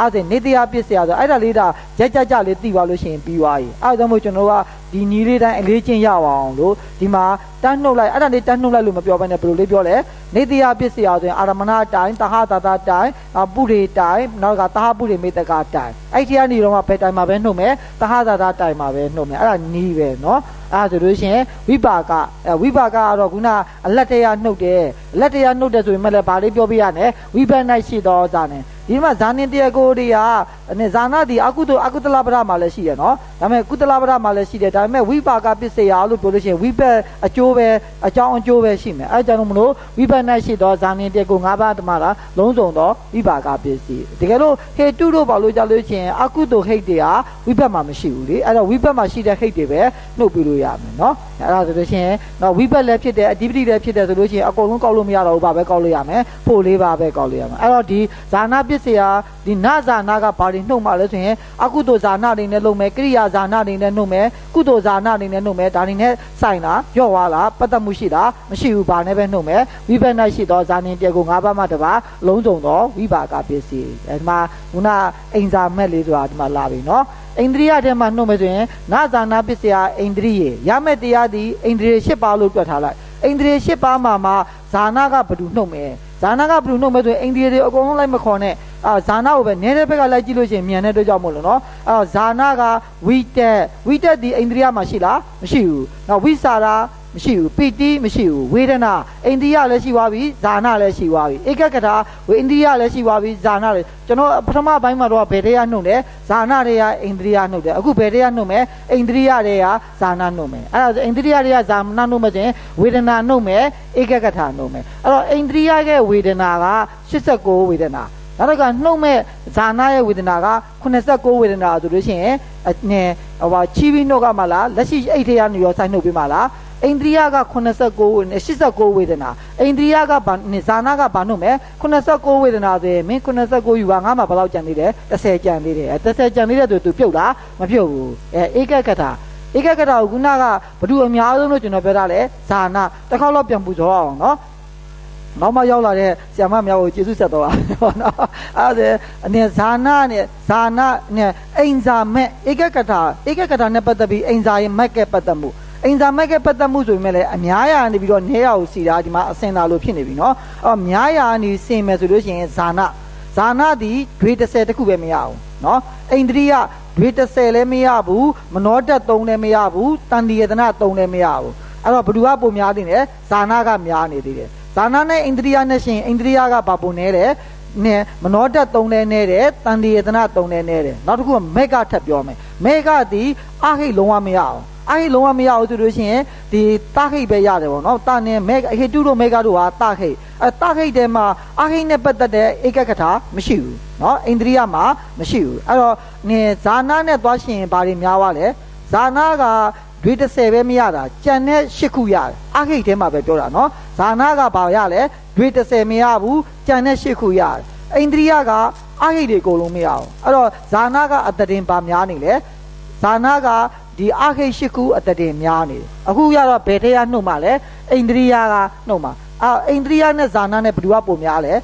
အဲ့ဒါနေတရားပစ္စယဆိုအဲ့ဒါလေးဒါရက်ကြကြလေးသိပါလို့ရှိရင်ပြီးသွားပြီအဲ့ဒါမို့ကျွန်တော်ကဒီညီလေးတိုင်းအလေးချင်းရအောင်လို့ဒီမှာတန်းနှုတ်လိုက်အဲ့ဒါလေးတန်းနှုတ်လိုက်လို့မပြောဘဲနဲ့ဘယ်လိုလေးပြောလဲနေတရားပစ္စယဆိုရင်အာရမဏတိုင်းတဟသာသာတိုင်းပုရိတိုင်းနောက်ကတဟပုရိမေတ္တကတိုင်းအဲ့ဒီကနေတော့မှဘယ်တိုင်းမှာပဲနှုတ်မယ်တဟသာသာတိုင်းမှာပဲနှုတ်မယ်အဲ့ဒါညီပဲနော်အဲ့ဒါဆိုလို့ရှိရင်ဝိပါကဝိပါကကတော့ခုနအလက်တရားနှုတ်တယ်အလက်တရားနှုတ်တယ်ဆိုရင်မလည်းဗာလေးပြောပြရနဲ့ဝိပန်၌ရှိသောဇာနဲ့ ဒီမှာဇာနင်တရားကိုတွေကနဲ့ဇာနာဒီအကုသိုလ်အကုသလပဒမှာလည်းရှိရနော်ဒါပေမဲ့ကုသလပဒမှာလည်းရှိတယ်ဒါပေမဲ့ဝိပါကပစ္စယလို့ပြောလို့ရှိရင်ဝိပတ်အကျိုးပဲအကြောင်းအကျိုးပဲရှိမယ်အဲကြောင့်မလို့ဝိပတ်၌ရှိတော့ဇာနင်တရားကို၅ပါးတမလားလုံးစုံတော့ဝိပါကပစ္စည်းတကယ်လို့ဟေတုတို့ဘာလို့ကြလို့ရှိရင်အကုသိုလ်ဟိတ်တွေကဝိပတ်မှာမရှိဘူးလေအဲ့တော့ဝိပတ်မှာရှိတဲ့ဟိတ်တွေပဲနှုတ်ပြလို့ရမယ်နော်အဲ့ဒါဆိုလို့ရှိရင်တော့ဝိပတ်လည်းဖြစ်တယ်အဓိပတိလည်းဖြစ်တယ်ဆိုလို့ရှိရင်အကုန်လုံးကောက်လို့မရတော့ဘူးဘာပဲကောက်လို့ရမယ်ဖို့လေးပါပဲကောက်လို့ရမယ်အဲ့တော့ဒီဇာနာပစ္စယဒီနဇာနာကဘာတွေနှုတ်မှလဲဆိုရင်အကုသိုလ်ဇာနာတွေနဲ့လုပ်မယ်ကိရိယာဇာနာတွေနဲ့နှုတ်မယ်ကုသိုလ်ဇာနာတွေနဲ့နှုတ်မယ်ဒါတွေနဲ့ဆိုင်လားကြော့သွားလားပတ်သက်မှုရှိလားမရှိဘူးဘာနဲ့ပဲနှုတ်မယ်ဝိပဿနာရှိသောဇာနင်တရားကို၅ပါးမှတပါလုံးစုံသောဝိပါကပစ္စည်းအဲဒီမှာခုနအိမ်စာမက်လေးဆိုတာဒီမှာလာပြီနော်အိန္ဒြိယထဲမှာနှုတ်မယ်ဆိုရင်နာဇာနာပစ္စယအိန္ဒြိယရမယ့်တရားသည်အိန္ဒြိယ၈ပါးလို့တွက်ထားလိုက် အိန္ဒြိယ၈ပါးမှာမှာဇာနာကဘယ်သူနှုတ်မယ်ဇာနာကဘယ်သူနှုတ်မယ်ဆိုရင်အိန္ဒြိယတွေအကုန်လုံးလိုက်မခေါ်နဲ့အာဇာနာကိုပဲနည်းတဲ့ဘက်ကလိုက်ကြည့်လို့ရှိရင်မြန်တဲ့အတွက်ကြောင့်မို့လို့နော်အဲတော့ဇာနာကဝိတက်ဝိတက်ဒီအိန္ဒြိယမှာရှိလားမရှိဘူးနော်ဝိစာရာ မရှိဘူးပီတိမရှိဘူးဝေဒနာအိန္ဒိယလည်းရှိသွားပြီဇာနာလည်းရှိသွားပြီဧကကထာဝေအိန္ဒိယလည်းရှိသွားပြီဇာနာလည်းကျွန်တော်ပထမပိုင်းမှာတော့ဘယ်တရားနှုတ်လဲဇာနာတွေကအိန္ဒိယနှုတ်တယ်အခုဘယ်တရားနှုတ်မယ်အိန္ဒိယတွေကဇာနာနှုတ်မယ်အဲ့ဒါအိန္ဒိယတွေကဇာနာနှုတ်မယ်ဆိုရင်ဝေဒနာနှုတ်မယ်ဧကကထာနှုတ်မယ်အဲ့တော့အိန္ဒိယရဲ့ဝေဒနာက89ဝေဒနာနောက်တစ်ခါနှုတ်မဲ့ဇာနာရဲ့ဝေဒနာက89ဝေဒနာဆိုလို့ရှိရင်အနေဟိုချီပြီးနှုတ်ကမှလားလက်ရှိအိတ်ထဲကနေရောဆိုင်နှုတ်ပြီးမှလား အိန္ဒြိယက89 89ဝေဒနာအိန္ဒြိယကဘာဇာနာကဘာနှုတ်မဲ့89ဝေဒနာဆိုရင်မင်း89ယူပါငါမှဘယ်လောက်ကြံသေးတယ်30ကြံသေးတယ်အဲ30ကြံသေးတဲ့သူသူပြုတ်လားမပြုတ်ဘူးအဲဧကကထာဧကကထာကိုခုနကဘ누구အများဆုံးလို့ကျွန်တော်ပြောတာလေဇာနာတစ်ခေါက်တော့ပြန်ပူဇော်အောင်နော်နောက်မှရောက်လာတဲ့ဆရာမများကိုကျေးဇူးဆက်တော့ပါနော်အဲ့ဒါအနေဇာနာနဲ့ဇာနာနဲ့အိမ်ဇာမက်ဧကကထာဧကကထာနဲ့ပတ်သက်ပြီးအိမ်ဇာရဲ့မက်ကပတ်သက်မှု အိမ်ဇာမက်ကပတ်သက်မှုဆိုပေမဲ့လည်းအများရာနေပြီးတော့နေရကိုစီတာဒီမှာအစင်သာလို့ဖြစ်နေပြီနော်အော်များရာနေစင်မယ်ဆိုလို့ရှိရင်ဇာနာဇာနာဒီဒွေ30တခုပဲမရအောင်နော်အိန္ဒြိယဒွေ30လည်းမရဘူးမနောတက်3လည်းမရဘူးတန်ဒီယတနာ3လည်းမရဘူးအဲ့တော့ဘ누구ကပုံများနေတယ်ဇာနာကများနေသေးတယ်ဇာနာနဲ့အိန္ဒြိယနဲ့ရှင်အိန္ဒြိယကဘာပုံနေတယ်နဲ့မနောတက်3လဲနေတယ်တန်ဒီယတနာ3လဲနေတယ်နောက်တစ်ခုကမက်ကထပ်ပြောမယ်မက်ကဒီအဟိတ်လုံးဝမရအောင် အဲ့လုံးဝမရဘူးဆိုလို့ရှိရင်ဒီတာခိတ်ပဲရတယ်ပေါ့နော်တာနဲ့မဲဟေတုတို့မဲကတို့ဟာတာခိတ်အဲတာခိတ်တဲမှာအခိတ်နဲ့ပတ်သက်တဲ့ဧကကထာမရှိဘူးနော်အိန္ဒြိယမှာမရှိဘူးအဲ့တော့နေဇာနာနဲ့သွားရှင်ဘာတွေများသွားလဲဇာနာကဒွေ30ပဲမရတာကြံတဲ့8ခုရတယ်အခိတ်ထဲမှာပဲပြောတာနော်ဇာနာကဘာရလဲဒွေ30မရဘူးကြံတဲ့8ခုရတယ်အိန္ဒြိယကအခိတ်တွေအကုန်လုံးမရအောင်အဲ့တော့ဇာနာကအတတင်ပါများနေလေဇာနာက ဒီအခိတ်ရှိခုအတတင်များနေတယ်အခုရတော့ဘယ်တရားနှုတ်မှလဲအိန္ဒြိယကနှုတ်မှအာအိန္ဒြိယနဲ့ဇာနာနဲ့ဘယ်သူကပုံများလဲ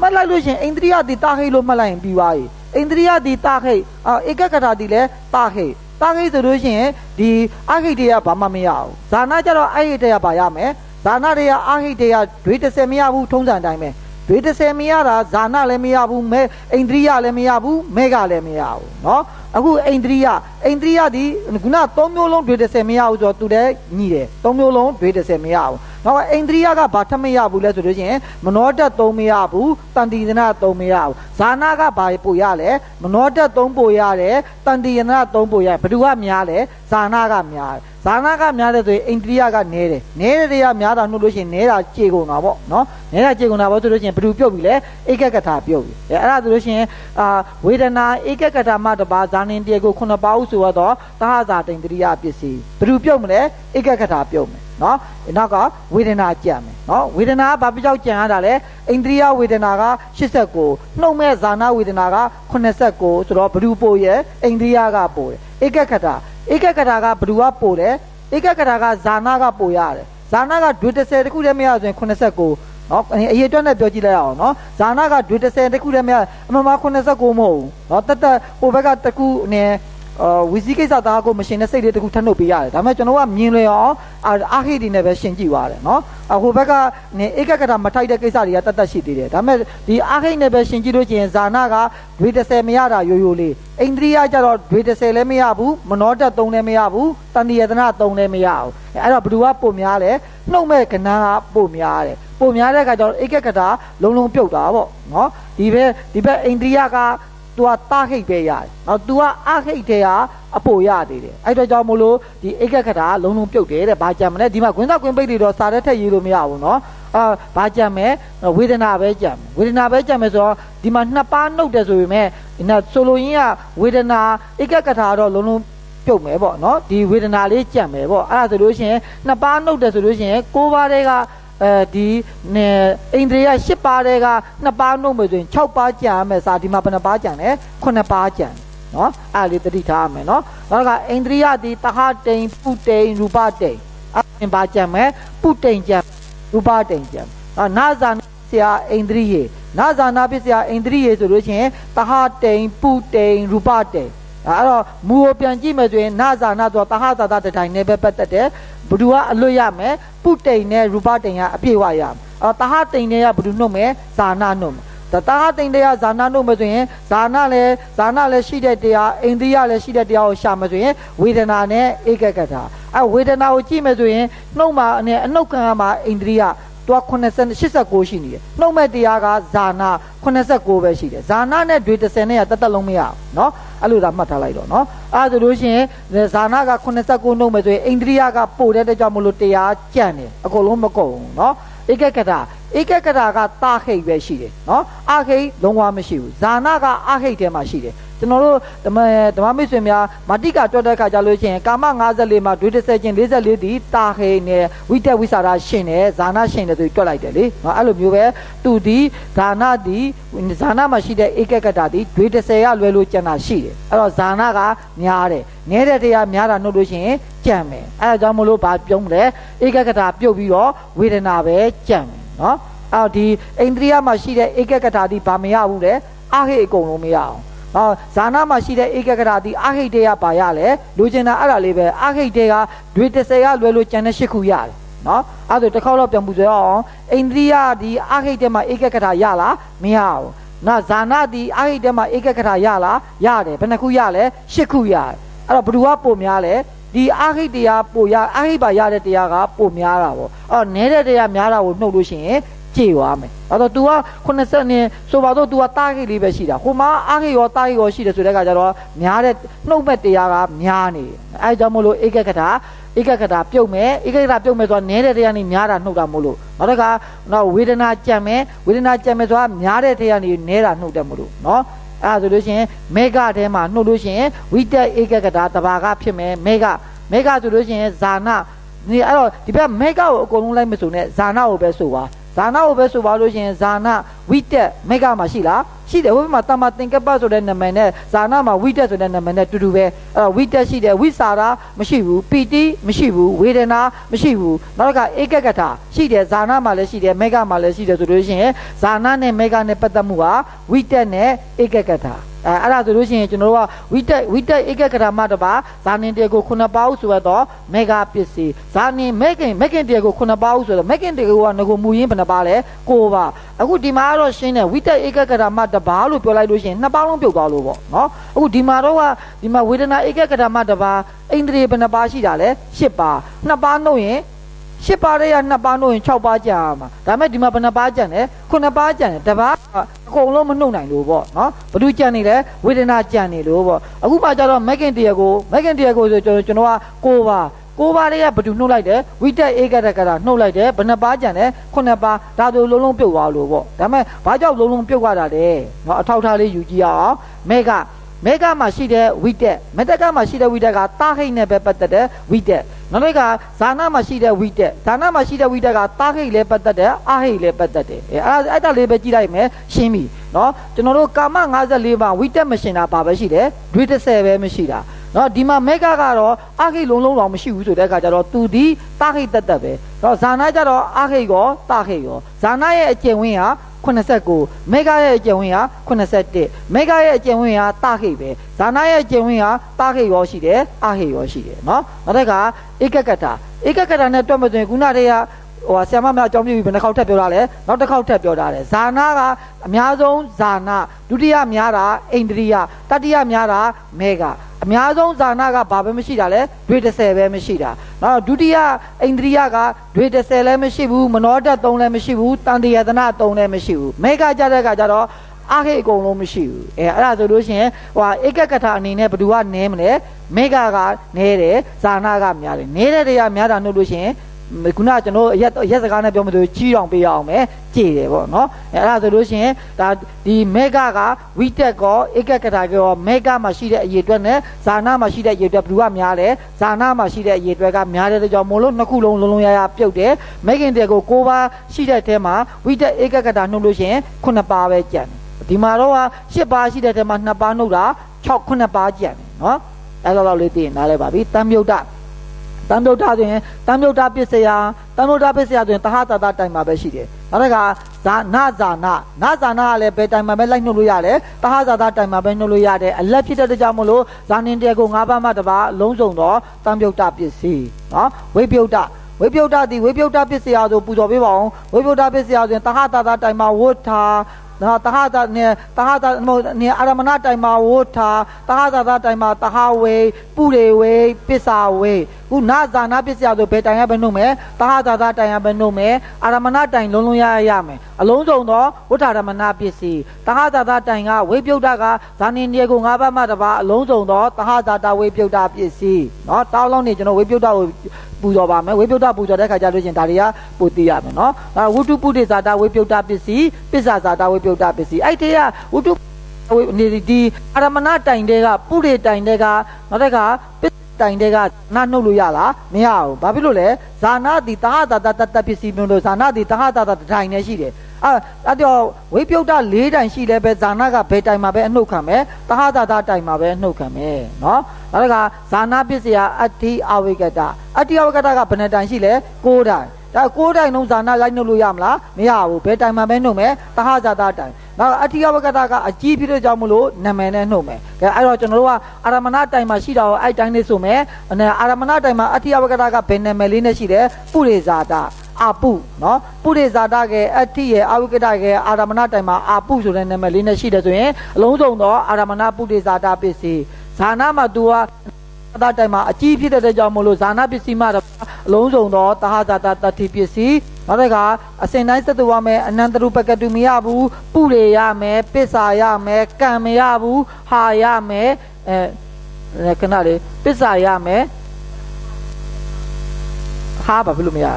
မှတ်လိုက်လို့ရှင်အိန္ဒြိယဒီတာခိတ်လို့မှတ်လိုက်ရင်ပြီးသွားပြီအိန္ဒြိယဒီတာခိတ်အာဧကကထာဒီလဲတာခိတ်တာခိတ်ဆိုလို့ရှင်ဒီအခိတ်တရားဘာမှမရအောင်ဇာနာကျတော့အခိတ်တရားဘာရမယ်ဇာနာတွေကအခိတ်တရားဒွေ30မရဘူးထုံးစံတိုင်းပဲ ဒွေ30မရတာဇာနာလည်းမရဘူးမဲအိန္ဒြိယလည်းမရဘူးမဲကလည်းမရဘူးเนาะအခုအိန္ဒြိယအိန္ဒြိယဒီခုန၃မျိုးလုံးတွေ30မရဘူးဆိုတော့သူလည်းညီတယ်၃မျိုးလုံးတွေ30မရဘူးနောက်ကအိန္ဒြိယကဘာထမရဘူးလဲဆိုလို့ရှိရင်မနောတက်၃မရဘူးတန်တိယနာ၃မရဘူးဇာနာကဘာပို့ရလဲမနောတက်၃ပို့ရတယ်တန်တိယနာ၃ပို့ရဘယ်သူကများလဲဇာနာကများတယ် ဇာနာကများတဲ့ဆိုရင်အိန္ဒြိယကနဲတယ်နဲတဲ့တွေကများတာနှုတ်လို့ရှိရင်နဲတာကြေကုန်တာပေါ့နော်နဲတာကြေကုန်တာပေါ့ဆိုလို့ရှိရင်ဘယ်သူပြုတ်ပြီလဲဧကကထာပြုတ်ပြီအဲအဲ့ဒါဆိုလို့ရှိရင်အာဝေဒနာဧကကထာမှတပါဇာနင်တေကိုခုနှစ်ပါးဟုဆိုတော့သဟဇာတိန်တရိယပစ္စည်းဘယ်သူပြုတ်မလဲဧကကထာပြုတ်မယ်နော်နောက်ကဝေဒနာကြံမယ်နော်ဝေဒနာကဘာပြောက်ကြံရတာလဲအိန္ဒြိယဝေဒနာက89နှုတ်မဲ့ဇာနာဝေဒနာက89ဆိုတော့ဘ ᱹ ပို့ရဲ့အိန္ဒြိယကပို့တယ်ဧကကထာ ဧကကထာကဘ ᱹ ကပို့တယ်ဧကကထာကဇာနာကပို့ရတယ်ဇာနာကဒွေ30တခုတည်းမရဆိုရင်89နော်အရေးအတွက်နဲ့ပြောကြည့်လိုက်အောင်နော်ဇာနာကဒွေ30တခုတည်းမရအမှန်မှ89မဟုတ်ဘူးနော်တက်တက်ဟိုဘက်ကတခုနဲ့ အာဝီစီကိစ္စသားကိုမရှင်တဲ့စိတ်လေးတခုထပ်နှုတ်ပေးရတယ်ဒါပေမဲ့ကျွန်တော်ကမြင်လွယ်အောင်အာခိဒီနဲ့ပဲရှင်းကြည့်သွားတယ်နော်အဟိုဘက်ကနေဧကကတာမထိုက်တဲ့ကိစ္စတွေကတတ်တတ်ရှိသေးတယ်ဒါပေမဲ့ဒီအာခိနဲ့ပဲရှင်းကြည့်လို့ချင်းဇာနာကဒွေ30မရတာရိုးရိုးလေးအိန္ဒြိယကျတော့ဒွေ30လည်းမရဘူးမနောတက်3လည်းမရဘူးတဏိယတနာ3လည်းမရဘူးအဲ့တော့ဘ누구ကပုံများလဲနှုတ်မဲ့ကဏ္ဍကပုံများတယ်ပုံများတဲ့အခါကျတော့ဧကကတာလုံးလုံးပြုတ်တာပေါ့နော်ဒီဘက်ဒီဘက်အိန္ဒြိယက သူကတာခိတ်ပဲရတယ်။နောက် तू ကအခိတ်တဲ့ကအပိုရသေးတယ်။အဲ့တော့ကြောင့်မို့လို့ဒီအိကခတာလုံးလုံးပြုတ်တယ်တဲ့။ဘာကြံမလဲဒီမှာကွင်းသားကွင်းပိတ်တွေတော့စာတဲ့ထက်ရေးလို့မရဘူးနော်။အာဘာကြံမဲဝေဒနာပဲကြံဝေဒနာပဲကြံမယ်ဆိုတော့ဒီမှာနှစ်ပါးနှုတ်တယ်ဆိုပေမဲ့ဒီနာဆိုလိုရင်းကဝေဒနာအိကခတာတော့လုံးလုံးပြုတ်မယ်ပေါ့နော်ဒီဝေဒနာလေးကြံမယ်ပေါ့အဲ့ဒါဆိုလို့ရှိရင်နှစ်ပါးနှုတ်တယ်ဆိုလို့ရှိရင်ကိုးပါးတွေက အဲဒီအိန္ဒြေယ၈ပါးတဲ့က2ပါးနှုတ်မယ်ဆိုရင်6ပါးကြံရမယ်စာဒီမှာဘယ်နှပါးကြံလဲ9ပါးကြံနော်အဲ့လေးတတိထားရမယ်နော်နောက်ကအိန္ဒြေယဒီတဟတိန်ပုတိန်ရူပတိန်အဲ့ပါကြံမယ်ပုတိန်ကြံရူပတိန်ကြံနော်နာဇာဆရာအိန္ဒြိယေနာဇာနာပစ္စယအိန္ဒြိယေဆိုလို့ရှိရင်တဟတိန်ပုတိန်ရူပတိန်အဲ့တော့မူကိုပြန်ကြည့်မယ်ဆိုရင်နာဇာနာဆိုတဟသာတတတိုင်းနဲ့ပဲပတ်သက်တယ် ဘဒူကအလွတ်ရမယ်ပုတိန်နဲ့ရူပတိန်ကအပြည့်ဝရမယ်အော်တဟတိန်တွေကဘဒူနှုတ်မယ်ဇာနာနှုတ်မယ်တတားတိန်တရားဇာနာနှုတ်မယ်ဆိုရင်ဇာနာလည်းဇာနာလည်းရှိတဲ့တရားအိန္ဒိယလည်းရှိတဲ့တရားကိုရှာမယ်ဆိုရင်ဝေဒနာနဲ့ဧကကတာအဲဝေဒနာကိုကြည့်မယ်ဆိုရင်နှုတ်မှာနဲ့အနှုတ်ခံမှာအိန္ဒိယ သူက80 89ရှိနေတယ်နှုတ်မဲ့တရားကဇာနာ89ပဲရှိတယ်ဇာနာနဲ့တွေ30နဲ့ကတသက်လုံးမရဘူးเนาะအဲ့လိုဒါမှတ်ထားလိုက်တော့เนาะအဲ့ဒါဆိုလို့ရှိရင်ဇာနာက89နှုတ်မဲ့ဆိုရင်အိန္ဒိယကပို့တဲ့အတွက်ကြောင့်မလို့တရားကြံ့တယ်အကုန်လုံးမကုန်ဘူးเนาะဧကကတာဧကကတာကတာခိတ်ပဲရှိတယ်เนาะအခိတ်လုံးဝမရှိဘူးဇာနာကအခိတ်ထဲမှာရှိတယ် ကျွန်တော်တို့ဓမ္မဓမ္မမိတ်ဆွေများမာတိကတွက်တဲ့ခါကြလို့ရှိရင်ကာမ54မှာဒွေ30ချင်း44ဒီတာခေနဲ့ဝိတက်ဝိစာရရှင်တယ်ဇာနာရှင်တယ်ဆိုတွက်လိုက်တယ်လေနော်အဲ့လိုမျိုးပဲသူဒီဇာနာဒီဇာနာမှာရှိတဲ့ဧကကတာဒီဒွေ30ရလွယ်လို့ကျန်တာရှိတယ်အဲ့တော့ဇာနာကများတယ်နည်းတဲ့တရားများတာနှုတ်လို့ရှိရင်ကြံ့မယ်အဲ့ဒါကြောင့်မလို့ဘာပြုံးလဲဧကကတာပြုတ်ပြီးတော့ဝေဒနာပဲကြံ့မယ်နော်အဲ့တော့ဒီအိန္ဒြိယမှာရှိတဲ့ဧကကတာဒီဘာမရဘူးလေအာဟိအကုန်လုံးမရအောင် ဟောဇာနာမှာရှိတဲ့ဧကဂရတိအာဟိတ်တေကပါရလဲလူကျင်တာအဲ့ဒါလေးပဲအာဟိတ်တေကဒွေ30ကလွယ်လို့ကျန်တဲ့၈ခုရတယ်နော်အဲ့ဒါတစ်ခေါက်တော့ပြန်ပူဆွဲအောင်အိန္ဒြိယဒီအာဟိတ်တေမှာဧကဂရရလားမရဘူးနော်ဇာနာဒီအာဟိတ်တေမှာဧကဂရရလားရတယ်ဘယ်နှခုရလဲ၈ခုရတယ်အဲ့တော့ဘ누구ကပုံများလဲဒီအာဟိတ်တရားပိုရအာဟိတ်ပါရတဲ့တရားကပိုများတာပေါ့အော်နဲတဲ့တရားများတာကိုနှုတ်လို့ရှိရင် ကြေသွားမယ်အဲ့တော့ तू က80နှစ်ဆိုပါတော့ तू ကတားခိတ်လေးပဲရှိတာဟိုမှာအားခိတ်ရောတားခိတ်ရောရှိတယ်ဆိုတဲ့အခါကျတော့များတဲ့နှုတ်မဲ့တရားကများနေတယ်အဲကြောင့်မို့လို့ဧကကထာဧကကထာပြုတ်မယ်ဧကကထာပြုတ်မယ်ဆိုတာနည်းတဲ့တရားနေများတာနှုတ်တာမို့လို့နောက်တစ်ခါတော့ဝေဒနာကြံမယ်ဝေဒနာကြံမယ်ဆိုတာများတဲ့တရားနေနည်းတာနှုတ်တယ်မို့လို့နော်အဲ့ဒါဆိုလို့ရှိရင်မေဃထဲမှာနှုတ်လို့ရှိရင်ဝိတက်ဧကကထာတဘာကဖြစ်မယ်မေဃမေဃဆိုလို့ရှိရင်ဇာနာဒီအဲ့တော့ဒီဘက်မေဃကိုအကုန်လုံးလိုက်မစုံနဲ့ဇာနာကိုပဲဆိုပါ ဇာနာကိုပဲဆိုပါလို့ရှိရင်ဇာနာဝိတက်မေဃမှာရှိလား ရှိတယ်ဟိုဘက်မှာတမသင်္ကပ္ပဆိုတဲ့နာမည်နဲ့ဇာနာမှာဝိတက်ဆိုတဲ့နာမည်နဲ့တူတူပဲအဲ့တော့ဝိတက်ရှိတယ်ဝိစာရာမရှိဘူးပီတိမရှိဘူးဝေဒနာမရှိဘူးနောက်ကဧကကထာရှိတယ်ဇာနာမှာလည်းရှိတယ်မေဃမှာလည်းရှိတယ်ဆိုလို့ရှိရင်ဇာနာနဲ့မေဃနဲ့ပတ်သက်မှုဟာဝိတက်နဲ့ဧကကထာအဲအဲ့ဒါဆိုလို့ရှိရင်ကျွန်တော်တို့ကဝိတက်ဝိတက်ဧကကရမတပါဇာနင်တေကိုခုနှစ်ပါးဆိုတော့မေဂပစ္စည်းဇာနင်မေခင်မေခင်တေကိုခုနှစ်ပါးဆိုတော့မေခင်တေကိုကငကိုမူရင်းဘယ်နှပါလဲကိုပါအခုဒီမှာတော့ရှင်းတယ်ဝိတက်ဧကကရမတပါလို့ပြောလိုက်လို့ရှိရင်နှစ်ပါးလုံးပြုတ်သွားလို့ပေါ့နော်အခုဒီမှာတော့ကဒီမှာဝေဒနာဧကကရမတပါအိန္ဒြေဘယ်နှပါရှိတာလဲ၈ပါးနှစ်ပါးနှုတ်ရင်ရှစ်ပါးရဲ့နှစ်ပါးနှုတ်ရင်6ပါးကြာမှာဒါမဲ့ဒီမှာဘယ်နှပါးကြာလဲခုနှစ်ပါးကြာတယ်တပါးအကုန်လုံးမနှုတ်နိုင်လို့ပေါ့နော်ဘ누구ကြံနေလဲဝေဒနာကြံနေလို့ပေါ့အခုမှကျတော့မက်ကင်တရကိုမက်ကင်တရကိုဆိုကျွန်တော်ကျွန်တော်ကကိုပါ ကိုပါလေးကဘသူနှုတ်လိုက်တယ်ဝိတက်ဧကရကရာနှုတ်လိုက်တယ်ဘယ်နှပါးကြံလဲခုနှစ်ပါးဒါဆိုလုံးလုံးပြုတ်သွားလို့ပေါ့ဒါမဲ့ဘာကြောင့်လုံးလုံးပြုတ်သွားတာလဲเนาะအထောက်ထားလေးယူကြည့်အောင်မဲကမေကမှာရှိတဲ့ဝိတက်မေတ္တကမှာရှိတဲ့ဝိတက်ကတာခိတ်နဲ့ပဲပတ်သက်တဲ့ဝိတက်နောက်တစ်ခါဇာနာမှာရှိတဲ့ဝိတက်ဇာနာမှာရှိတဲ့ဝိတက်ကတာခိတ်လည်းပတ်သက်တယ်အာဟိတ်လည်းပတ်သက်တယ်အဲအဲ့အဲ့ဒါလေးပဲကြည့်လိုက်မယ်ရှင်းပြီနော်ကျွန်တော်တို့ကာမ54ပါဝိတက်မရှင်တာပါပဲရှိတယ်ဒွေ30ပဲမရှိတာ နော်ဒီမှာမေဃကတော့အာခိလုံးလုံးတော့မရှိဘူးဆိုတဲ့အခါကျတော့သူဒီတာခိတက်တက်ပဲနော်ဇာနာကျတော့အာခိရောတာခိရောဇာနာရဲ့အကျင့်ဝင်းဟာ89မေဃရဲ့အကျင့်ဝင်းဟာ81မေဃရဲ့အကျင့်ဝင်းဟာတာခိပဲဇာနာရဲ့အကျင့်ဝင်းဟာတာခိရောရှိတယ်အာခိရောရှိတယ်နော်နောက်တစ်ခါဧကကတ္တဧကကတ္တနဲ့တွက်မသွင်းခုနတည်းက ဟိုဆရာမများအကြောင်းပြုပြီးဘယ်နှခေါက်ထပ်ပြောတာလဲနောက်တစ်ခေါက်ထပ်ပြောတာတယ်ဇာနာကအများဆုံးဇာနာဒုတိယများတာအိန္ဒြိယတတိယများတာမေဂအများဆုံးဇာနာကဘာပဲမရှိတာလဲဒွေ30ပဲမရှိတာနောက်ဒုတိယအိန္ဒြိယကဒွေ30လည်းမရှိဘူးမနောဓာတ်3လည်းမရှိဘူးတန်တယတနာ3လည်းမရှိဘူးမေဂကြတဲ့ကကြတော့အားခေအကုန်လုံးမရှိဘူးအဲအဲ့ဒါဆိုလို့ရှိရင်ဟိုဧကကထာအနေနဲ့ဘယ်သူကနဲမလဲမေဂကနဲတယ်ဇာနာကများတယ်နဲတဲ့တွေကများတာနှုတ်လို့ရှိရင် ခုနကကျွန်တော်ရက်ရက်စကားနဲ့ပြောမလို့ကြီးအောင်ပေးရအောင်မယ်ကြည်တယ်ပေါ့နော်အဲ့ဒါဆိုလို့ရှိရင်ဒါဒီမေဂကဝိတက်ကောဧကကထာကောမေဂမှာရှိတဲ့အရေးအတွက်နဲ့ဇာနာမှာရှိတဲ့အရေးအတွက်ဘယ်သူကများလဲဇာနာမှာရှိတဲ့အရေးအတွက်ကများတဲ့ကြောင့်မို့လို့နှစ်ခုလုံးလုံးလုံးရရပြုတ်တယ်မေခင်တဲ့ကို၉ပါးရှိတဲ့အထဲမှာဝိတက်ဧကကထာနှုတ်လို့ရှိရင်9ပါးပဲကျန်တယ်ဒီမှာတော့10ပါးရှိတဲ့အထဲမှာ2ပါးနှုတ်တာ6 9ပါးကျန်တယ်နော်အဲ့လိုလေးသိရင်နားလဲပါပြီတံမြုတ်တ တံမြုတ်တာဆိုရင်တံမြုတ်တာပစ္စယတံမြုတ်တာပစ္စယဆိုရင်တဟတာတာတိုင်မှာပဲရှိတယ်နောက်တစ်ခါဇာနာဇာနာနာဇာနာကလည်းဘယ်တိုင်မှာပဲလိုက်နှုတ်လို့ရတယ်တဟဇာတာတိုင်မှာပဲနှုတ်လို့ရတယ်အလက်ဖြစ်တဲ့ကြောင့်မလို့ဇာနင်တဲကို၅ပါးမှတပါအလုံးစုံတော့တံမြုတ်တာပစ္စည်းနော်ဝိပယုတ်တဝိပယုတ်တသည်ဝိပယုတ်တပစ္စယဆိုပူဇော်ပေးပါအောင်ဝိပယုတ်တပစ္စယဆိုရင်တဟတာတာတိုင်မှာဝတ်ထား နော်တဟတာနေတဟတာနေအာရမဏတိုင်မှာဝဋ္ဌာတဟတာတာတိုင်မှာတဟဝေပုရေဝေပစ္စာဝေခုနာဇာနာပစ္စယဆိုဘယ်တိုင်ရပဲနှုတ်မယ်တဟတာတာတိုင်ရပဲနှုတ်မယ်အာရမဏတိုင်လုံးလုံးရရရမယ်အလုံးစုံသောဝဋ္ဌာရမဏပစ္စည်းတဟတာတာတိုင်ကဝိပယုတ်တကဇာနေနေကို၅ပါးမှတပါအလုံးစုံသောတဟတာတာဝိပယုတ်တပစ္စည်းနော်တောင်းလုံးနေကျွန်တော်ဝိပယုတ်တကိုပူဇော်ပါမယ်ဝိပယုတ်တပူဇော်တဲ့ခါကျလို့ရှင်ဒါတွေကပို့သိရမယ်နော်အဲဝုတုပုတိဇာတာဝိပယုတ်တပစ္စည်းပစ္ဆာဇာတာဝိပယုတ်တပစ္စည်းအဲ့ဒီကဝုတုနေဒီအာရမဏတိုင်တဲ့ကပုရိတိုင်တဲ့ကနောက်တစ်ခါပစ္တိုင်တဲ့ကနာနှုတ်လို့ရလားမရဘူးဘာဖြစ်လို့လဲဇာနာတိတဟတာတတတပစ္စည်းမျိုးလို့ဇာနာတိတဟတာတတိုင်နေရှိတယ်အဲ့အဲ့တော့ဝိပယုတ်တ၄တိုင်ရှိလဲပဲဇာနာကဘယ်တိုင်မှာပဲအနှုတ်ခံမယ်တဟတာတတိုင်မှာပဲအနှုတ်ခံမယ်နော်နောက်ကဇာနာပစ္စယအတ္တိအဝိကတအတ္တိအဝိကတကဘယ်နှတိုင်ရှိလဲ၉တိုင် ဒါ၉တိုင်လုံးဇာနာလိုက်နှုတ်လို့ရမလားမရဘူးဘယ်တိုင်မှာပဲနှုတ်မယ်တဟဇာတာတိုင်နောက်အတ္တိယဝကတကအကြီးဖြစ်တဲ့ကြောင့်မလို့နာမည်နဲ့နှုတ်မယ်ကဲအဲ့တော့ကျွန်တော်တို့ကအာရမဏတိုင်မှာရှိတာကိုအဲ့တိုင်းလေးဆိုမယ်အာရမဏတိုင်မှာအတ္တိယဝကတကဘယ်နာမည်လေးနဲ့ရှိတယ်ပုရိဇာတာအာပုနော်ပုရိဇာတကဲအတ္တိရဲ့အဝိကတကဲအာရမဏတိုင်မှာအာပုဆိုတဲ့နာမည်လေးနဲ့ရှိတယ်ဆိုရင်အလုံးစုံသောအာရမဏပုရိဇာတပစ္စည်းဇာနာမှာ तू က သတိုင်မှာအကြီးဖြစ်တဲ့ကြောင့်မလို့ဇာနာပစ္စည်းမှာအလုံးစုံသောတဟဇာတတတိပစ္စည်းနောက်တစ်ခါအစင်တိုင်းသက်သွားမယ်အနန္တရုပကတုမရဘူးပုရေရမယ်ပစ္စာရမယ်ကံမရဘူးဟာရမယ်အဲခဏလေးပစ္စာရမယ်ဟာဘာဖြစ်လို့မရ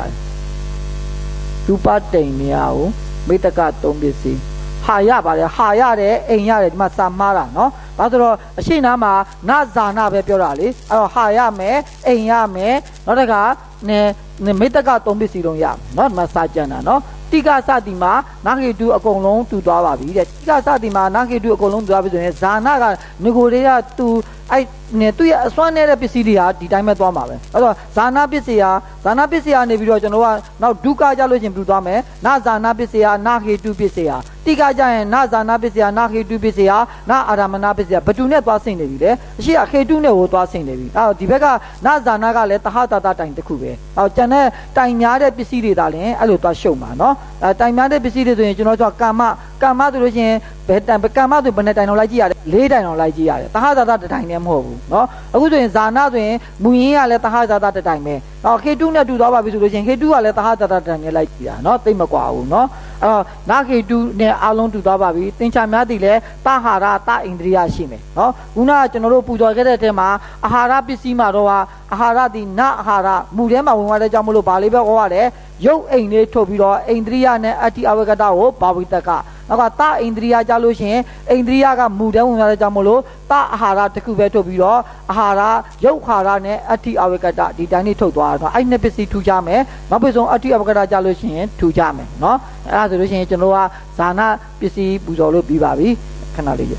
ရူပတိန်မရဘူးမိတကသုံးပစ္စည်းဟာရပါတယ်ဟာရတယ်အိမ်ရတယ်ဒီမှာစာမားတာနော် ဘာဆိုတော့အရှိနာမှာနဇာနာပဲပြောတာလေအဲ့တော့ဟာရမယ်အိမ်ရမယ်နောက်တစ်ခါနေမိတကသုံးပစ္စည်းလုံးရမယ်နော်ဒီမှာစာကြံတာနော်တိကစတိမှာနာဂေတုအကုန်လုံးတူသွားပါပြီတဲ့တိကစတိမှာနာဂေတုအကုန်လုံးတူသွားပြီဆိုရင်ဇာနာကငကိုတွေကသူအဲ့နေသူ့ရဲ့အစွမ်းနေတဲ့ပစ္စည်းတွေဟာဒီတိုင်းပဲသွားမှာပဲအဲ့တော့ဇာနာပစ္စည်းဟာဇာနာပစ္စည်းကနေပြီးတော့ကျွန်တော်ကနောက်ဒုက္ခကြလို့ချင်းပြူသွားမယ်နာဇာနာပစ္စည်းဟာနာဟေတုပစ္စည်းဟာတိကကြရင်နာဇာနာပစ္စည်းဟာနာဟေတုပစ္စည်းဟာနာအာရမနာပစ္စည်းဟာဘတူနဲ့သွားဆင့်နေပြီလေအရှိအခေတုနဲ့ဟိုသွားဆင့်နေပြီအဲ့တော့ဒီဘက်ကနာဇာနာကလည်းတဟတာတာတိုင်တစ်ခုပဲအဲ့တော့ကျန်တဲ့တိုင်များတဲ့ပစ္စည်းတွေဒါလည်းအဲ့လိုသွားရှုံပါနော်အဲတိုင်များတဲ့ပစ္စည်းတွေဆိုရင်ကျွန်တော်တို့ကကာမကာမဆိုလို့ရှိရင်ဘယ်တိုင်ကာမဆိုဘယ်နဲ့တိုင်တော့လိုက်ကြည့်ရတယ်လေးတိုင်တော့လိုက်ကြည့်ရတယ်တဟတာတာတိုင်လည်းမဟုတ်ဘူးဘူးနော်အခုဆိုရင်ဇာနာဆိုရင်မူရင်းကလည်းတဟဇာတာတစ်တိုင်ပဲနော် K2 နဲ့တူသွားပါပြီဆိုလို့ရှိရင် K2 ကလည်းတဟဇာတာတစ်တိုင်နဲ့လိုက်ကြည့်တာနော်သိမကွာဘူးနော်အဲ့တော့နာ K2 နဲ့အလုံးတူသွားပါပြီသင်္ချာများတည်လဲတဟာရတဣန္ဒြိယရှိမယ်နော်ခုနကကျွန်တော်တို့ပူဇော်ခဲ့တဲ့အထက်မှာအာဟာရပစ္စည်းမှာတော့အာဟာရဒီနအာဟာရမူထဲမှာဝင်သွားတဲ့ကြောင့်မလို့ဘာလေးပဲဟောရတယ်ရုပ်အိမ်လေးထုတ်ပြီးတော့ဣန္ဒြိယနဲ့အတ္တိအဝေကတကိုဘာဝိတက နောက်ကတာအိန္ဒြိယကြလို့ရှင်အိန္ဒြိယကမူတန်းဝင်ရတဲ့ကြောင့်မလို့တာအာဟာရတစ်ခုပဲထုတ်ပြီးတော့အာဟာရရုပ်ခါရနဲ့အတ္တိအဝေကတဒီတိုင်းလေးထုတ်သွားတာအဲ့နှစ်ပစ္စည်းထူကြမယ်နောက်ပစ္စည်းအတ္တိအဝေကတကြလို့ရှင်ထူကြမယ်နော်အဲ့ဒါဆိုလို့ရှင်ကျွန်တော်ကဇာနာပစ္စည်းပူဇော်လို့ပြီးပါပြီခဏလေးရ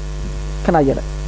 ခဏရလိုက်